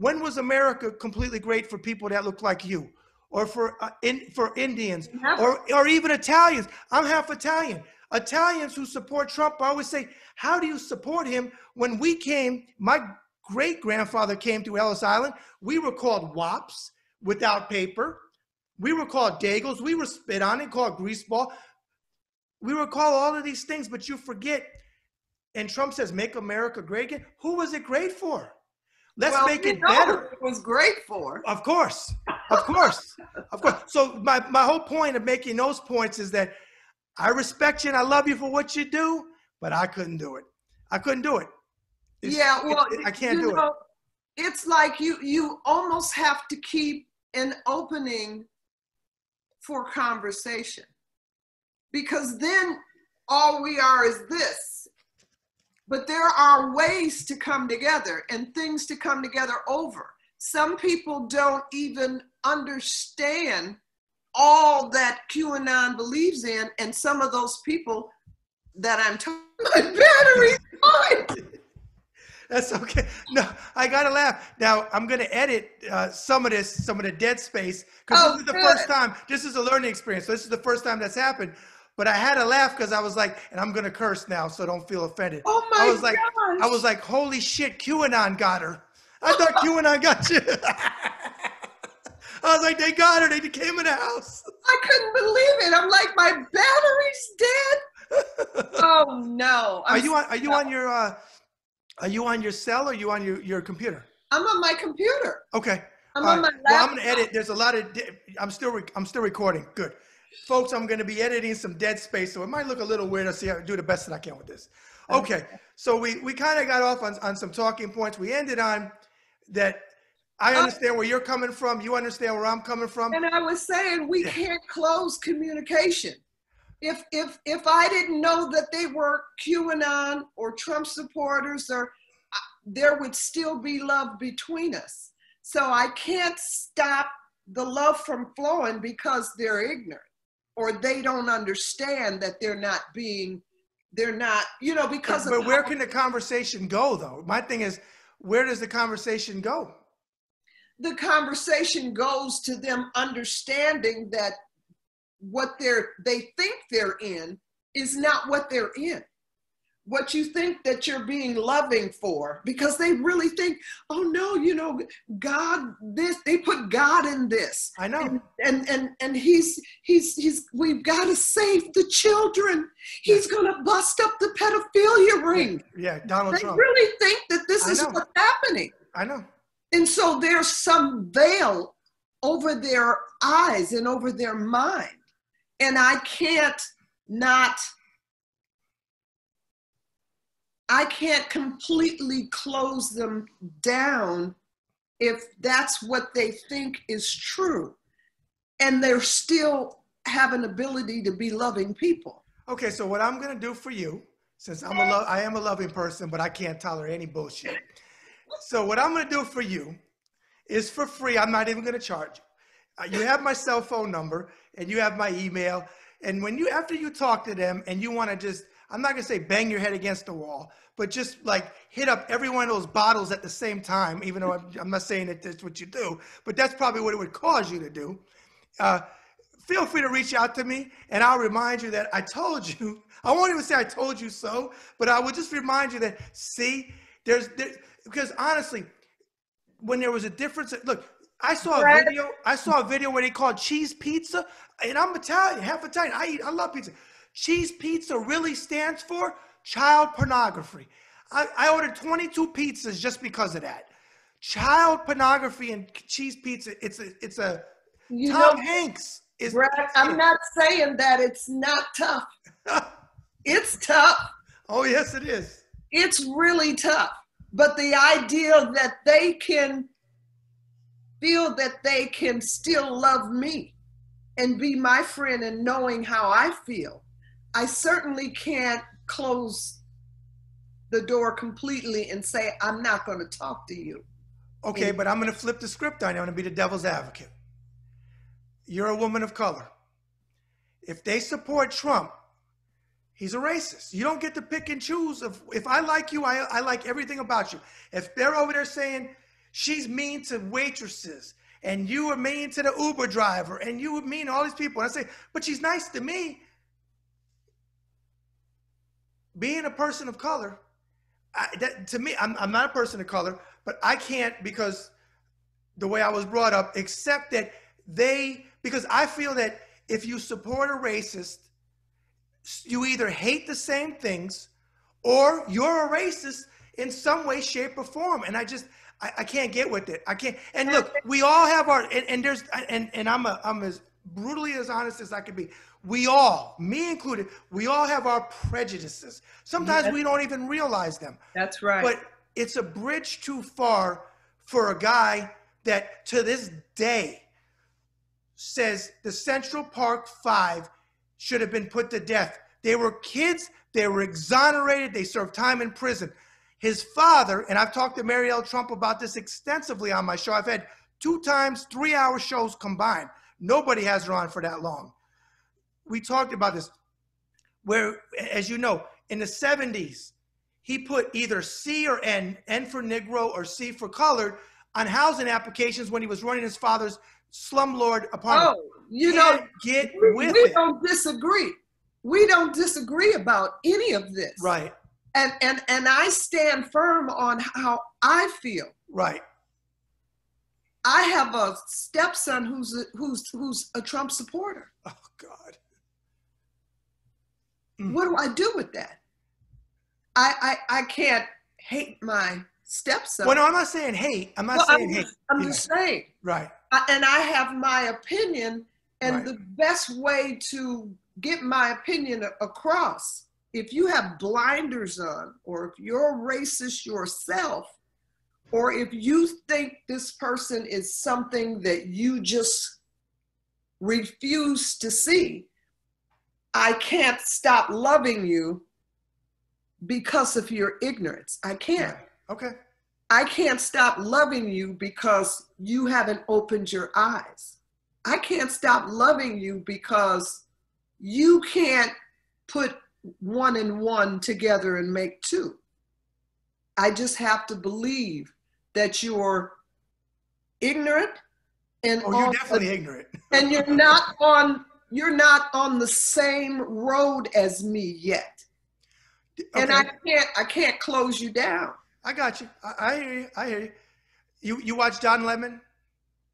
S1: When was America completely great for people that look like you? Or for uh, in, for Indians or or even Italians. I'm half Italian. Italians who support Trump I always say, how do you support him? When we came, my great grandfather came to Ellis Island. We were called wops without paper. We were called dagels. We were spit on and called greaseball. We were called all of these things, but you forget. And Trump says, "Make America great again." Who was it great for? Let's
S2: Well,
S1: make it
S2: know
S1: better.
S2: It was great for.
S1: Of course, of course, of course. So my my whole point of making those points is that I respect you and I love you for what you do, but I couldn't do it. I couldn't do it. It's-
S2: yeah, well,
S1: it- I can't do it.
S2: It's like you you almost have to keep an opening for conversation because then all we are is this. But there are ways to come together and things to come together over. Some people don't even understand all that QAnon believes in, and some of those people that I'm talking, my battery's fine.
S1: That's okay. No, I gotta laugh. Now I'm gonna edit uh, some of this, some of the dead space, because
S2: Oh,
S1: this is the
S2: good.
S1: first time. This is a learning experience. So this is the first time that's happened. But I had to laugh because I was like, and I'm gonna curse now, so don't feel offended.
S2: Oh my
S1: I was like,
S2: gosh.
S1: I was like, holy shit, QAnon got her. I thought QAnon got you. I was like, they got her. They came in the house.
S2: I couldn't believe it. I'm like, my battery's dead. Oh no.
S1: Are
S2: I'm
S1: you on? Are you on your? Uh, are you on your cell or are you on your your computer?
S2: I'm on my computer.
S1: Okay.
S2: I'm
S1: All
S2: on my
S1: laptop. Well, I'm gonna edit. There's a lot of. di- I'm still. I'm still recording. Good, folks. I'm gonna be editing some dead space, so it might look a little weird. I'll see how to do the best that I can with this. Okay. So we we kind of got off on on some talking points. We ended on that. I
S2: Oh.
S1: understand where you're coming from. You understand where I'm coming from.
S2: And I was saying we can't close communication. If if if I didn't know that they were QAnon or Trump supporters, or uh, there would still be love between us. So I can't stop the love from flowing because they're ignorant or they don't understand that they're not being, they're not, you know, because
S1: But,
S2: of
S1: but where can the conversation go, though? My thing is, where does the conversation go?
S2: the conversation goes to them understanding that what they're they think they're in is not what they're in what you think that you're being loving for because they really think oh no you know god this they put god in this
S1: I know.
S2: and and and, and he's he's he's we've got to save the children he's gonna bust up the pedophilia ring
S1: Yeah, Donald
S2: they
S1: Trump.
S2: really think that this
S1: I
S2: is
S1: know.
S2: what's happening
S1: I know.
S2: and so there's some veil over their eyes and over their mind. And I can't not, I can't completely close them down if that's what they think is true. And they're still have an ability to be loving people.
S1: Okay, so what I'm gonna do for you, since I'm a lo- I am a loving person, but I can't tolerate any bullshit. So what I'm gonna do for you is for free. I'm not even gonna charge you. Uh, you have my cell phone number and you have my email. And when you after you talk to them and you want to just, I'm not gonna say bang your head against the wall, but just like hit up every one of those bottles at the same time. Even though I'm, I'm not saying that that's what you do, but that's probably what it would cause you to do. Uh, feel free to reach out to me and I'll remind you that I told you. I won't even say I told you so, but I will just remind you that see, there's there, because honestly, when there was a difference, look, I saw a video. I saw a video where they called cheese pizza, and I'm Italian, half Italian. I eat, I love pizza. Cheese pizza really stands for child pornography. I, I ordered 22 pizzas just because of that. Child pornography and cheese pizza. It's a, it's a
S2: You
S1: Tom
S2: know,
S1: Hanks is.
S2: Brad, I'm not saying that it's not tough. It's tough.
S1: oh yes, it is.
S2: it's really tough. But the idea that they can feel that they can still love me and be my friend and knowing how I feel, I certainly can't close the door completely and say, I'm not going to talk to you.
S1: Okay, but I'm going to flip the script on you. I'm going to be the devil's advocate. You're a woman of color. If they support Trump, he's a racist. You don't get to pick and choose. If, if I like you, I, I like everything about you. If they're over there saying she's mean to waitresses and you are mean to the Uber driver and you are mean to all these people, and I say, but she's nice to me. Being a person of color, I, that, to me, I'm, I'm not a person of color, but I can't because the way I was brought up, accept that they, because I feel that if you support a racist, you either hate the same things or you're a racist in some way, shape, or form. And I just, I, I can't get with it. I can't. And look, we all have our, and, and there's, and, and I'm, a, I'm as brutally as honest as I can be. We all, me included, we all have our prejudices. Sometimes
S2: Yes.
S1: we don't even realize them.
S2: That's right.
S1: But it's a bridge too far for a guy that to this day says the Central Park Five should have been put to death. They were kids, they were exonerated, they served time in prison. His father, and I've talked to Mary L. Trump about this extensively on my show. I've had two times three hour shows combined. Nobody has her on for that long. We talked about this, where, as you know, in the 70s, he put either C or N, N for Negro or C for colored, on housing applications when he was running his father's slumlord apartment.
S2: oh, you know,
S1: Can't get
S2: we,
S1: with
S2: we
S1: it.
S2: don't disagree. We don't disagree about any of this.
S1: Right,
S2: And, and, and I stand firm on how I feel.
S1: right.
S2: I have a stepson who's a, who's who's a Trump supporter.
S1: Oh God. Mm.
S2: What do I do with that? I I, I can't hate my stepson.
S1: Well, no, I'm not saying hate. I'm not
S2: Well,
S1: saying
S2: I'm,
S1: hate.
S2: I'm
S1: Yeah.
S2: just saying.
S1: Right.
S2: I- and I have my opinion, and
S1: Right.
S2: the best way to get my opinion across, if you have blinders on, or if you're racist yourself, or if you think this person is something that you just refuse to see, I can't stop loving you because of your ignorance. I can't.
S1: Right. Okay.
S2: I can't stop loving you because you haven't opened your eyes. I can't stop loving you because you can't put one and one together and make two. I just have to believe that you're ignorant and
S1: Oh, you're definitely ignorant.
S2: and you're not on you're not on the same road as me yet. And I can't I can't close you down.
S1: I got you. I, I hear you. I hear you. You you watch Don Lemon?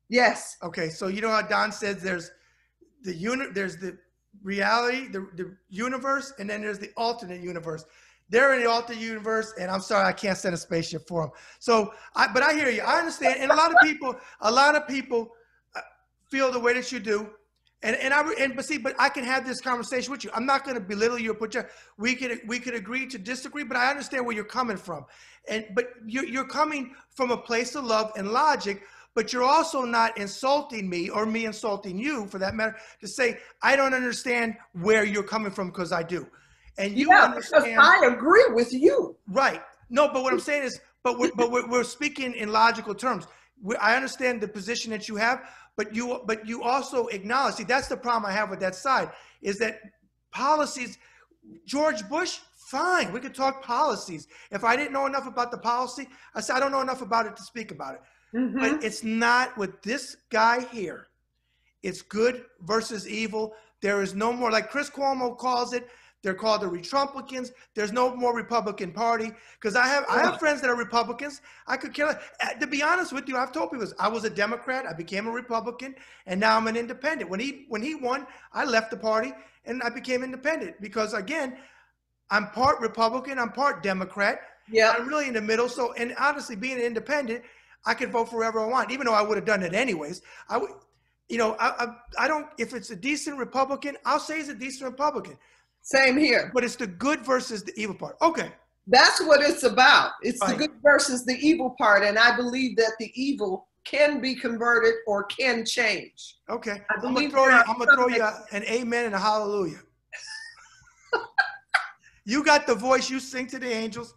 S2: Yes.
S1: Okay, so you know how Don says there's the unit, there's the reality, the, the universe, and then there's the alternate universe. They're in the alternate universe, and I'm sorry I can't send a spaceship for them. So, I, but I hear you. I understand, and a lot of people, a lot of people uh, feel the way that you do, and and I and but see, but I can have this conversation with you. I'm not going to belittle you or put you. We could we could agree to disagree, but I understand where you're coming from, and but you're you're coming from a place of love and logic but you're also not insulting me or me insulting you for that matter to say I don't understand where you're coming from because I do. And you
S2: yeah,
S1: understand
S2: I agree with you.
S1: right. No, but what I'm saying is but we're, but we're, we're speaking in logical terms. we I understand the position that you have, but you but you also acknowledge. See, that's the problem I have with that side is that policies. George Bush, fine, we could talk policies. If I didn't know enough about the policy, I said I don't know enough about it to speak about it.
S2: Mhm.
S1: But it's not with this guy here. It's good versus evil. There is no more, like Chris Cuomo calls it. They're called the Retrumplicans. There's no more Republican Party because I have I have friends that are Republicans. I could care. less. Uh, To be honest with you, I've told people this. I was a Democrat. I became a Republican, and now I'm an independent. When he when he won, I left the party and I became independent because again, I'm part Republican. I'm part Democrat.
S2: yeah.
S1: I'm really in the middle. So, and honestly, being an independent, I could vote for whoever I want, even though I would have done it anyways. I would, you know, I, I, I don't. If it's a decent Republican, I'll say it's a decent Republican.
S2: Same here.
S1: But it's the good versus the evil part. Okay,
S2: That's what it's about. It's
S1: Right.
S2: the good versus the evil part. And I believe that the evil can be converted or can change.
S1: okay.
S2: I
S1: I'm gonna throw you. I'm gonna throw you an amen and a hallelujah. you got the voice. You sing to the angels,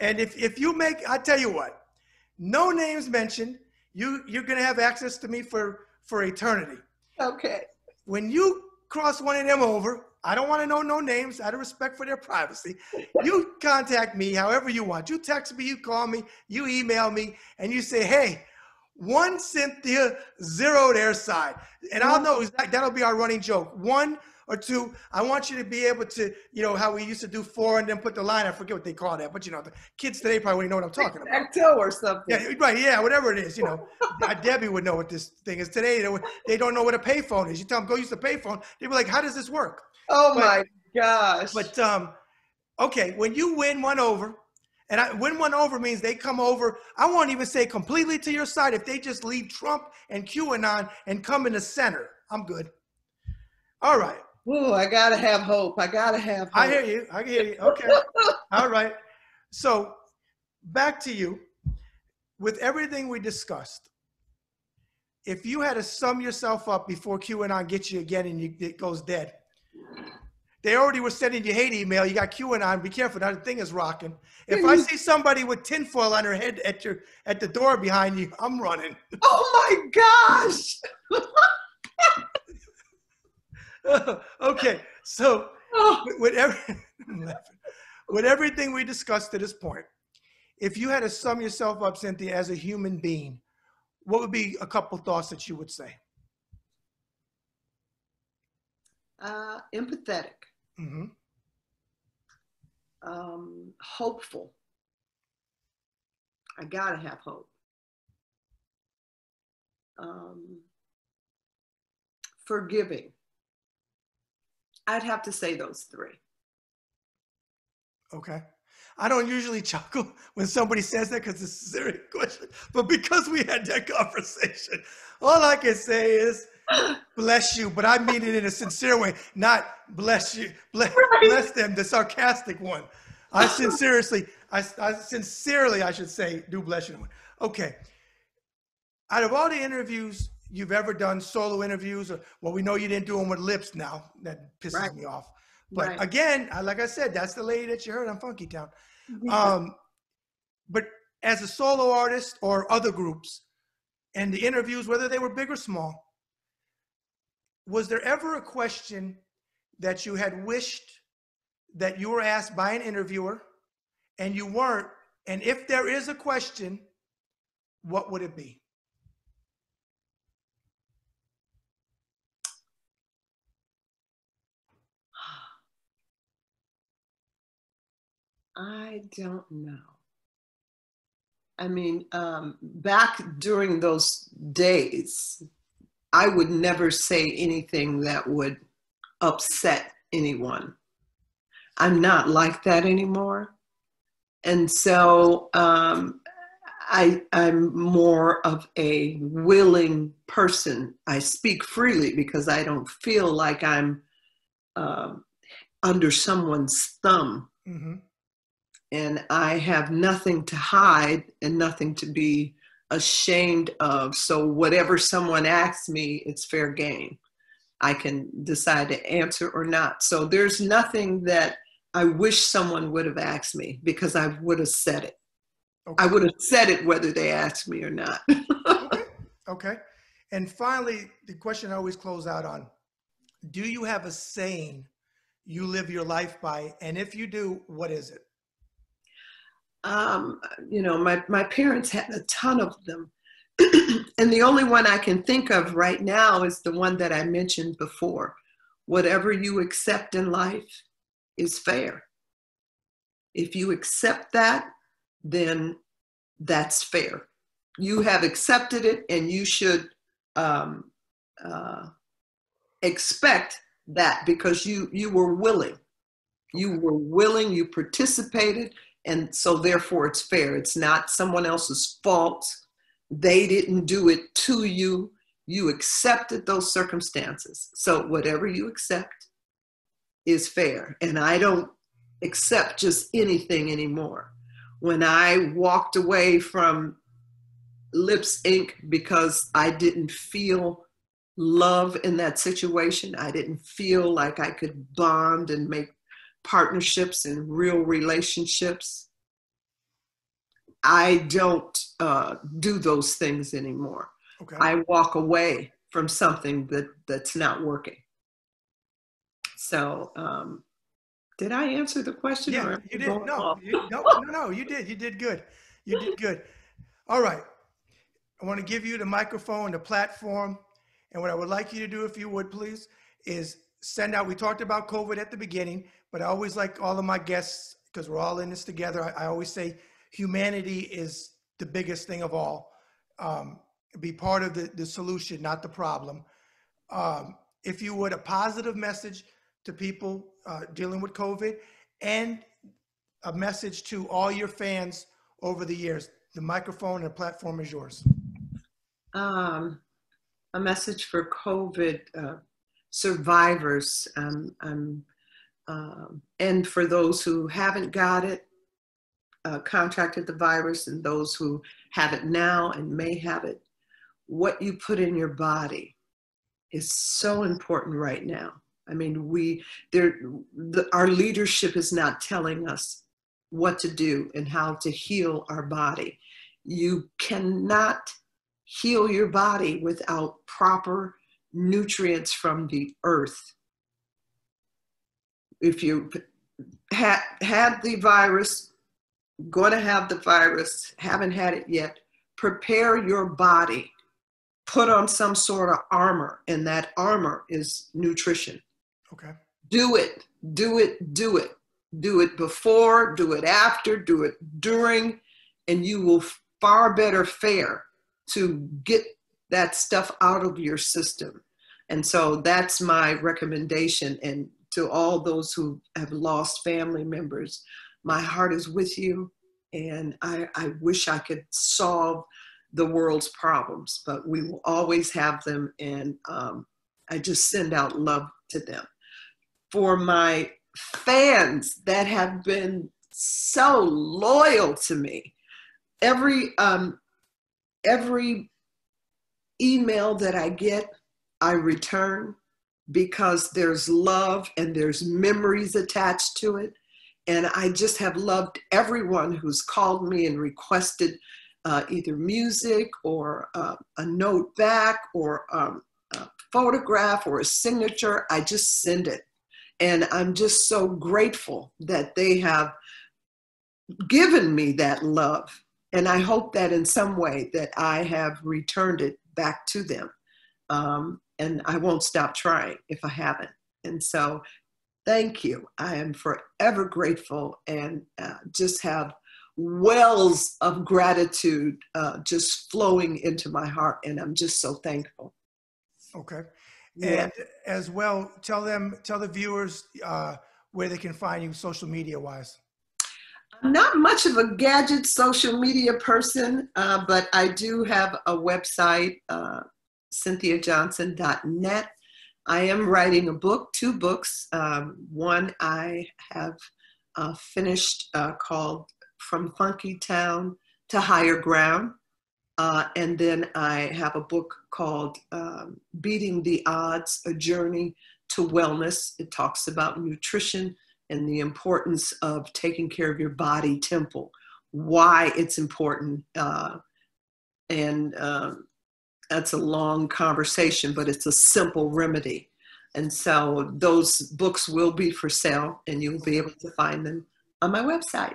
S1: and if if you make, I tell you what, no names mentioned. You you're gonna have access to me for for eternity.
S2: Okay.
S1: when you cross one of them over, I don't want to know no names out of respect for their privacy. You contact me however you want. You text me, you call me, you email me, and you say, hey, one Cynthia, zero their side. And I'll know that that'll be our running joke. One or two, I want you to be able to, you know, how we used to do four and then put the line. I forget what they call that, but you know, the kids today probably know what I'm talking about.
S2: Tic-tac-toe or something.
S1: Yeah, right. Yeah, whatever it is, you know. Uh, Debbie would know what this thing is. Today, they, don't know what a payphone is. You tell them go use the payphone. They be like, "How does this work?"
S2: Oh
S1: But-
S2: my gosh.
S1: But um, okay, when you win one over, and I, win one over means they come over. I won't even say completely to your side. If they just leave Trump and QAnon and come in the center, I'm good. All right,
S2: Ooh, I gotta have hope. I gotta have hope.
S1: I hear you. I hear you. Okay. All right. So back to you. With everything we discussed, if you had to sum yourself up before QAnon gets you again and you, it goes dead, they already were sending you hate email. You got QAnon. Be careful. Now the thing is rocking. If I see somebody with tinfoil on their head at your at the door behind you, I'm running.
S2: Oh my gosh.
S1: okay. So
S2: Oh,
S1: with, with every, I'm laughing. with everything we discussed to this point, if you had to sum yourself up, Cynthia, as a human being, what would be a couple thoughts that you would say?
S2: uh, empathetic,
S1: hmm
S2: um, hopeful. I gotta have hope. Um, forgiving. I'd have to say those three.
S1: Okay. I don't usually chuckle when somebody says that because it's a serious question, but because we had that conversation, all I can say is bless you, but I mean it in a sincere way, not bless you, bless, bless them, the sarcastic one. I sincerely, I, I sincerely, I should say, do bless you. Okay. Out of all the interviews you've ever done, solo interviews, or well, we know you didn't do them with Lipps now. That pisses right. me off. But right. again, like I said, that's the lady that you heard on Funkytown. Um, but as a solo artist or other groups, and the interviews, whether they were big or small, was there ever a question that you had wished that you were asked by an interviewer and you weren't? And if there is a question, what would it be?
S2: I don't know. I mean, um, back during those days, I would never say anything that would upset anyone. I'm not like that anymore. And so um, I, I'm more of a willing person. I speak freely because I don't feel like I'm um, under someone's thumb. Mm-hmm. And I have nothing to hide and nothing to be ashamed of. So whatever someone asks me, it's fair game. I can decide to answer or not. So there's nothing that I wish someone would have asked me because I would have said it. Okay. I would have said it whether they asked me or not.
S1: okay. Okay. And finally, the question I always close out on Do you have a saying you live your life by? And if you do, what is it?
S2: Um, you know, my, my parents had a ton of them. and the only one I can think of right now is the one that I mentioned before. Whatever you accept in life is fair. If you accept that, then that's fair. You have accepted it, and you should um, uh, expect that because you you were willing. You were willing. You participated and so therefore it's fair. It's not someone else's fault. They didn't do it to you. You accepted those circumstances. So whatever you accept is fair. And i don't accept just anything anymore. When i walked away from Lipps Inc. because i didn't feel love in that situation i didn't feel like i could bond and make partnerships and real relationships. I don't uh, do those things anymore. Okay. I walk away from something that that's not working. So, um, did I answer the question?
S1: Yeah, you did. No, you, no, no, no, you did. You did good. You did good. All right. I want to give you the microphone, the platform, and what I would like you to do, if you would please, is send out. We talked about COVID at the beginning, but I always like all of my guests because we're all in this together. I, I, always say humanity is the biggest thing of all. Um, be part of the, the solution, not the problem. Um, if you would, a positive message to people uh, dealing with COVID and a message to all your fans over the years. The microphone and platform is yours.
S2: Um, a message for COVID uh, survivors. Um, um, and for those who haven't got it, uh, contracted the virus, and those who have it now and may have it, what you put in your body is so important right now. I mean, we there, the, our leadership is not telling us what to do and how to heal our body. You cannot heal your body without proper nutrients from the earth if you had had the virus, going to have the virus, haven't had it yet, prepare your body. Put on some sort of armor, and that armor is nutrition.
S1: Okay.
S2: Do it, do it, do it. Do it before, do it after, do it during, and you will far better fare to get that stuff out of your system. And so that's my recommendation. And to all those who have lost family members. my heart is with you. And I, I wish I could solve the world's problems, but we will always have them. And um, I just send out love to them. For my fans that have been so loyal to me, every um, every email that I get, I return because there's love and there's memories attached to it. And I just have loved everyone who's called me and requested uh, either music or uh, a note back or um, a photograph or a signature. I just send it. And I'm just so grateful that they have given me that love. And I hope that in some way that I have returned it back to them. Um, and I won't stop trying if I haven't. And so, thank you. I am forever grateful and uh, just have wells of gratitude uh, just flowing into my heart. And I'm just so thankful.
S1: Okay. Yeah. And as well, tell them, tell the viewers uh, where they can find you social media wise.
S2: Not much of a gadget social media person, uh, but I do have a website, uh, cynthiajohnson.net. I am writing a book, two books. Um, one I have uh, finished uh, called From Funkytown to Higher Ground. Uh, and then I have a book called um, Beating the Odds A Journey to Wellness. It talks about nutrition and the importance of taking care of your body temple, why it's important. Uh, and um, that's a long conversation, but it's a simple remedy. And so those books will be for sale and you'll be able to find them on my website.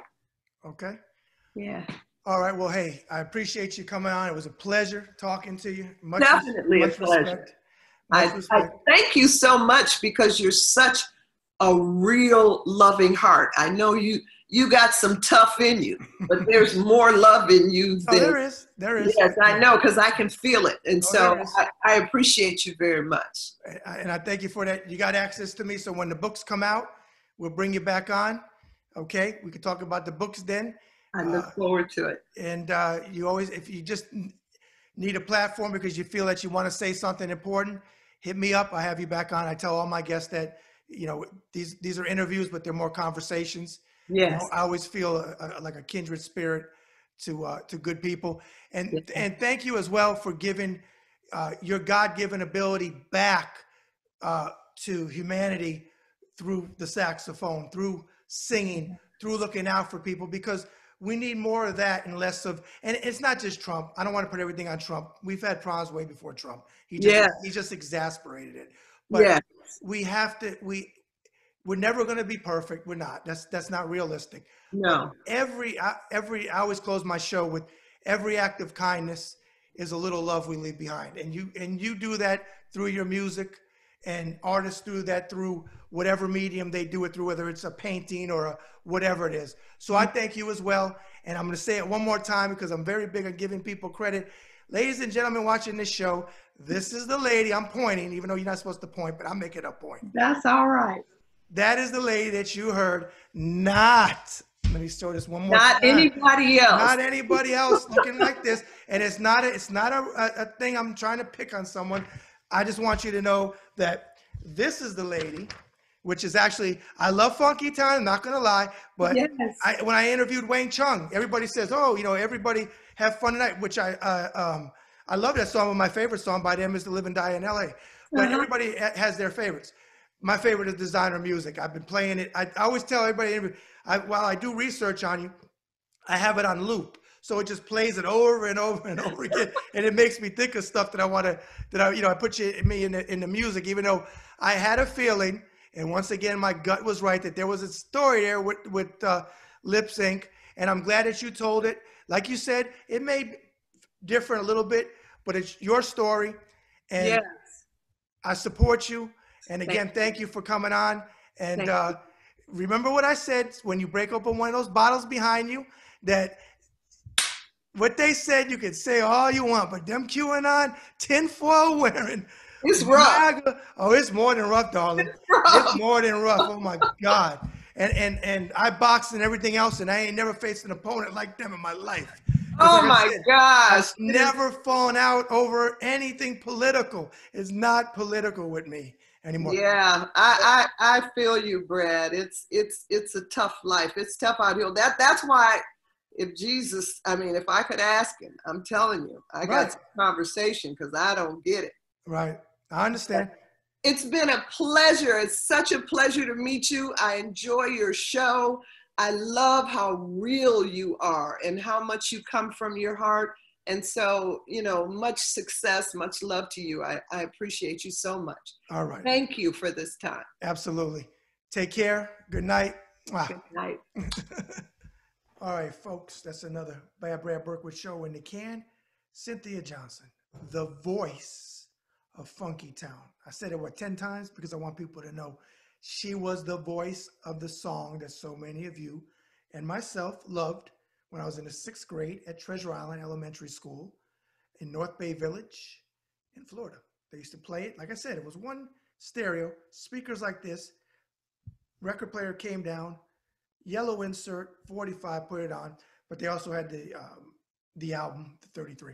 S1: Okay.
S2: Yeah.
S1: All right. Well, hey, I appreciate you coming on. It was a pleasure talking to you.
S2: Much, Definitely much a pleasure. I, I, thank you so much because you're such a real loving heart. I know you you got some tough in you, but there's more love in you
S1: oh, than oh, there is. There is.
S2: Yes, I know because I can feel it, and oh, so I, I, appreciate you very much.
S1: And I thank you for that. You got access to me, so when the books come out, we'll bring you back on. Okay, we can talk about the books then.
S2: I look uh, forward to it.
S1: And uh, you always, if you just need a platform because you feel that you want to say something important, hit me up. I have you back on. I tell all my guests that you know these these are interviews, but they're more conversations
S2: Yes.
S1: You know, I always feel a, a, like a kindred spirit to uh, to good people, and yes. and thank you as well for giving uh, your God-given ability back uh, to humanity through the saxophone, through singing, through looking out for people, because we need more of that and less of. And it's not just Trump. I don't want to put everything on Trump. We've had problems way before Trump. He just, yeah. he just exasperated it. But yeah. we have to. We we're never going to be perfect. We're not. That's that's not realistic.
S2: No.
S1: But every every I always close my show with every act of kindness is a little love we leave behind, and you and you do that through your music, and artists do that through whatever medium they do it through, whether it's a painting or a, whatever it is. So I mm-hmm. thank you as well, and I'm going to say it one more time because I'm very big on giving people credit. Ladies and gentlemen watching this show, this is the lady I'm pointing, even though you're not supposed to point, but I'm making a point.
S2: That's all right.
S1: That is the lady that you heard, not, let me show this one more
S2: Not time. anybody else.
S1: Not anybody else looking like this. And it's not a, it's not a, a, thing I'm trying to pick on someone. I just want you to know that this is the lady which is actually I love Funkytown. I'm not gonna lie, but yes. I, when I interviewed Wang Chung, everybody says, "Oh, you know, everybody have fun tonight," which I uh, um, I love that song. My favorite song by them is "To Live and Die in L.A." But uh-huh. everybody has their favorites my favorite is designer music. I've been playing it. I, I always tell everybody, I, while I do research on you, I have it on loop. So it just plays it over and over and over again, and it makes me think of stuff that I want to. That I, you know, I put you me in the in the music, even though I had a feeling, and once again, my gut was right that there was a story there with with uh, lip sync, and I'm glad that you told it. Like you said, it may differ a little bit, but it's your story, and yes. I support you. And again, thank, thank you for coming on. And uh, remember what I said when you break open one of those bottles behind you that what they said you could say all you want, but them QAnon tinfoil wearing.
S2: It's rough.
S1: oh, it's more than rough, darling. It's, rough. it's more than rough. Oh my God. And and and I boxed and everything else, and I ain't never faced an opponent like them in my life.
S2: Oh
S1: like
S2: my
S1: said,
S2: gosh.
S1: I've never fallen out over anything political. It's not political with me anymore.
S2: Yeah, I, I I feel you, Brad. It's it's it's a tough life. It's tough out here. That that's why if Jesus, I mean, if I could ask him, I'm telling you, I got
S1: Right.
S2: some conversation because I don't get it.
S1: Right. I understand.
S2: It's been a pleasure. It's such a pleasure to meet you. I enjoy your show. I love how real you are and how much you come from your heart. And so, you know, much success, much love to you. I, I appreciate you so much.
S1: All right.
S2: Thank you for this time.
S1: Absolutely. Take care. Good night.
S2: Good night.
S1: All right, folks, that's another Bad Brad Berkwitt show in the can. Cynthia Johnson, the voice of Funkytown. I said it, what, 10 times? Because I want people to know she was the voice of the song that so many of you and myself loved when I was in the sixth grade at Treasure Island Elementary School in North Bay Village in Florida. They used to play it. Like I said, it was one stereo, speakers like this. Record player came down, yellow insert 45 put it on but they also had the um, the album the 33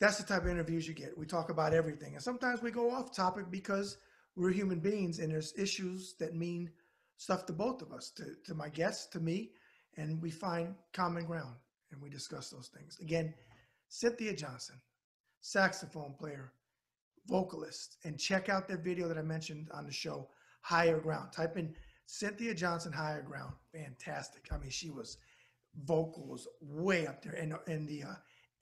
S1: that's the type of interviews you get. We talk about everything. And sometimes we go off topic because we're human beings and there's issues that mean stuff to both of us to, to my guests to me and we find common ground and we discuss those things. Again cynthia johnson saxophone player vocalist and check out that video that i mentioned on the show higher ground. Type in Cynthia Johnson, Higher Ground, fantastic. I mean, she was vocals way up there, and and the uh,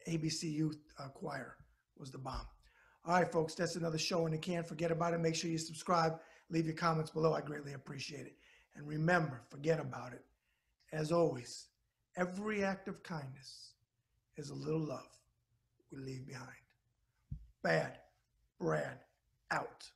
S1: ABC Youth uh, Choir was the bomb. All right, folks, that's another show in the can't Forget about it. Make sure you subscribe. Leave your comments below. I greatly appreciate it. And remember, forget about it. As always, every act of kindness is a little love we leave behind. Bad, Brad, out.